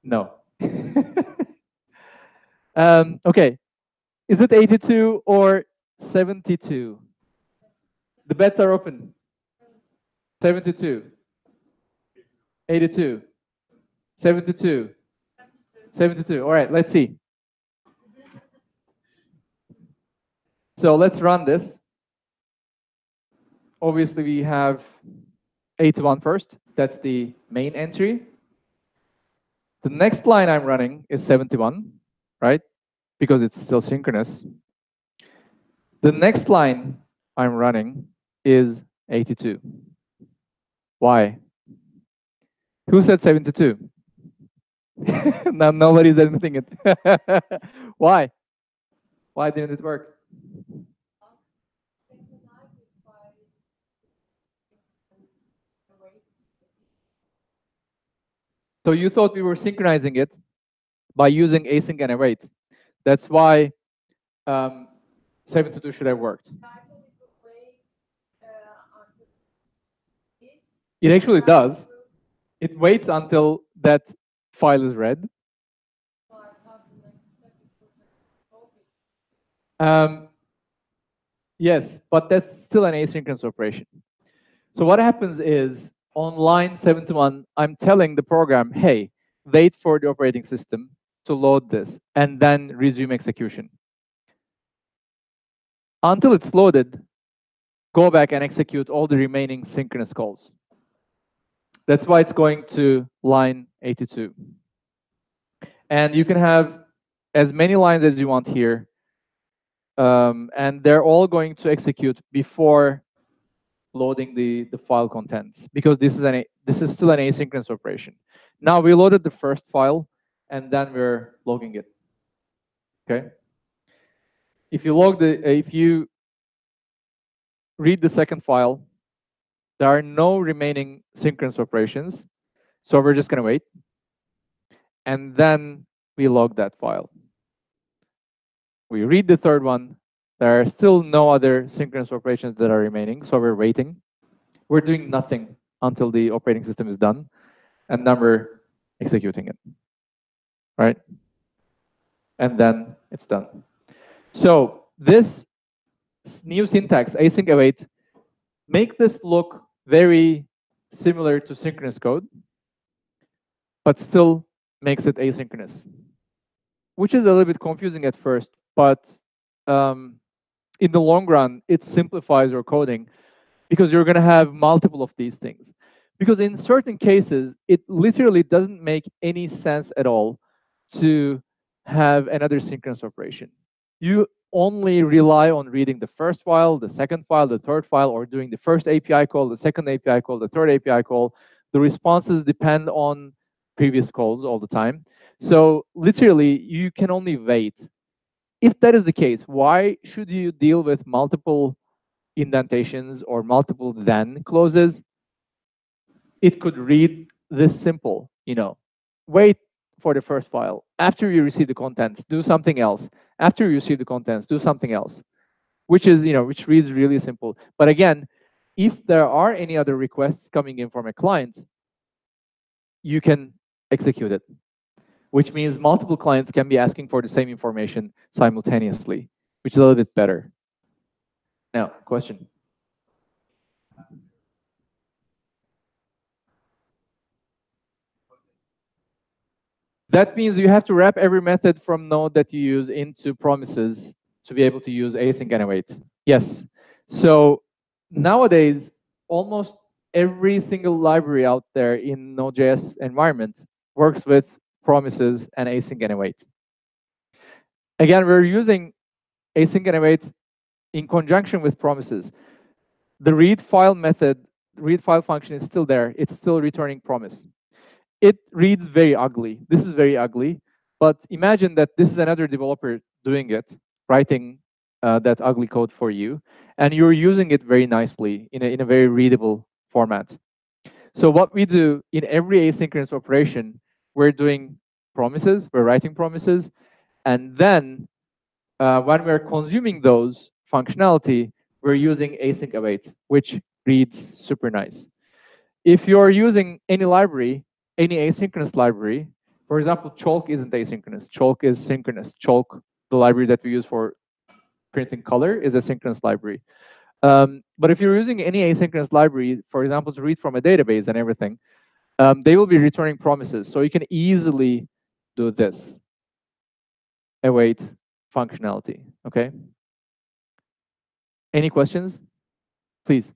No. *laughs* um, okay. Is it 82 or 72? The bets are open. 72. 82, 72, 72. All right, let's see. So let's run this. Obviously, we have 81 first. That's the main entry. The next line I'm running is 71, right? Because it's still synchronous. The next line I'm running is 82. Why? Who said 72? *laughs* now nobody's admitting it. *laughs* Why? Why didn't it work? So you thought we were synchronizing it by using async and await. That's why um, 72 should have worked. It actually does. It waits until that file is read. Um, yes, but that's still an asynchronous operation. So what happens is on line 71, I'm telling the program, hey, wait for the operating system to load this and then resume execution. Until it's loaded, go back and execute all the remaining synchronous calls. That's why it's going to line 82. And you can have as many lines as you want here. Um, and they're all going to execute before loading the, the file contents because this is an this is still an asynchronous operation. Now we loaded the first file and then we're logging it. Okay. If you log the uh, if you read the second file, there are no remaining synchronous operations. So we're just gonna wait. And then we log that file. We read the third one, there are still no other synchronous operations that are remaining, so we're waiting. We're doing nothing until the operating system is done, and then we're executing it, right? And then it's done. So this new syntax, async await, make this look very similar to synchronous code, but still makes it asynchronous, which is a little bit confusing at first, but um, in the long run, it simplifies your coding because you're going to have multiple of these things. Because in certain cases, it literally doesn't make any sense at all to have another synchronous operation. You only rely on reading the first file, the second file, the third file, or doing the first API call, the second API call, the third API call. The responses depend on previous calls all the time. So literally, you can only wait if that is the case, why should you deal with multiple indentations or multiple then clauses? It could read this simple, you know, wait for the first file. After you receive the contents, do something else. After you receive the contents, do something else, which is, you know, which reads really simple. But again, if there are any other requests coming in from a client, you can execute it which means multiple clients can be asking for the same information simultaneously, which is a little bit better. Now, question. That means you have to wrap every method from node that you use into promises to be able to use async and await. Yes. So nowadays, almost every single library out there in Node.js environment works with promises and async and await. Again, we're using async and await in conjunction with promises. The read file method, read file function is still there. It's still returning promise. It reads very ugly. This is very ugly. But imagine that this is another developer doing it, writing uh, that ugly code for you, and you're using it very nicely in a, in a very readable format. So what we do in every asynchronous operation we're doing promises, we're writing promises, and then uh, when we're consuming those functionality, we're using async await, which reads super nice. If you're using any library, any asynchronous library, for example, Chalk isn't asynchronous. Chalk is synchronous. Chalk, the library that we use for printing color, is a synchronous library. Um, but if you're using any asynchronous library, for example, to read from a database and everything, um, they will be returning promises. So you can easily do this await functionality. Okay. Any questions? Please.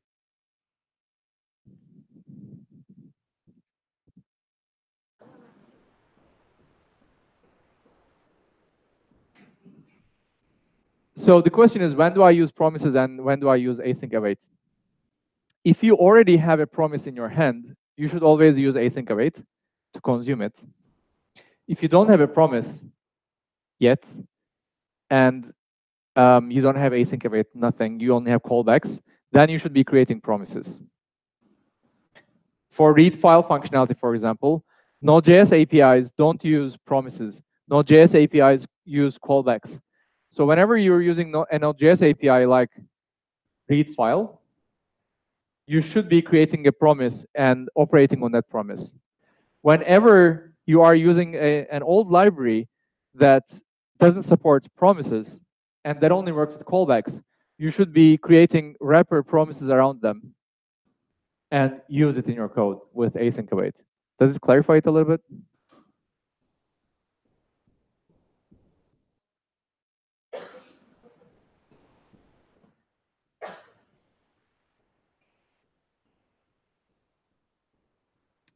So the question is, when do I use promises and when do I use async await? If you already have a promise in your hand, you should always use async await to consume it. If you don't have a promise yet, and um, you don't have async await, nothing, you only have callbacks, then you should be creating promises. For read file functionality, for example, Node.js APIs don't use promises. Node.js APIs use callbacks. So whenever you're using a Node.js API like read file, you should be creating a promise and operating on that promise. Whenever you are using a, an old library that doesn't support promises and that only works with callbacks, you should be creating wrapper promises around them and use it in your code with async await. Does it clarify it a little bit?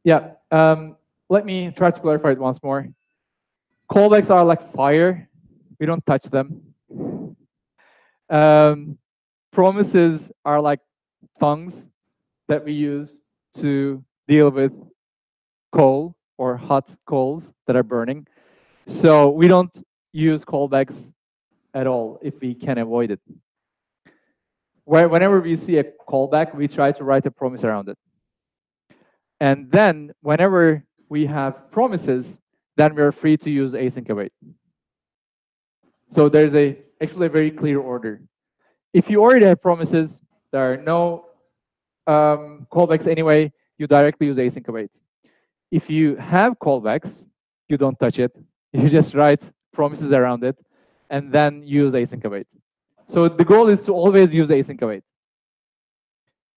Yeah, um, let me try to clarify it once more. Callbacks are like fire. We don't touch them. Um, promises are like tongues that we use to deal with coal or hot coals that are burning. So we don't use callbacks at all if we can avoid it. Whenever we see a callback, we try to write a promise around it. And then whenever we have promises, then we're free to use async await. So there's a actually a very clear order. If you already have promises, there are no um, callbacks anyway, you directly use async await. If you have callbacks, you don't touch it. *laughs* You just write promises around it and then use async await. So the goal is to always use async await.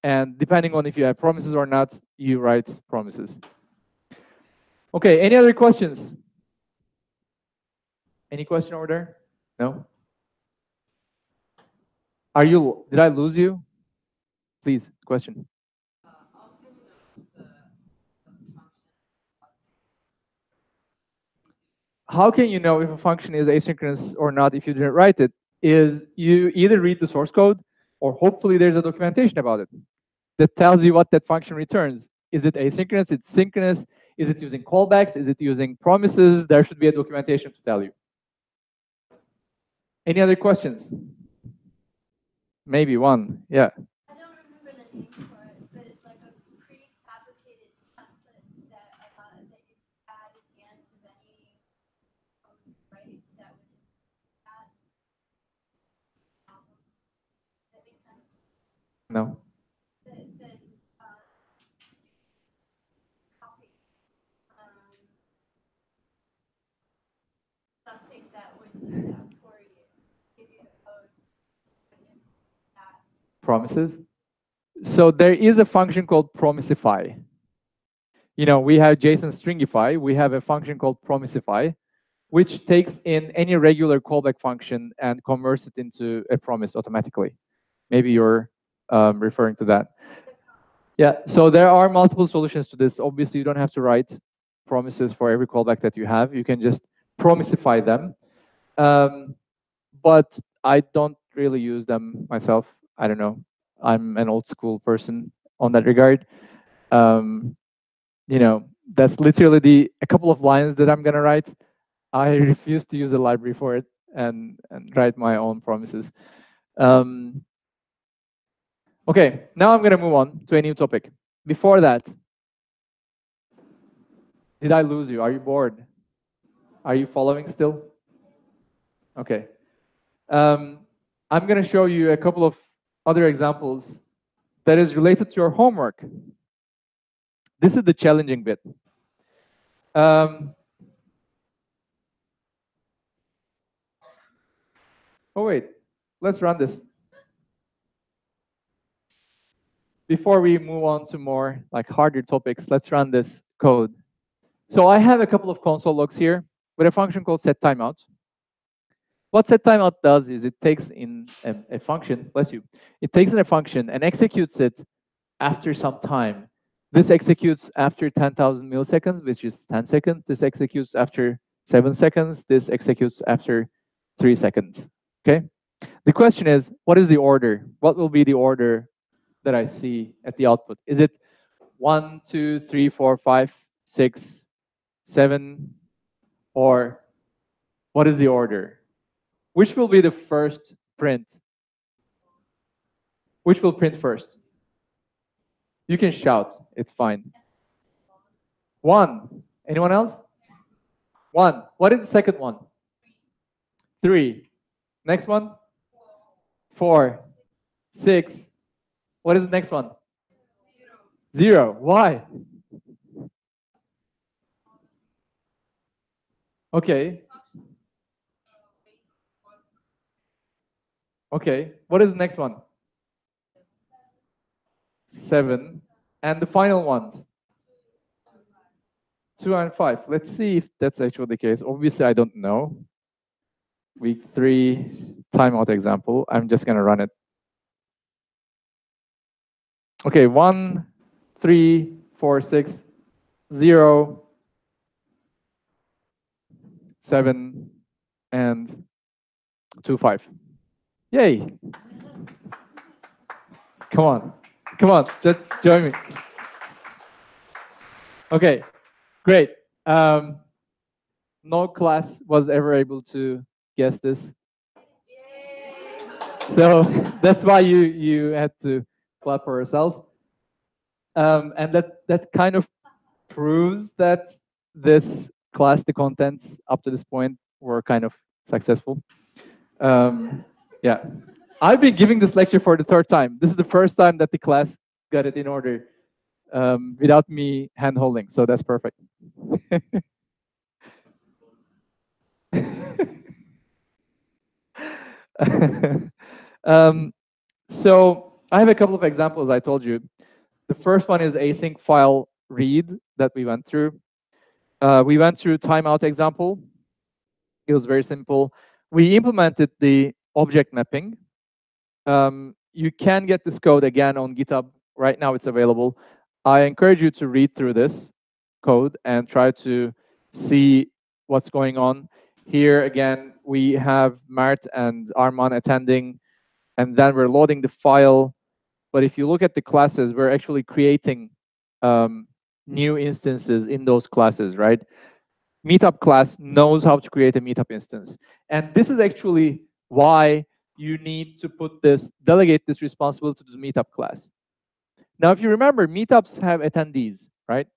And depending on if you have promises or not, you write promises. Okay, any other questions? Any question over there? No? Are you, did I lose you? Please, question. How can you know if a function is asynchronous or not if you didn't write it? Is you either read the source code or hopefully there's a documentation about it that tells you what that function returns. Is it asynchronous? It's synchronous? Is it using callbacks? Is it using promises? There should be a documentation to tell you. Any other questions? Maybe one. Yeah. I don't remember the name for it, but it's like a prefabricated template that that you add at the end of any right that would add. That makes sense. No. Promises. So there is a function called promisify. You know, we have JSON stringify. We have a function called promisify, which takes in any regular callback function and converts it into a promise automatically. Maybe you're um, referring to that. Yeah, so there are multiple solutions to this. Obviously, you don't have to write promises for every callback that you have. You can just promisify them. Um, but I don't really use them myself. I don't know. I'm an old school person on that regard. Um, you know, that's literally the a couple of lines that I'm gonna write. I refuse to use a library for it and and write my own promises. Um, okay, now I'm gonna move on to a new topic. Before that, did I lose you? Are you bored? Are you following still? Okay. Um, I'm going to show you a couple of other examples that is related to your homework. This is the challenging bit. Um, oh, wait. Let's run this. before we move on to more like harder topics, let's run this code. So I have a couple of console logs here with a function called set timeout. What set timeout does is it takes in a, a function, bless you, it takes in a function and executes it after some time. This executes after 10,000 milliseconds, which is 10 seconds. This executes after seven seconds. This executes after three seconds, okay? The question is, what is the order? What will be the order that I see at the output? Is it one, two, three, four, five, six, seven, or what is the order? Which will be the first print? Which will print first? You can shout, it's fine. One. Anyone else? One. What is the second one? Three. Next one? Four. Six. What is the next one? Zero. Why? Okay. Okay. What is the next one? Seven. And the final ones? Two and five. Let's see if that's actually the case. Obviously, I don't know. Week three timeout example. I'm just going to run it. Okay, one, three, four, six, zero, seven, and two, five. Yay! Come on, come on, just join me. Okay, great. Um, no class was ever able to guess this. So *laughs* that's why you you had to clap for yourselves. Um, and that that kind of proves that this class, the contents up to this point were kind of successful. Um, yeah, I've been giving this lecture for the third time. This is the first time that the class got it in order um, without me hand holding, so that's perfect. *laughs* um, so I have a couple of examples I told you. The first one is async file read that we went through. Uh, we went through timeout example. It was very simple. We implemented the object mapping. Um, you can get this code again on GitHub. Right now it's available. I encourage you to read through this code and try to see what's going on. Here again, we have Mert and Arman attending, and then we're loading the file. But if you look at the classes, we're actually creating um, new instances in those classes, right? Meetup class knows how to create a Meetup instance. And this is actually why you need to put this, delegate this responsibility to the Meetup class. Now, if you remember, Meetups have attendees, right?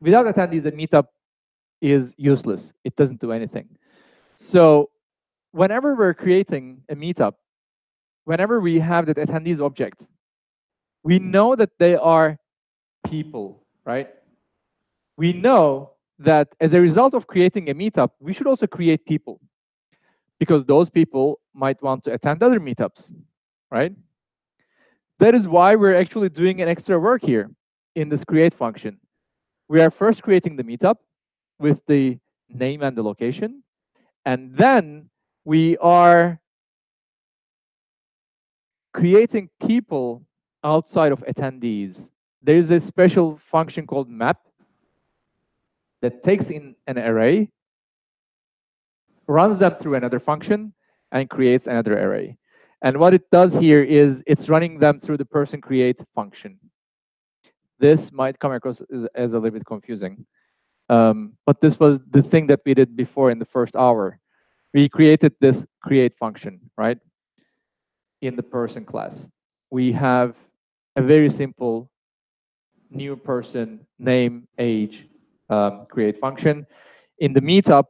Without attendees, a Meetup is useless. It doesn't do anything. So whenever we're creating a Meetup, whenever we have that attendees object, we know that they are people, right? We know that as a result of creating a meetup, we should also create people because those people might want to attend other meetups, right? That is why we're actually doing an extra work here in this create function. We are first creating the meetup with the name and the location, and then we are creating people outside of attendees. There is a special function called map that takes in an array, runs them through another function, and creates another array. And what it does here is it's running them through the person create function. This might come across as, as a little bit confusing. Um, but this was the thing that we did before in the first hour. We created this create function, right? In the person class. We have a very simple new person, name, age, um, create function. In the meetup,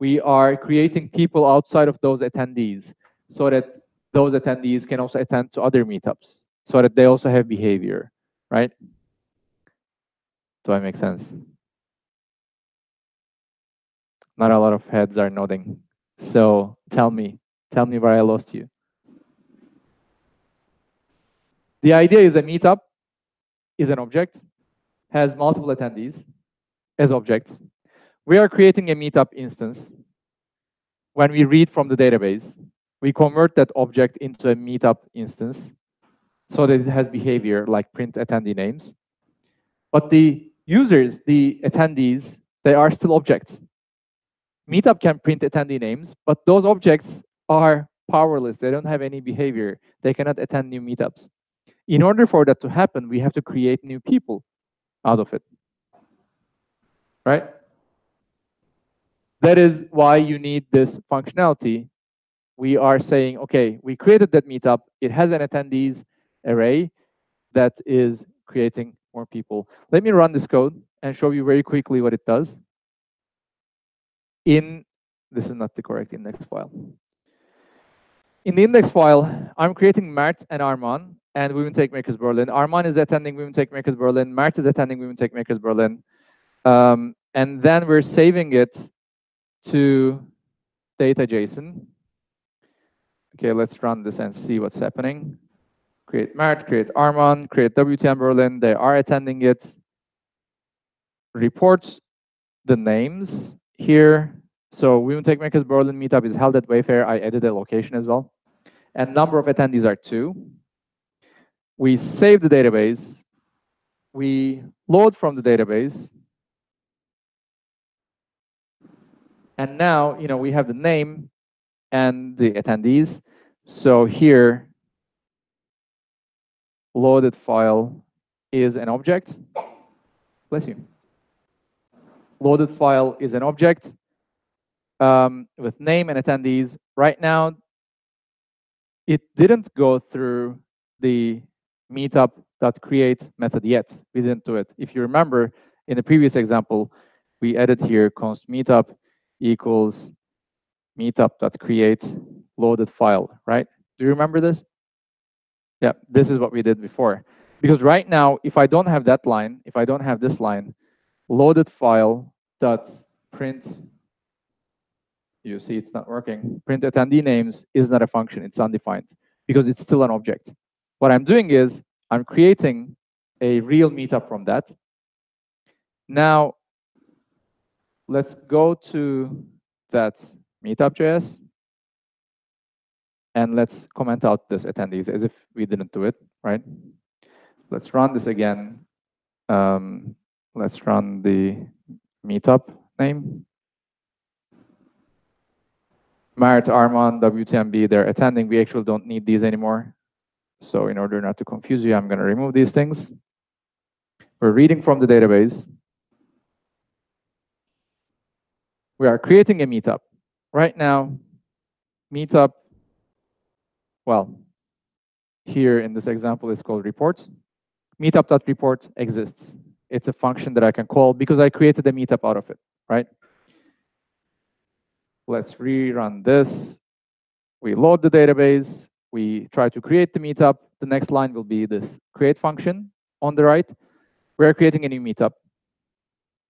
we are creating people outside of those attendees so that those attendees can also attend to other meetups so that they also have behavior, right? Do I make sense? Not a lot of heads are nodding. So tell me, tell me where I lost you. The idea is a meetup is an object, has multiple attendees as objects. We are creating a meetup instance. When we read from the database, we convert that object into a meetup instance so that it has behavior like print attendee names. But the users, the attendees, they are still objects. Meetup can print attendee names, but those objects are powerless. They don't have any behavior. They cannot attend new meetups. In order for that to happen, we have to create new people out of it. Right? That is why you need this functionality. We are saying, okay, we created that meetup. It has an attendees array that is creating more people. Let me run this code and show you very quickly what it does. In, this is not the correct index file. In the index file, I'm creating Mert and Arman and Women Techmakers Berlin. Arman is attending Women Techmakers Berlin. Mert is attending Women Techmakers Berlin. Um, and then we're saving it to data JSON. Okay, let's run this and see what's happening. Create Mert, create Arman, create WTM Berlin. They are attending it. Report the names here. So Women Techmakers Berlin meetup is held at Wayfair. I added a location as well. And number of attendees are two. We save the database. We load from the database. And now, you know, we have the name and the attendees. So here, loaded file is an object. Bless you. Loaded file is an object um, with name and attendees. Right now, it didn't go through the meetup.create method yet. We didn't do it. If you remember, in the previous example, we added here const meetup equals meetup.create loaded file, right? Do you remember this? Yeah, this is what we did before. Because right now, if I don't have that line, if I don't have this line, loaded file dot print, you see it's not working. Print attendee names is not a function, it's undefined because it's still an object. What I'm doing is I'm creating a real meetup from that. Now, let's go to that meetup.js and let's comment out this attendees as if we didn't do it, right? Let's run this again. Um, let's run the meetup name. Mert, Arman, WTMB, they're attending. We actually don't need these anymore. So in order not to confuse you, I'm going to remove these things. We're reading from the database. We are creating a meetup. Right now, meetup, well, here in this example, it's called report. Meetup.report exists. It's a function that I can call because I created a meetup out of it, right? Let's rerun this. We load the database we try to create the meetup. The next line will be this create function on the right. We're creating a new meetup.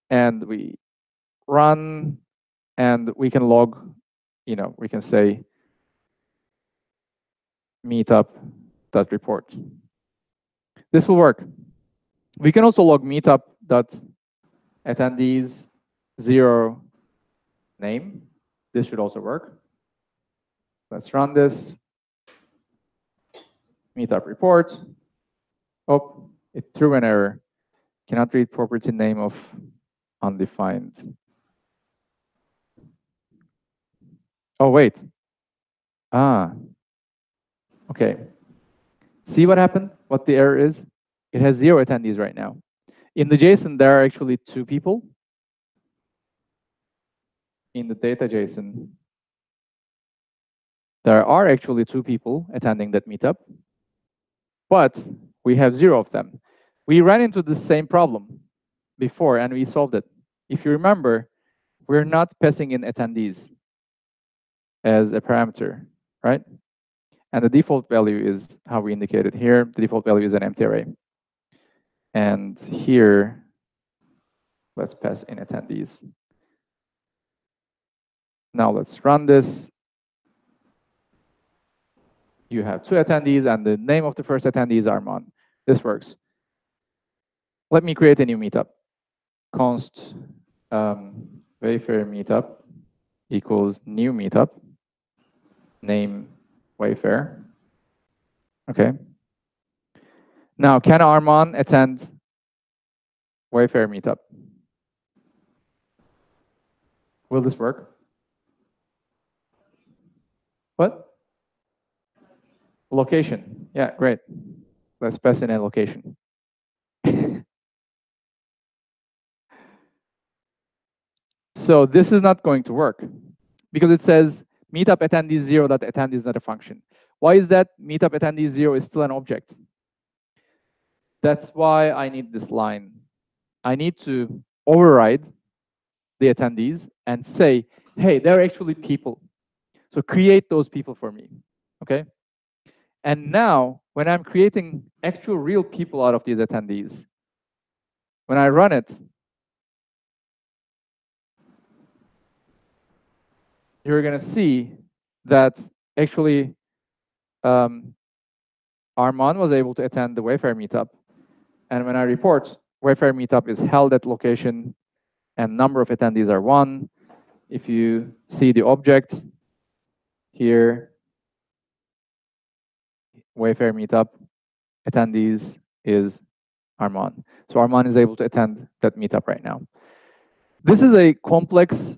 And we run, and we can log, you know, we can say meetup.report. This will work. We can also log meetup.attendees zero name. This should also work. Let's run this meetup report. Oh, it threw an error. Cannot read property name of undefined. Oh, wait. Ah, okay. See what happened? What the error is? It has zero attendees right now. In the JSON, there are actually two people. In the data JSON, there are actually two people attending that meetup but we have zero of them. We ran into the same problem before and we solved it. If you remember, we're not passing in attendees as a parameter, right? And the default value is how we indicated here. The default value is an empty array. And here, let's pass in attendees. Now let's run this. you have two attendees and the name of the first attendee is Arman. This works. Let me create a new meetup. Const um, Wayfair meetup equals new meetup. Name Wayfair. Okay. Now, can Arman attend Wayfair meetup? Will this work? What? Location. Yeah, great. Let's pass in a location. *laughs* so this is not going to work because it says meetup attendee zero that attendee is not a function. Why is that meetup attendee zero is still an object? That's why I need this line. I need to override the attendees and say, hey, they're actually people. So create those people for me, okay? And now, when I'm creating actual real people out of these attendees, when I run it, you're going to see that actually um, Arman was able to attend the Wayfair meetup. And when I report, Wayfair meetup is held at location and number of attendees are one. If you see the object here, Wayfair meetup attendees is Arman. So Arman is able to attend that meetup right now. This is a complex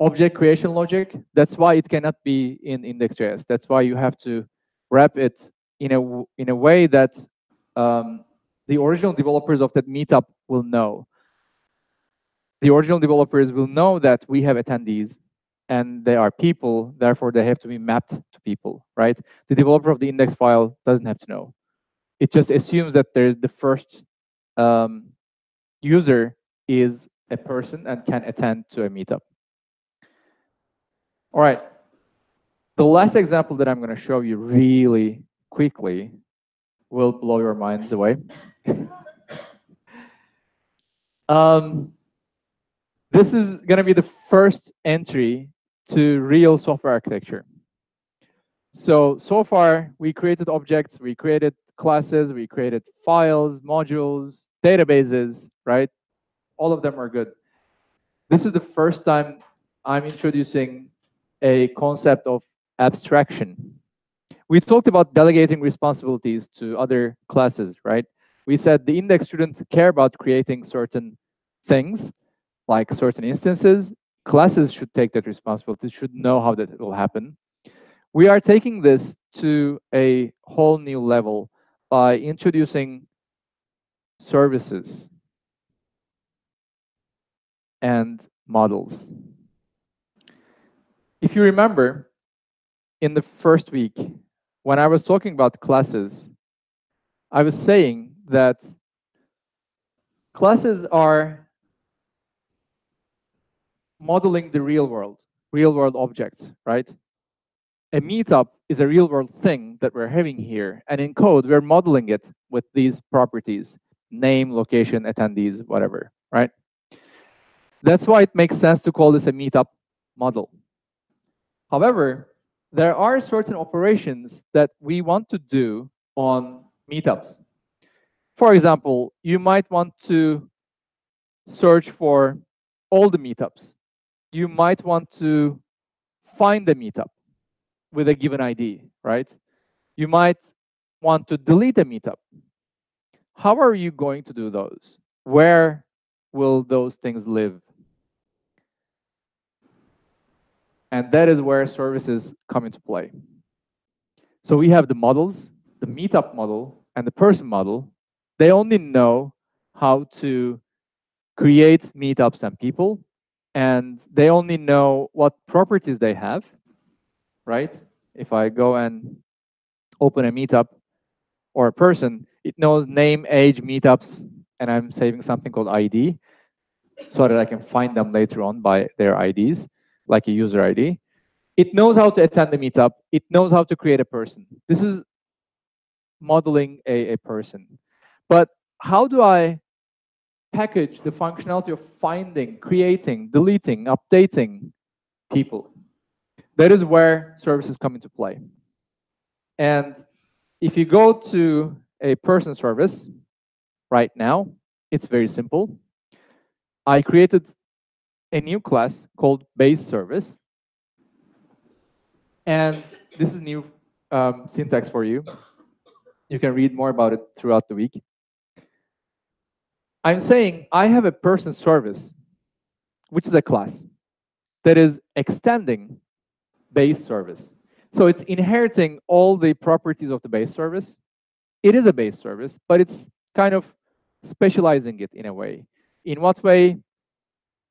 object creation logic. That's why it cannot be in index.js. That's why you have to wrap it in a in a way that um, the original developers of that meetup will know. The original developers will know that we have attendees and they are people, therefore they have to be mapped to people, right? The developer of the index file doesn't have to know. It just assumes that there's the first um, user is a person and can attend to a meetup. All right. The last example that I'm going to show you really quickly will blow your minds away. *laughs* um, this is going to be the first entry to real software architecture. So, so far, we created objects, we created classes, we created files, modules, databases, right? All of them are good. This is the first time I'm introducing a concept of abstraction. We talked about delegating responsibilities to other classes, right? We said the index shouldn't care about creating certain things, like certain instances. Classes should take that responsibility, should know how that will happen. We are taking this to a whole new level by introducing services and models. If you remember, in the first week, when I was talking about classes, I was saying that classes are modeling the real world, real world objects, right? A meetup is a real world thing that we're having here. And in code, we're modeling it with these properties, name, location, attendees, whatever, right? That's why it makes sense to call this a meetup model. However, there are certain operations that we want to do on meetups. For example, you might want to search for all the meetups. You might want to find the meetup with a given ID, right? You might want to delete a meetup. How are you going to do those? Where will those things live? And that is where services come into play. So we have the models, the meetup model and the person model. They only know how to create meetups and people, and they only know what properties they have, right? If I go and open a meetup or a person, it knows name, age, meetups, and I'm saving something called ID so that I can find them later on by their IDs like a user ID. It knows how to attend the meetup. It knows how to create a person. This is modeling a, a person. But how do I package the functionality of finding, creating, deleting, updating people? That is where services come into play. And if you go to a person service right now, it's very simple. I created a new class called base service. And this is new um, syntax for you. You can read more about it throughout the week. I'm saying I have a person service, which is a class that is extending base service. So it's inheriting all the properties of the base service. It is a base service, but it's kind of specializing it in a way. In what way?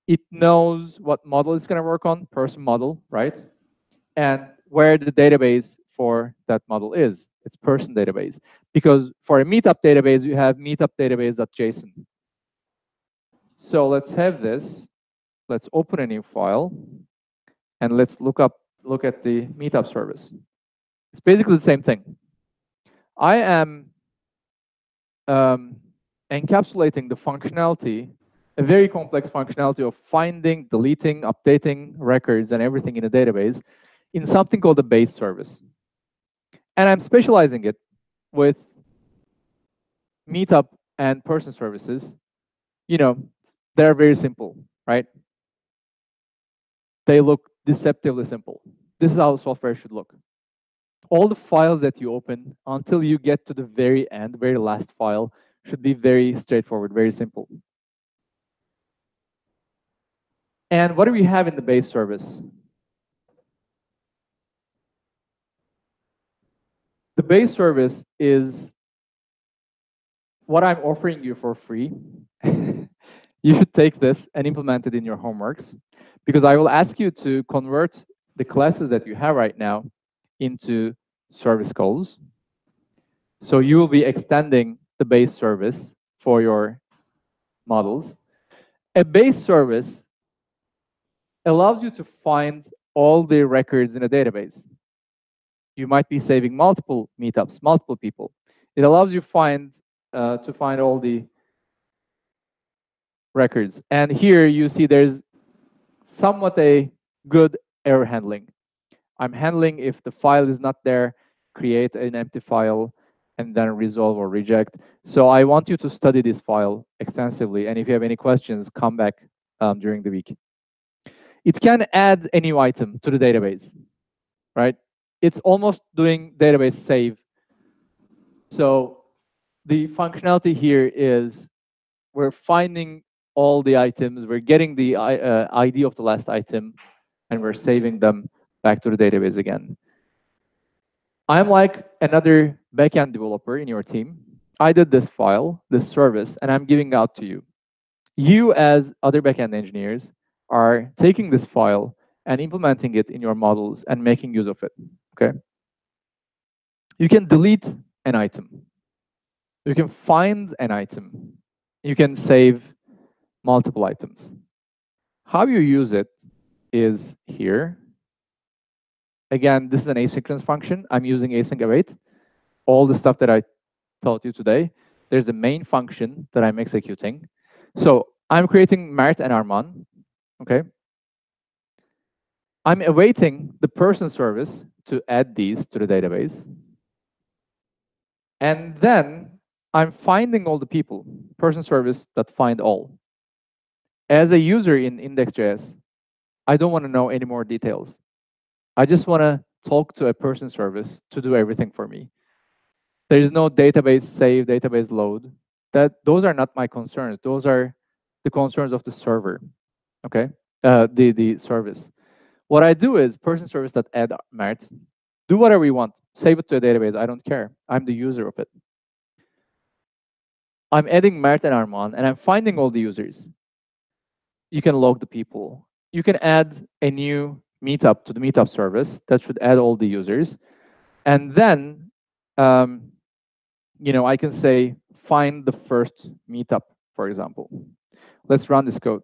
It knows what model it's going to work on, person model, right? And where the database for that model is. It's person database. Because for a meetup database, you have meetup database.json. So let's have this. Let's open a new file and let's look up look at the meetup service. It's basically the same thing. I am um, encapsulating the functionality, a very complex functionality of finding, deleting, updating records and everything in a database in something called a base service. And I'm specializing it with meetup and person services. You know, they're very simple, right? They look deceptively simple. This is how software should look. All the files that you open until you get to the very end, very last file, should be very straightforward, very simple. And what do we have in the base service? The base service is what I'm offering you for free. *laughs* you should take this and implement it in your homeworks because I will ask you to convert the classes that you have right now into service calls. So you will be extending the base service for your models. A base service allows you to find all the records in a database. You might be saving multiple meetups, multiple people. It allows you find uh, to find all the records. And here you see there's somewhat a good error handling. I'm handling if the file is not there, create an empty file, and then resolve or reject. So I want you to study this file extensively. And if you have any questions, come back um, during the week. It can add a new item to the database, right? It's almost doing database save. So the functionality here is we're finding all the items, we're getting the uh, ID of the last item, and we're saving them back to the database again. I'm like another backend developer in your team. I did this file, this service, and I'm giving out to you. You, as other backend engineers, are taking this file and implementing it in your models and making use of it. Okay. You can delete an item. You can find an item. You can save multiple items. How you use it is here. Again, this is an asynchronous function. I'm using async await. All the stuff that I taught you today, there's a main function that I'm executing. So I'm creating Mert and Arman, okay? I'm awaiting the person service to add these to the database. And then I'm finding all the people, person service that find all. As a user in index.js, I don't want to know any more details. I just want to talk to a person service to do everything for me. There is no database save, database load. That those are not my concerns. Those are the concerns of the server. Okay, uh, the the service. What I do is person service that add merits. Do whatever you want. Save it to a database. I don't care. I'm the user of it. I'm adding Mert and Arman, and I'm finding all the users. You can log the people you can add a new meetup to the meetup service that should add all the users. And then, um, you know, I can say, find the first meetup, for example. Let's run this code.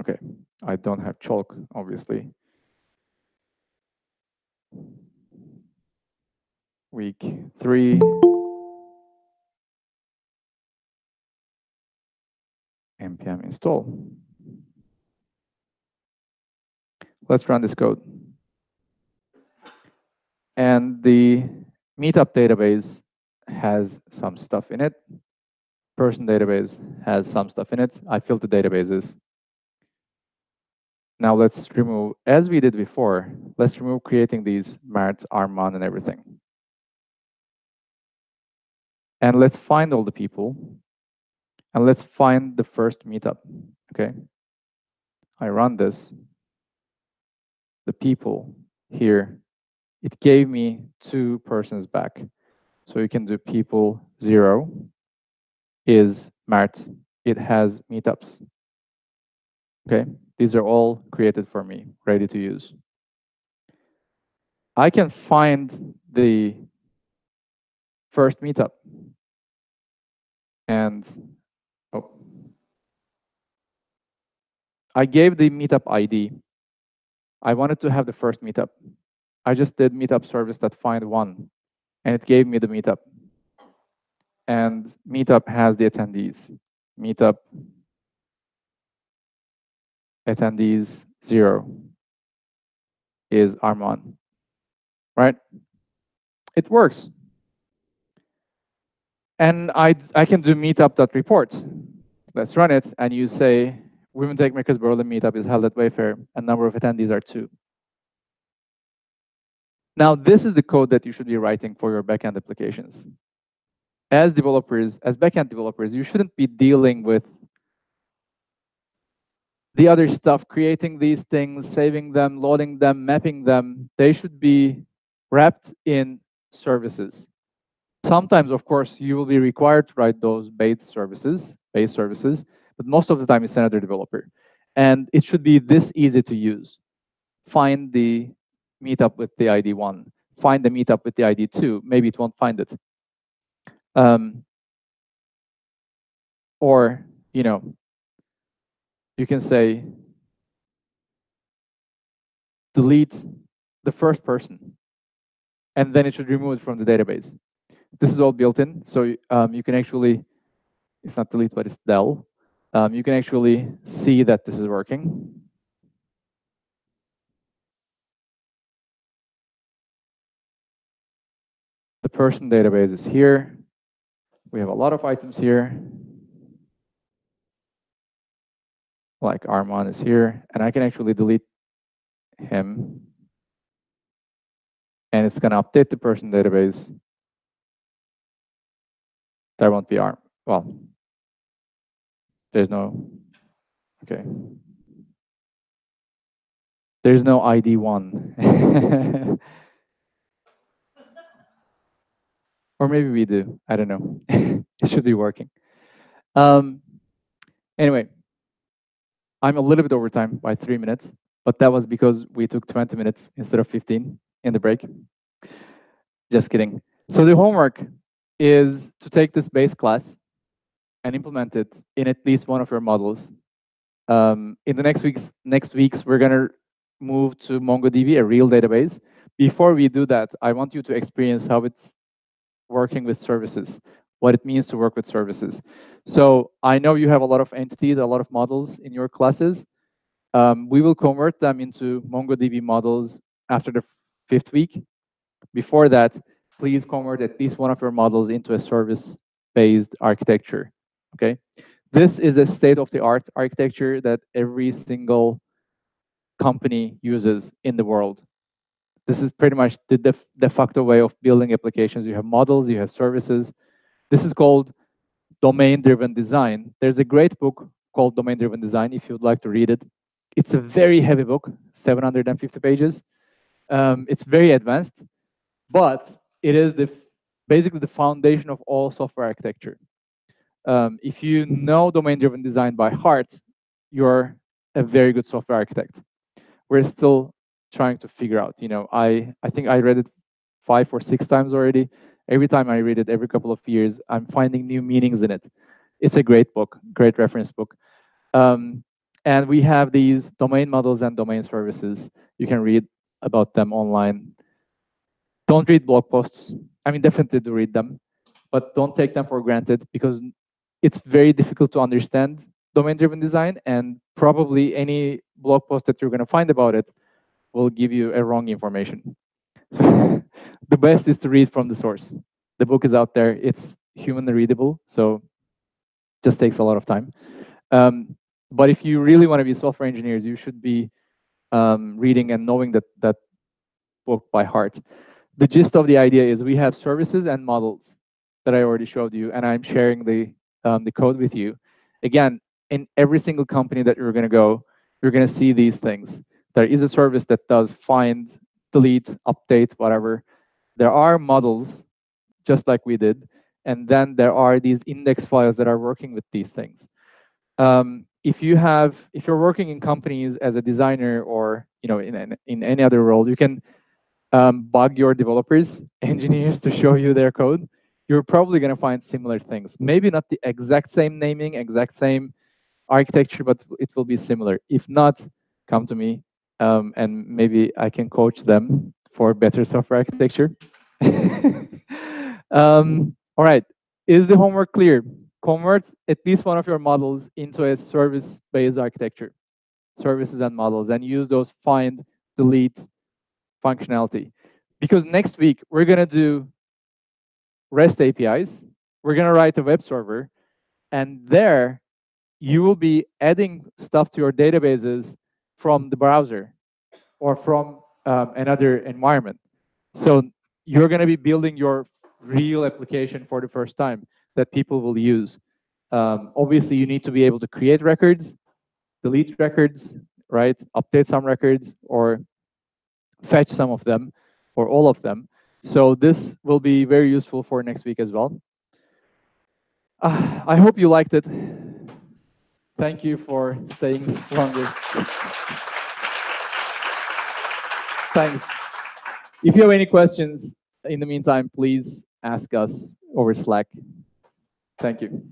Okay, I don't have chalk, obviously. Week three. npm install. let's run this code. And the meetup database has some stuff in it. Person database has some stuff in it. I filled the databases. Now let's remove, as we did before, let's remove creating these Mert, Arman, and everything. And let's find all the people. And let's find the first meetup, okay? I run this. The people here, it gave me two persons back. So you can do people zero is Mert. It has meetups. Okay, these are all created for me, ready to use. I can find the first meetup. And oh, I gave the meetup ID. I wanted to have the first meetup. I just did meetup service that find one, and it gave me the meetup. And meetup has the attendees. Meetup attendees zero is Arman, right? It works. And I, I can do meetup.report. Let's run it, and you say, Women Techmakers Berlin meetup is held at Wayfair, and number of attendees are two. Now, this is the code that you should be writing for your backend applications. As developers, as backend developers, you shouldn't be dealing with the other stuff, creating these things, saving them, loading them, mapping them. They should be wrapped in services. Sometimes, of course, you will be required to write those base services, base services, but most of the time it's another developer. And it should be this easy to use. Find the meetup with the ID one, find the meetup with the ID two, maybe it won't find it. Um, or, you know, you can say, delete the first person, and then it should remove it from the database. This is all built in, so um, you can actually, it's not delete, but it's del. Um, you can actually see that this is working. The person database is here. We have a lot of items here. Like Arman is here, and I can actually delete him. And it's going to update the person database there won't be arm. Well, there's no, okay. There's no ID one. *laughs* or maybe we do, I don't know. *laughs* it should be working. Um, anyway, I'm a little bit over time by three minutes, but that was because we took 20 minutes instead of 15 in the break. Just kidding. So the homework is to take this base class and implement it in at least one of your models. Um, in the next weeks, next weeks, we're gonna move to MongoDB, a real database. Before we do that, I want you to experience how it's working with services, what it means to work with services. So I know you have a lot of entities, a lot of models in your classes. Um, we will convert them into MongoDB models after the fifth week. Before that, please convert at least one of your models into a service-based architecture, okay? This is a state-of-the-art architecture that every single company uses in the world. This is pretty much the de, de facto way of building applications. You have models, you have services. This is called domain-driven design. There's a great book called Domain-Driven Design, if you'd like to read it. It's a very heavy book, 750 pages. Um, it's very advanced, but it is the basically the foundation of all software architecture. Um, if you know domain-driven design by heart, you're a very good software architect. We're still trying to figure out. You know, I I think I read it five or six times already. Every time I read it, every couple of years, I'm finding new meanings in it. It's a great book, great reference book. Um, and we have these domain models and domain services. You can read about them online don't read blog posts. I mean, definitely do read them, but don't take them for granted because it's very difficult to understand domain-driven design and probably any blog post that you're going to find about it will give you a wrong information. *laughs* the best is to read from the source. The book is out there. It's humanly readable, so just takes a lot of time. Um, but if you really want to be software engineers, you should be um, reading and knowing that that book by heart. The gist of the idea is we have services and models that I already showed you, and I'm sharing the um, the code with you. Again, in every single company that you're going to go, you're going to see these things. There is a service that does find, delete, update, whatever. There are models, just like we did, and then there are these index files that are working with these things. Um, if you have, if you're working in companies as a designer or you know in in any other role, you can um, bug your developers, *laughs* engineers to show you their code. You're probably going to find similar things. Maybe not the exact same naming, exact same architecture, but it will be similar. If not, come to me, um, and maybe I can coach them for better software architecture. *laughs* um, all right, is the homework clear? Convert at least one of your models into a service-based architecture, services and models, and use those find, delete functionality. Because next week, we're going to do REST APIs. We're going to write a web server. And there, you will be adding stuff to your databases from the browser or from um, another environment. So you're going to be building your real application for the first time that people will use. Um, obviously, you need to be able to create records, delete records, right? Update some records or fetch some of them or all of them. So this will be very useful for next week as well. Uh, I hope you liked it. Thank you for staying longer. Thanks. If you have any questions in the meantime, please ask us over Slack. Thank you.